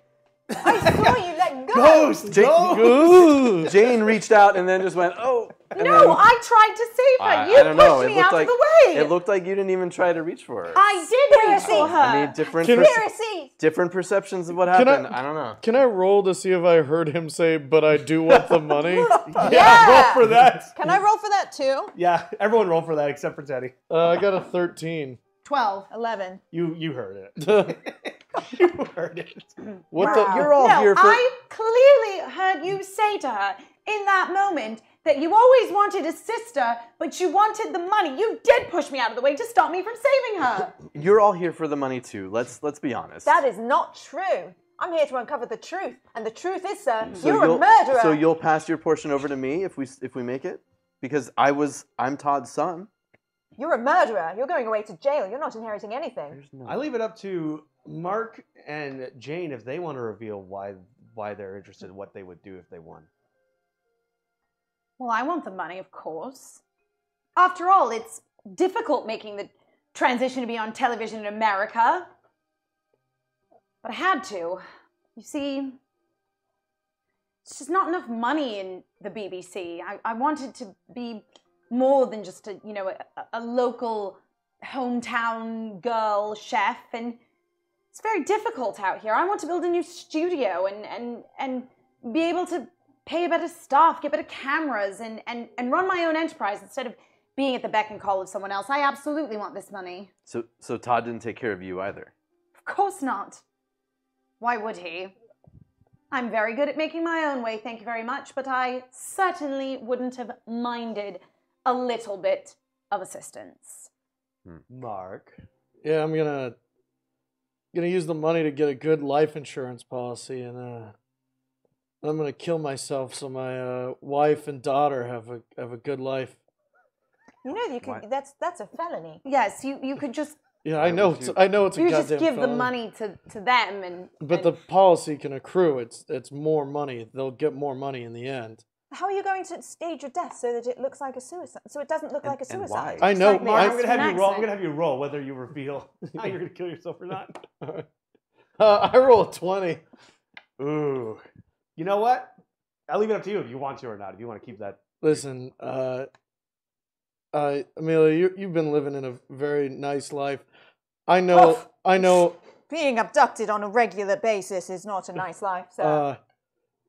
I saw you let go. Ghost, Jane, ghost. Ooh. Jane reached out and then just went, oh. I no, mean, I tried to save her. I- you I pushed know. Me out like- of the way. It looked like you didn't even try to reach for her. I did reach for her. I mean, different Can I- perce- Conspiracy! different perceptions of what Can I- happened. I, don't know. Can I roll to see if I heard him say, "But I do want the money"? Yeah, roll for that. Can I roll for that too? Yeah, everyone roll for that except for Teddy. Uh, I got a thirteen. 12. 11. You you heard it. you heard it. What Wow. the? You're all no, here for. I clearly heard you say to her in that moment that you always wanted a sister, but you wanted the money. You did push me out of the way to stop me from saving her. You're all here for the money too. Let's let's be honest. That is not true. I'm here to uncover the truth. And the truth is, sir, So you're a murderer. So you'll pass your portion over to me if we if we make it, because I was I'm Todd's son. You're a murderer. You're going away to jail. You're not inheriting anything. No. I leave it up to Mark and Jane if they want to reveal why why they're interested, what they would do if they won. Well, I want the money, of course. After all, it's difficult making the transition to be on television in America. But I had to. You see, it's just not enough money in the BBC. I, I wanted to be more than just a, you know, a, a local hometown girl chef and it's very difficult out here. I want to build a new studio and and and be able to pay better staff, get better cameras, and and and run my own enterprise instead of being at the beck and call of someone else. I absolutely want this money. So so Todd didn't take care of you either. Of course not. Why would he? I'm very good at making my own way, thank you very much, but I certainly wouldn't have minded a little bit of assistance. Mark. Yeah, I'm gonna gonna use the money to get a good life insurance policy, and uh, I'm gonna kill myself so my uh, wife and daughter have a have a good life. You know, you Why- could, that's that's a felony. Yes, you, you could just Yeah, I know. It's, I know it's a you goddamn just give the money to, to them and But and- the policy can accrue. It's it's more money. They'll get more money in the end. How are you going to stage your death so that it looks like a suicide? So it doesn't look And- like a and suicide. why? I know. like the I, I'm gonna have you roll. I'm gonna have you roll whether you reveal how you're gonna kill yourself or not. uh, I roll a twenty. Ooh. You know what? I'll leave it up to you if you want to or not. If you want to keep that. Listen, uh, uh, Amelia, you you've been living in a very nice life. I know. I know. Being abducted on a regular basis is not a nice life, sir. Uh,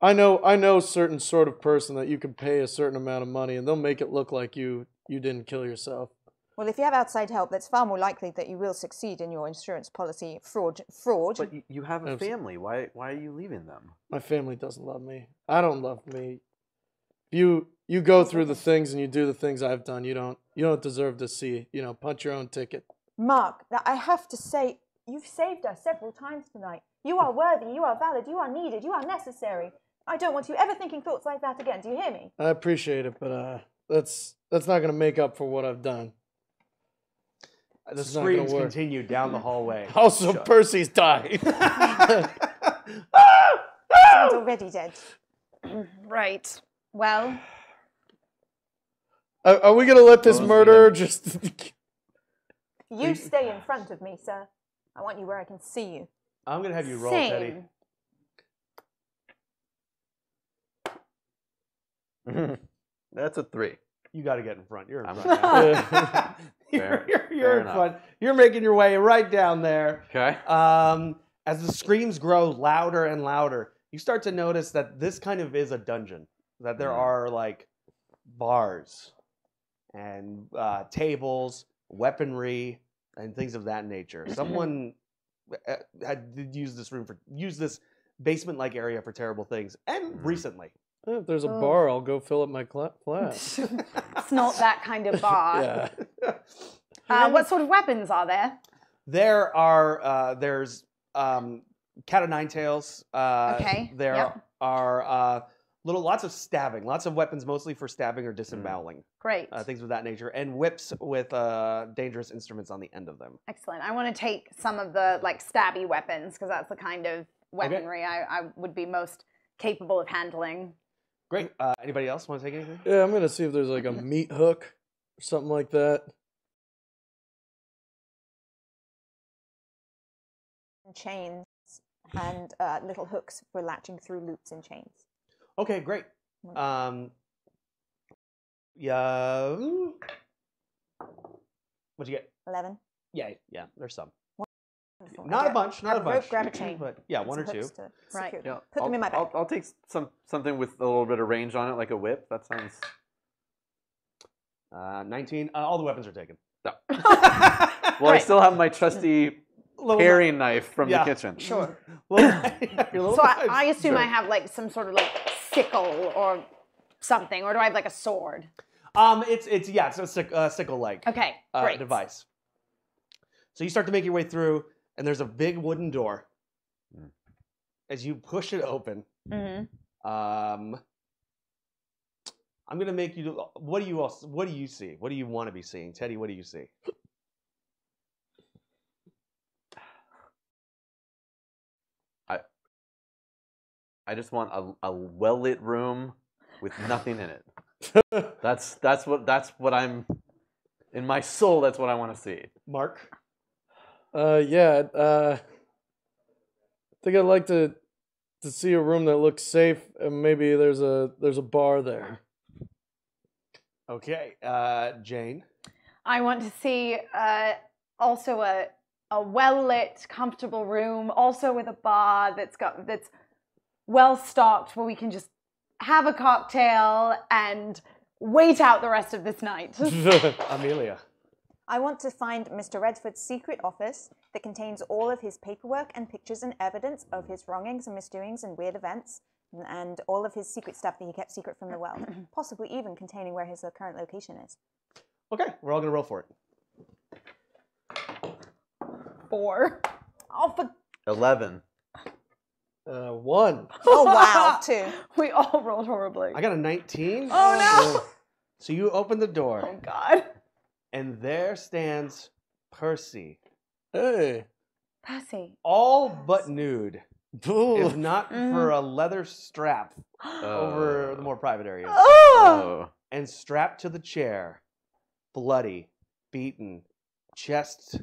I know. I know certain sort of person that you can pay a certain amount of money, and they'll make it look like you you didn't kill yourself. well, if you have outside help, that's far more likely that you will succeed in your insurance policy fraud. Fraud. But you, you have a Abs- family. Why why are you leaving them? My family doesn't love me. I don't love me. You you go through the things and you do the things I've done. You don't you don't deserve to see. You know, punch your own ticket. Mark, now I have to say, you've saved us several times tonight. You are worthy, you are valid, you are needed, you are necessary. I don't want you ever thinking thoughts like that again. Do you hear me? I appreciate it, but uh, that's that's not gonna make up for what I've done. The is not gonna screams work. continue down the hallway. Also, Percy's died. Someone's already dead. right. Well, are, are we gonna let this Close the murderer just? You stay in front of me, sir. I want you where I can see you. I'm gonna have you roll, same. Teddy. That's a three. You got to get in front. You're in I'm- front. you're you're, you're in enough. front. You're making your way right down there. Okay. Um, as the screams grow louder and louder, you start to notice that this kind of is a dungeon. That there Mm. are like bars and uh, tables, weaponry, and things of that nature. Someone uh, had used this room for use this basement-like area for terrible things, and Mm. Recently. if there's a Oh. bar, I'll go fill up my cla- flask. It's not that kind of bar. yeah. Uh, what sort of weapons are there? There are uh, there's um, cat o' nine tails. Uh, Okay, There yep. are uh, little lots of stabbing, lots of weapons, mostly for stabbing or disemboweling, Great. uh, things of that nature, and whips with uh, dangerous instruments on the end of them. Excellent. I want to take some of the like stabby weapons because that's the kind of weaponry I, I would be most capable of handling. Great. Uh, anybody else want to take anything? Yeah, I'm gonna see if there's like a meat hook or something like that. Chains and uh, little hooks for latching through loops and chains. Okay, great. Mm. Um, Yeah. What'd you get? 11. Yeah, yeah. There's some. Wonderful. Not a bunch. Not grab a bunch. Grab a chain. But yeah, one or two. Right. Yeah. Put I'll, them in my bag. I'll, I'll take some something with a little bit of range on it, like a whip. That sounds. Uh, 19. Uh, all the weapons are taken. No. Well, I still have my trusty Little- paring knife from Yeah. the kitchen. Sure. little- little So I. I assume I have like some sort of like sickle or something, or do I have like a sword? Um, it's it's yeah, it's a sick, uh, sickle-like Okay, uh, great. device. So you start to make your way through, and there's a big wooden door. Mm. As you push it open, Mm-hmm. um, I'm gonna make you. What do you else? What do you see? What do you want to be seeing, Teddy? What do you see? I just want a, a well lit room with nothing in it. That's that's what that's what I'm in my soul. That's what I want to see. Mark. Uh, yeah. Uh, I think I'd like to to see a room that looks safe, and maybe there's a there's a bar there. Okay. Uh, Jane. I want to see uh, also a a well lit, comfortable room, also with a bar that's got that's well stocked, where we can just have a cocktail and wait out the rest of this night. Amelia. I want to find Mr. Redford's secret office that contains all of his paperwork and pictures and evidence of his wrongings and misdoings and weird events, and, and all of his secret stuff that he kept secret from the world, possibly even containing where his uh, current location is. Okay, we're all gonna roll for it. Four. Oh, for, Eleven. Uh, one. Oh wow, two. we all rolled horribly. I got a 19. Oh no! So you open the door, Oh God. And there stands Percy, Hey. Percy. all but nude, Ooh. if not for a leather strap over the Oh. more private areas, Oh! Oh. and strapped to the chair, bloody, beaten, chest,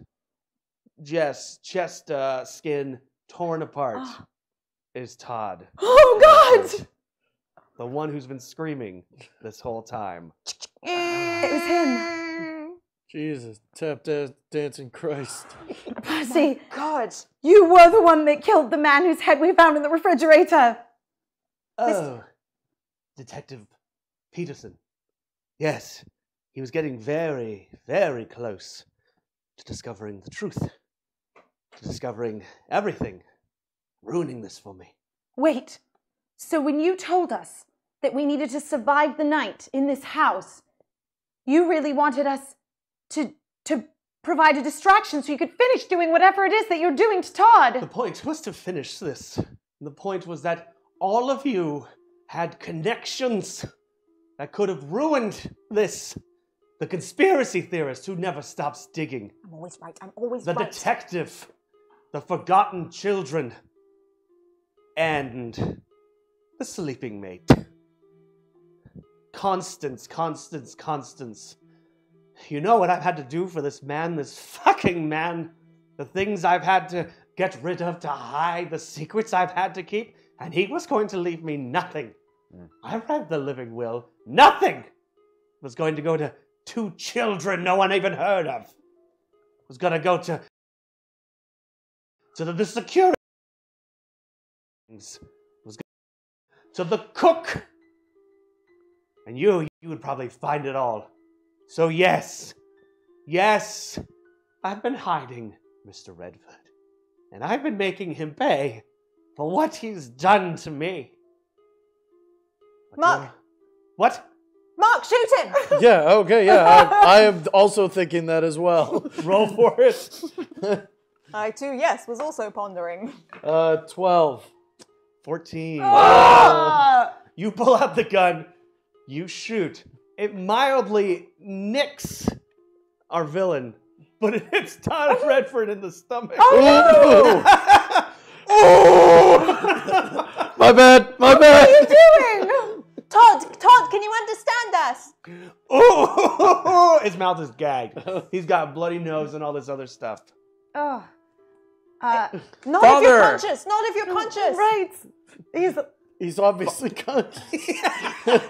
chest, chest uh, skin torn apart, is Todd. Oh God! The one who's been screaming this whole time. It was him. Jesus, tap dance, dancing Christ. Oh Percy, God. you were the one that killed the man whose head we found in the refrigerator. Oh, Detective Peterson. Yes, he was getting very, very close to discovering the truth, to discovering everything, ruining this for me. Wait. So when you told us that we needed to survive the night in this house, you really wanted us to to provide a distraction so you could finish doing whatever it is that you're doing to Todd. The point was to finish this. The point was that all of you had connections that could have ruined this. The conspiracy theorist who never stops digging. I'm always right. I'm always the right. detective, the forgotten children, and the sleeping mate. Constance, Constance, Constance. You know what I've had to do for this man, this fucking man? The things I've had to get rid of, to hide, the secrets I've had to keep, and he was going to leave me nothing. Hmm. I read the living will. Nothing was going to go to two children no one even heard of was gonna go to to the, the security was going to the cook and you you would probably find it all so yes yes i've been hiding mr redford and i've been making him pay for what he's done to me But Mark! you're- what Mark, shoot him! Yeah, okay, yeah. I, I am also thinking that as well. roll for it I too, yes, was also pondering. Uh, 12. 14 Ah! You pull out the gun, you shoot. It mildly nicks our villain, but it hits Todd Redford in the stomach. Oh, oh! my bad, my bad. What are you doing? Todd, Todd, can you understand us? oh! His mouth is gagged. He's got bloody nose and all this other stuff. Oh. Uh, Not if you're conscious. Not if you're conscious. right. He's He's obviously conscious.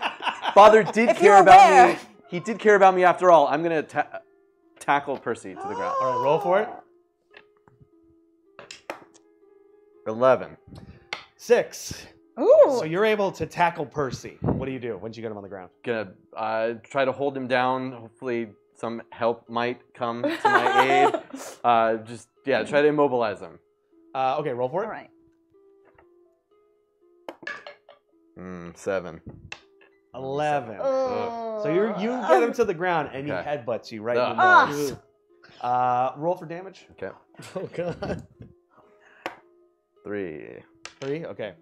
Father did If care about aware. me he did care about me after all. I'm gonna ta- tackle Percy to the ground. All right, roll for it. Eleven. Six. Ooh. So you're able to tackle Percy. What do you do once you get him on the ground? Gonna uh, try to hold him down. Hopefully, some help might come to my aid. Uh, just yeah, try to immobilize him. Uh, okay, roll for it. All right. Mm, seven. Eleven. Oh. So you you get him to the ground and he Okay. headbutts you right in the Ah. nose. Uh, roll for damage. Okay. Oh god. Three. Three. Okay.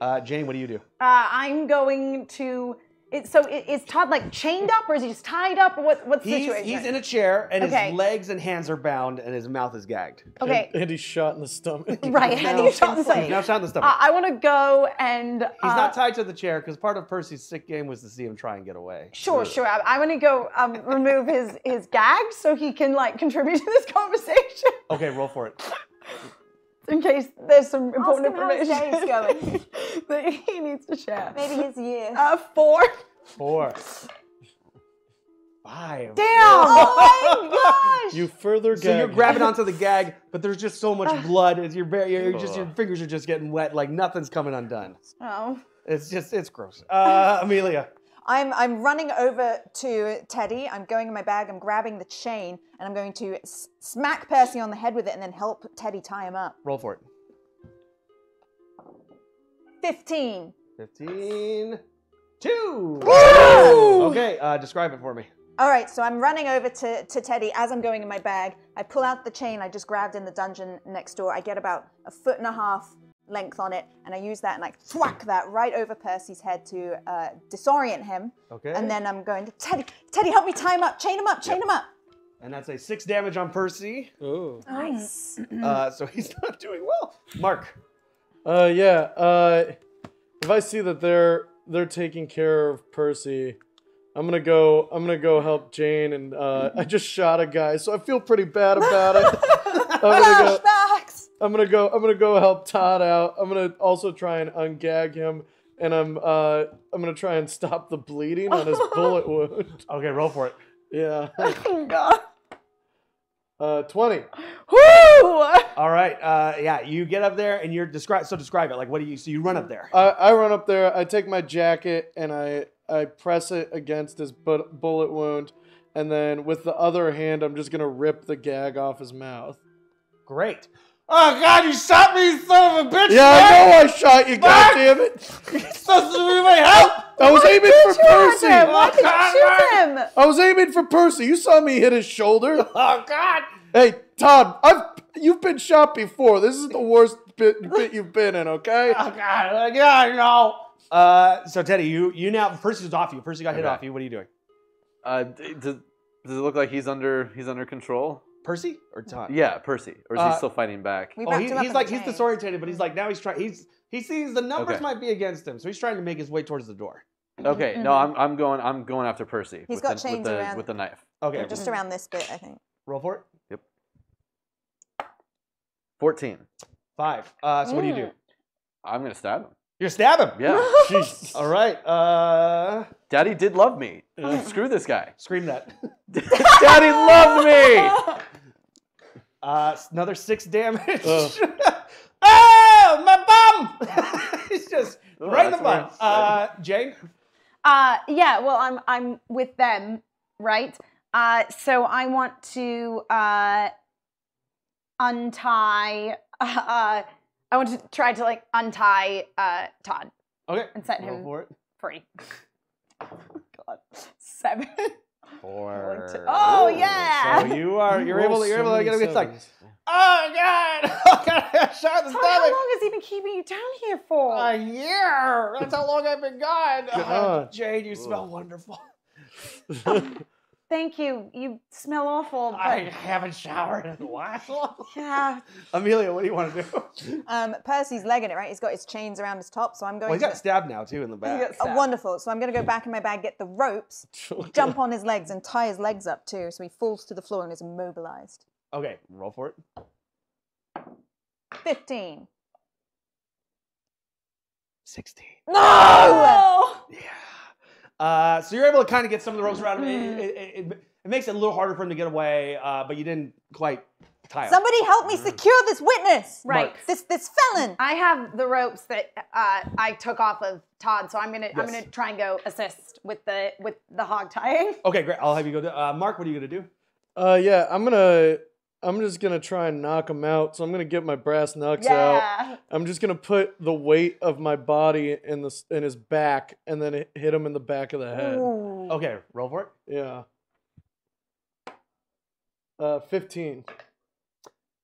Uh, Jane, what do you do? Uh, I'm going to. It, so is Todd like chained up, or is he just tied up, or what? What's the He's, situation? he's in a chair and Okay. his legs and hands are bound and his mouth is gagged. okay, And, and he's shot in the stomach. right. And you shot the He's now shot in the stomach. Uh, I want to go and. He's uh, not tied to the chair because part of Percy's sick game was to see him try and get away. Sure, sure. I, I want to go um, remove his his gag so he can like contribute to this conversation Okay, roll for it. in case there's some important him how his information day's going. that he needs to share. Maybe his year. Uh, four. Four. Five. Damn! Oh my gosh! You further So you're gag- grabbing onto the gag, but there's just so much blood. As you're, very, you're just your fingers are just getting wet, like nothing's coming undone. Oh. It's just it's gross. Uh, Amelia. I'm I'm running over to Teddy. I'm going in my bag. I'm grabbing the chain and I'm going to s- smack Percy on the head with it and then help Teddy tie him up. Roll for it. Fifteen. 15. Two. Okay, uh, describe it for me. All right, so I'm running over to, to Teddy as I'm going in my bag. I pull out the chain I just grabbed in the dungeon next door. I get about a foot and a half length on it, and I use that and I thwack that right over Percy's head to uh, disorient him. Okay. And then I'm going to Teddy, Teddy, help me tie him up, chain him up, chain him up. And that's a six damage on Percy. Oh. Nice. Uh, so he's not doing well. Mark. Uh, yeah. Uh, if I see that they're they're taking care of Percy, I'm gonna go. I'm gonna go help Jane, and uh, I just shot a guy, so I feel pretty bad about it. I'm gonna go. Flashbacks. I'm gonna go. I'm gonna go help Todd out. I'm gonna also try and ungag him, and I'm uh, I'm gonna try and stop the bleeding on his bullet wound. Okay, roll for it. Yeah. Oh god. Uh, twenty. Woo! All right. Uh, yeah, you get up there and you're describe. So describe it. Like, what do you? So you run up there. I, I run up there. I take my jacket and I I press it against his bu- bullet wound, and then with the other hand, I'm just gonna rip the gag off his mouth. Great. Oh God, you shot me, you son of a bitch! Yeah, I know I shot you. God damn it! supposed to be my help. I was aiming for Percy. Him. Why did God, you shoot him? I was aiming for Percy. You saw me hit his shoulder. Oh God. Hey, Todd, I've you've been shot before. This is the worst bit, bit you've been in, okay? Oh God. Uh, yeah, I know. Uh, so Teddy, you you now Percy's off you. Percy got hit Okay. off you. What are you doing? Uh, does, does it look like he's under he's under control? Percy or Todd? Yeah, Percy. Or is Uh, he still fighting back? We Oh, wrapped he, him up he's in like the he's chain. disorientated, but he's like now he's trying. He's he sees the numbers Okay. might be against him, so he's trying to make his way towards the door. Okay, no, I'm, I'm going I'm going after Percy. He's with got the, chains with the, around- with the knife. Okay, Just around this bit, I think. roll for it. Fourteen. Five. Uh, so what do you do? I'm gonna stab him. You stab him. Yeah. Jeez. All right. Uh, Daddy did love me. Screw this guy. scream that. Daddy loved me. Uh, another six damage. Oh. oh, my bum! He's just Oh, right in the that's butt. Uh, Jane. Uh, yeah, well, I'm I'm with them, right? Uh, so I want to uh, untie. Uh, I want to try to like untie uh, Todd Okay. and set Roll him for it. free. Oh God, seven. Four. Oh yeah. So you are you're able to you're able to many get him stuck. sevens. Oh God! Oh God! I got shot in the Todd, how long has he been keeping you down here for? A year. That's how long I've been gone. Oh, God. Jane, you smell wonderful. Thank you. You smell awful. But I haven't showered in a while. yeah. Amelia, what do you want to do? Um, Percy's legging it, right? He's got his chains around his top, so I'm going Well, he's to. got stabbed now too in the back. Oh, wonderful. So I'm going to go back in my bag, get the ropes, jump on his legs, and tie his legs up too, so he falls to the floor and is immobilized. Okay, roll for it. 15. Sixteen. No! Yeah. Uh, so you're able to kind of get some of the ropes around him. Mm. It, it, it, it makes it a little harder for him to get away, uh, but you didn't quite tie him. Somebody help me secure this witness. Right. Mark. This this felon. I have the ropes that uh, I took off of Todd, so I'm gonna I'm gonna try and go assist with the with the hog tying. Okay, great. I'll have you go. Do, uh, Mark, what are you gonna do? Uh, yeah, I'm gonna. I'm just gonna try and knock him out. So I'm gonna get my brass knucks out. I'm just gonna put the weight of my body in the in his back, and then hit- hit him in the back of the head. Ooh. Okay, roll for it. Yeah. Uh, 15.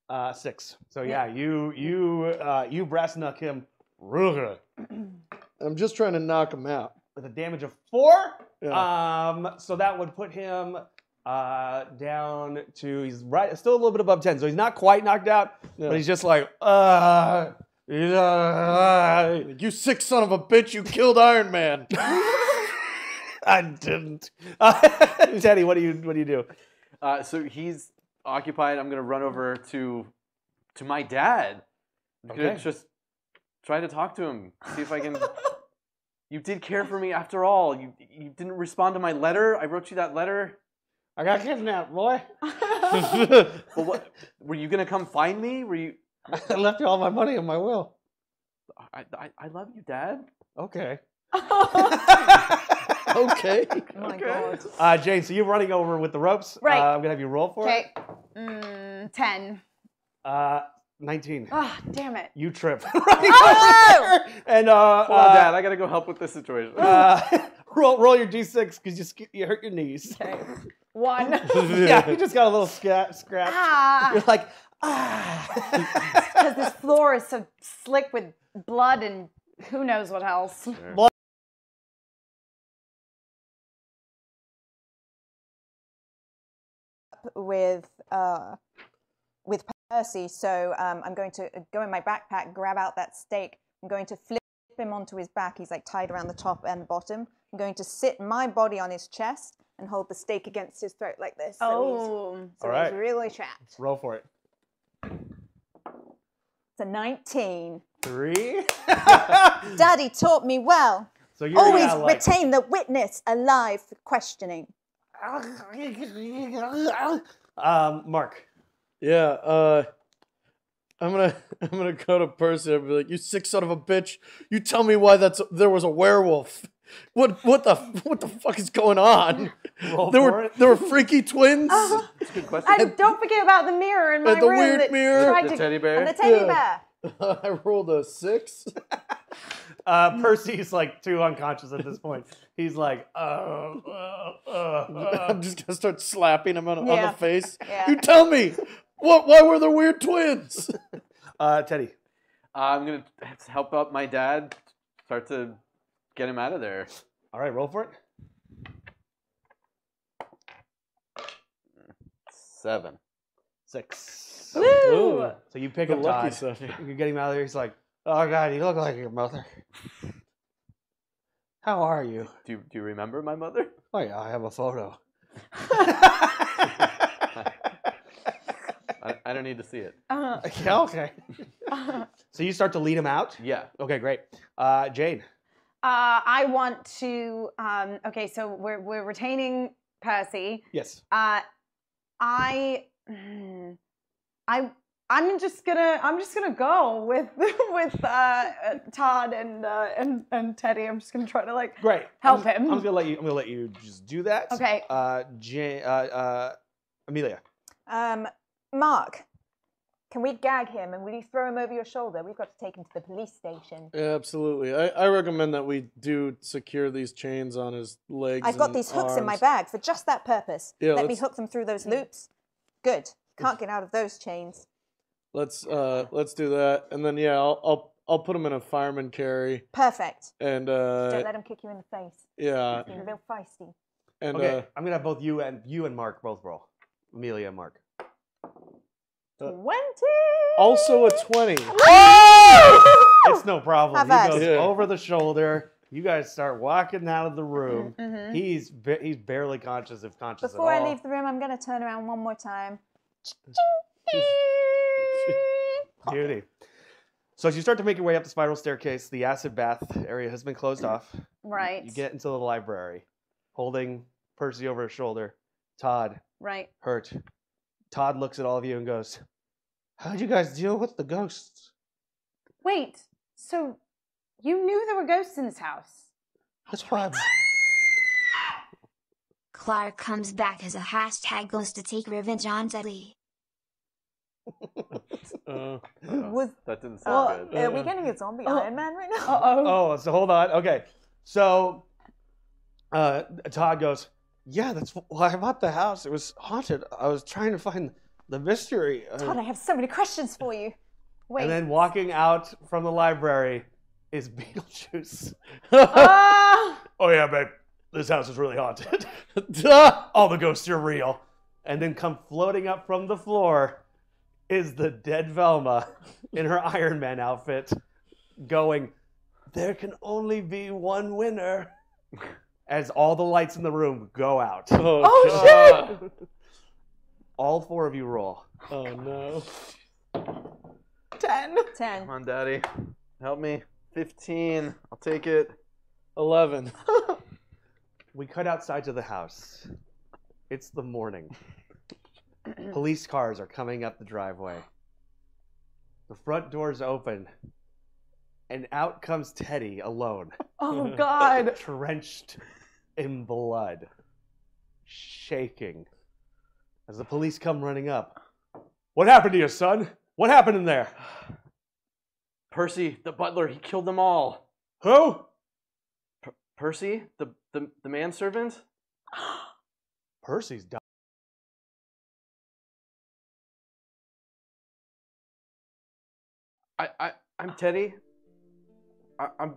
Uh, six. So yeah, you you uh, you brass knuck him real good I'm just trying to knock him out. with a damage of four. Yeah. Um, so that would put him uh down to he's right still a little bit above ten. So he's not quite knocked out, Yeah. but he's just like uh. uh, you sick son of a bitch! You killed Iron Man. I didn't. Uh, Teddy, what do you what do you do? Uh, so he's occupied. I'm gonna run over to to my dad. I'm gonna Okay. just try to talk to him. See if I can. you did care for me after all. You you didn't respond to my letter. I wrote you that letter. I got kidnapped, boy. But what? Were you gonna come find me? Were you? I left you all my money in my will. I I, I love you, Dad. Okay. okay. Oh my god. Uh, Jane, so you're running over with the ropes. Right. Uh, I'm gonna have you roll for it. Okay. Mm, Ten. it. Uh, 19. Ah, damn it. You trip. running Oh! And uh, Hold on, uh, Dad. I gotta go help with this situation. uh, roll roll your d6 because you sk- you hurt your knees. Okay. One. yeah, you just got a little sca- scratch. ah. You're like ah. Because this floor is so slick with blood and who knows what else. with uh, with Percy. So um, I'm going to go in my backpack, grab out that stake. I'm going to flip him onto his back. He's like tied around the top and the bottom. I'm going to sit my body on his chest and hold the stake against his throat like this. So he's, Oh. so All right. he's really trapped. roll for it. It's a 19. Three. Daddy taught me well. so you're Always yeah, like, retain the witness alive for questioning. um, Mark. Yeah. Uh, I'm gonna I'm gonna go to Percy and be like, "You sick son of a bitch! You tell me why that's there was a werewolf. What what the what the fuck is going on? Roll There were it. there were freaky twins That's a good question. And don't forget about the mirror in my and the room weird that mirror. tried the to teddy bear. And the teddy Yeah. bear. I rolled a six. Uh, Percy's like too unconscious at this point. He's like, uh, uh, uh, uh. I'm just gonna start slapping him on, on the face. Yeah. You tell me what? Why were there weird twins? uh, Teddy. I'm gonna have to help out my dad. Start to get him out of there. All right, roll for it. Seven. Six. Woo! So you pick The up lucky Todd. stuff. You're getting him out of there. He's like, "Oh God, you look like your mother. How are you? Do you, do you remember my mother? Oh yeah, I have a photo." I, I don't need to see it. Uh, yeah, okay. so you start to lead him out. Yeah. Okay, great. Uh, Jane. Uh, I want to. Um, okay, so we're we're retaining Percy. Yes. Uh, I, mm, I, I'm just gonna I'm just gonna go with with uh, Todd and uh, and and Teddy. I'm just gonna try to like. Great. Help I'm just, him. I'm just gonna let you. I'm gonna let you just do that. Okay. Uh, Jane. Uh, uh, Amelia. Um, Mark, can we gag him and will you throw him over your shoulder? We've got to take him to the police station. Yeah, absolutely. I, I recommend that we do secure these chains on his legs. I've got and these hooks in my bag for just that purpose. Yeah, Let me hook them through those loops. Good. Can't get out of those chains. Let's uh let's do that, and then yeah, I'll I'll I'll put him in a fireman carry, Perfect. and uh Don't let him kick you in the face. yeah, He's being real feisty. and Okay. uh I'm gonna have both you and you and Mark both roll. Amelia and Mark. Uh, 20! also a twenty. It's no problem. Have he at goes it. over the shoulder. You guys start walking out of the room. Mhm. He's ba- he's barely conscious, if conscious Before at I leave the room, I'm going to turn around one more time. Beauty. So as you start to make your way up the spiral staircase, the acid bath area has been closed off. Right. You get into the library, holding Percy over his shoulder. Todd, right. hurt. Todd looks at all of you and goes, How'd you guys deal with the ghosts? Wait. So you knew there were ghosts in this house? That's why I'm- Clarke comes back as a hashtag goes to take revenge on Teddy. Uh, Was That didn't sound well, good. are we getting a zombie Oh. Iron Man right now? Uh oh. Oh, so hold on. Okay. So uh, Todd goes, Yeah, that's why I bought the house. It was haunted. I was trying to find the mystery. Uh, Todd, I have so many questions for you. Wait. and then walking out from the library is Beetlejuice. Ah! oh, yeah, babe. This house is really haunted. All the ghosts are real. And then come floating up from the floor is the dead Velma in her Iron Man outfit going, There can only be one winner. As all the lights in the room go out. oh, Oh, God. All four of you roll. Oh no. Ten. Ten. Come on, Daddy. Help me. 15. I'll take it. Eleven. We cut outside to the house. It's the morning. Police cars are coming up the driveway. The front door's open. And out comes Teddy alone, Oh God. drenched in blood, shaking. As the police come running up. What happened to you, son? What happened in there? Percy, the butler, he killed them all. Who? Per- Percy, the, the, the manservant? Percy's died. I, I, I'm Teddy. I, I'm,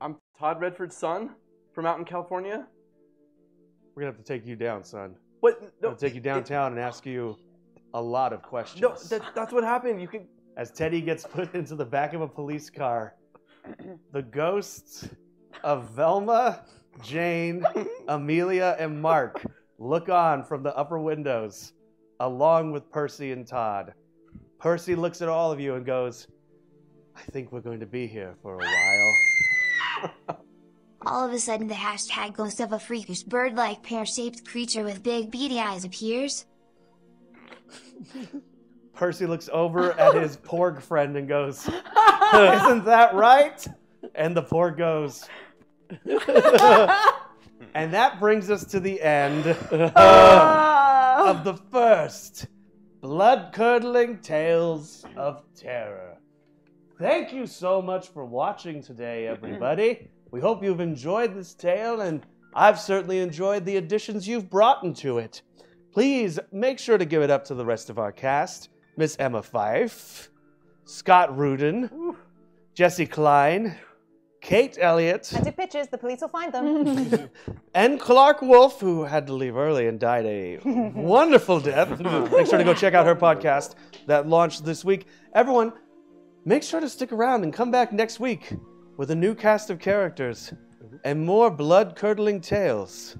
I'm Todd Redford's son from out in California. We're gonna have to take you down, son. I'm No, gonna take you downtown and ask you a lot of questions. no that, that's what happened. You can. As Teddy gets put into the back of a police car, the ghosts of Velma, Jane, Amelia, and Mark look on from the upper windows, along with Percy and Todd. Percy looks at all of you and goes, I think we're going to be here for a while. All of a sudden the hashtag ghost of a freakish bird-like pear-shaped creature with big beady eyes appears. Percy looks over at his porg friend and goes, Isn't that right? And the porg goes, and that brings us to the end uh, of the first blood curdling tales of terror. Thank you so much for watching today, everybody. We hope you've enjoyed this tale, and I've certainly enjoyed the additions you've brought into it. Please make sure to give it up to the rest of our cast Miss Emma Fyffe, Scott Rubin, Jesse Klein, Kate Elliott, I took pictures. The police will find them. and Clarke Wolfe, who had to leave early and died a wonderful death. make sure to go check out her podcast that launched this week. Everyone, make sure to stick around and come back next week with a new cast of characters mm-hmm. and more blood curdling tales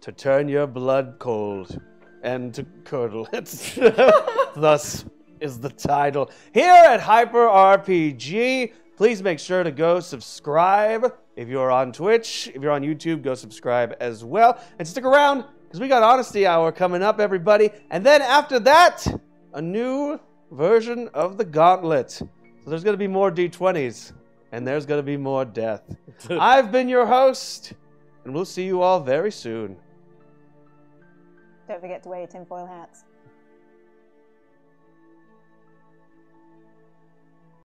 to turn your blood cold and to curdle it. Thus is the title. Here at Hyper RPG, please make sure to go subscribe. If you're on Twitch, if you're on YouTube, go subscribe as well. And stick around because we got Honesty Hour coming up, everybody. And then after that, a new version of the Gauntlet. So there's going to be more D20s and there's going to be more death. I've been your host, and we'll see you all very soon. Don't forget to wear your tinfoil hats.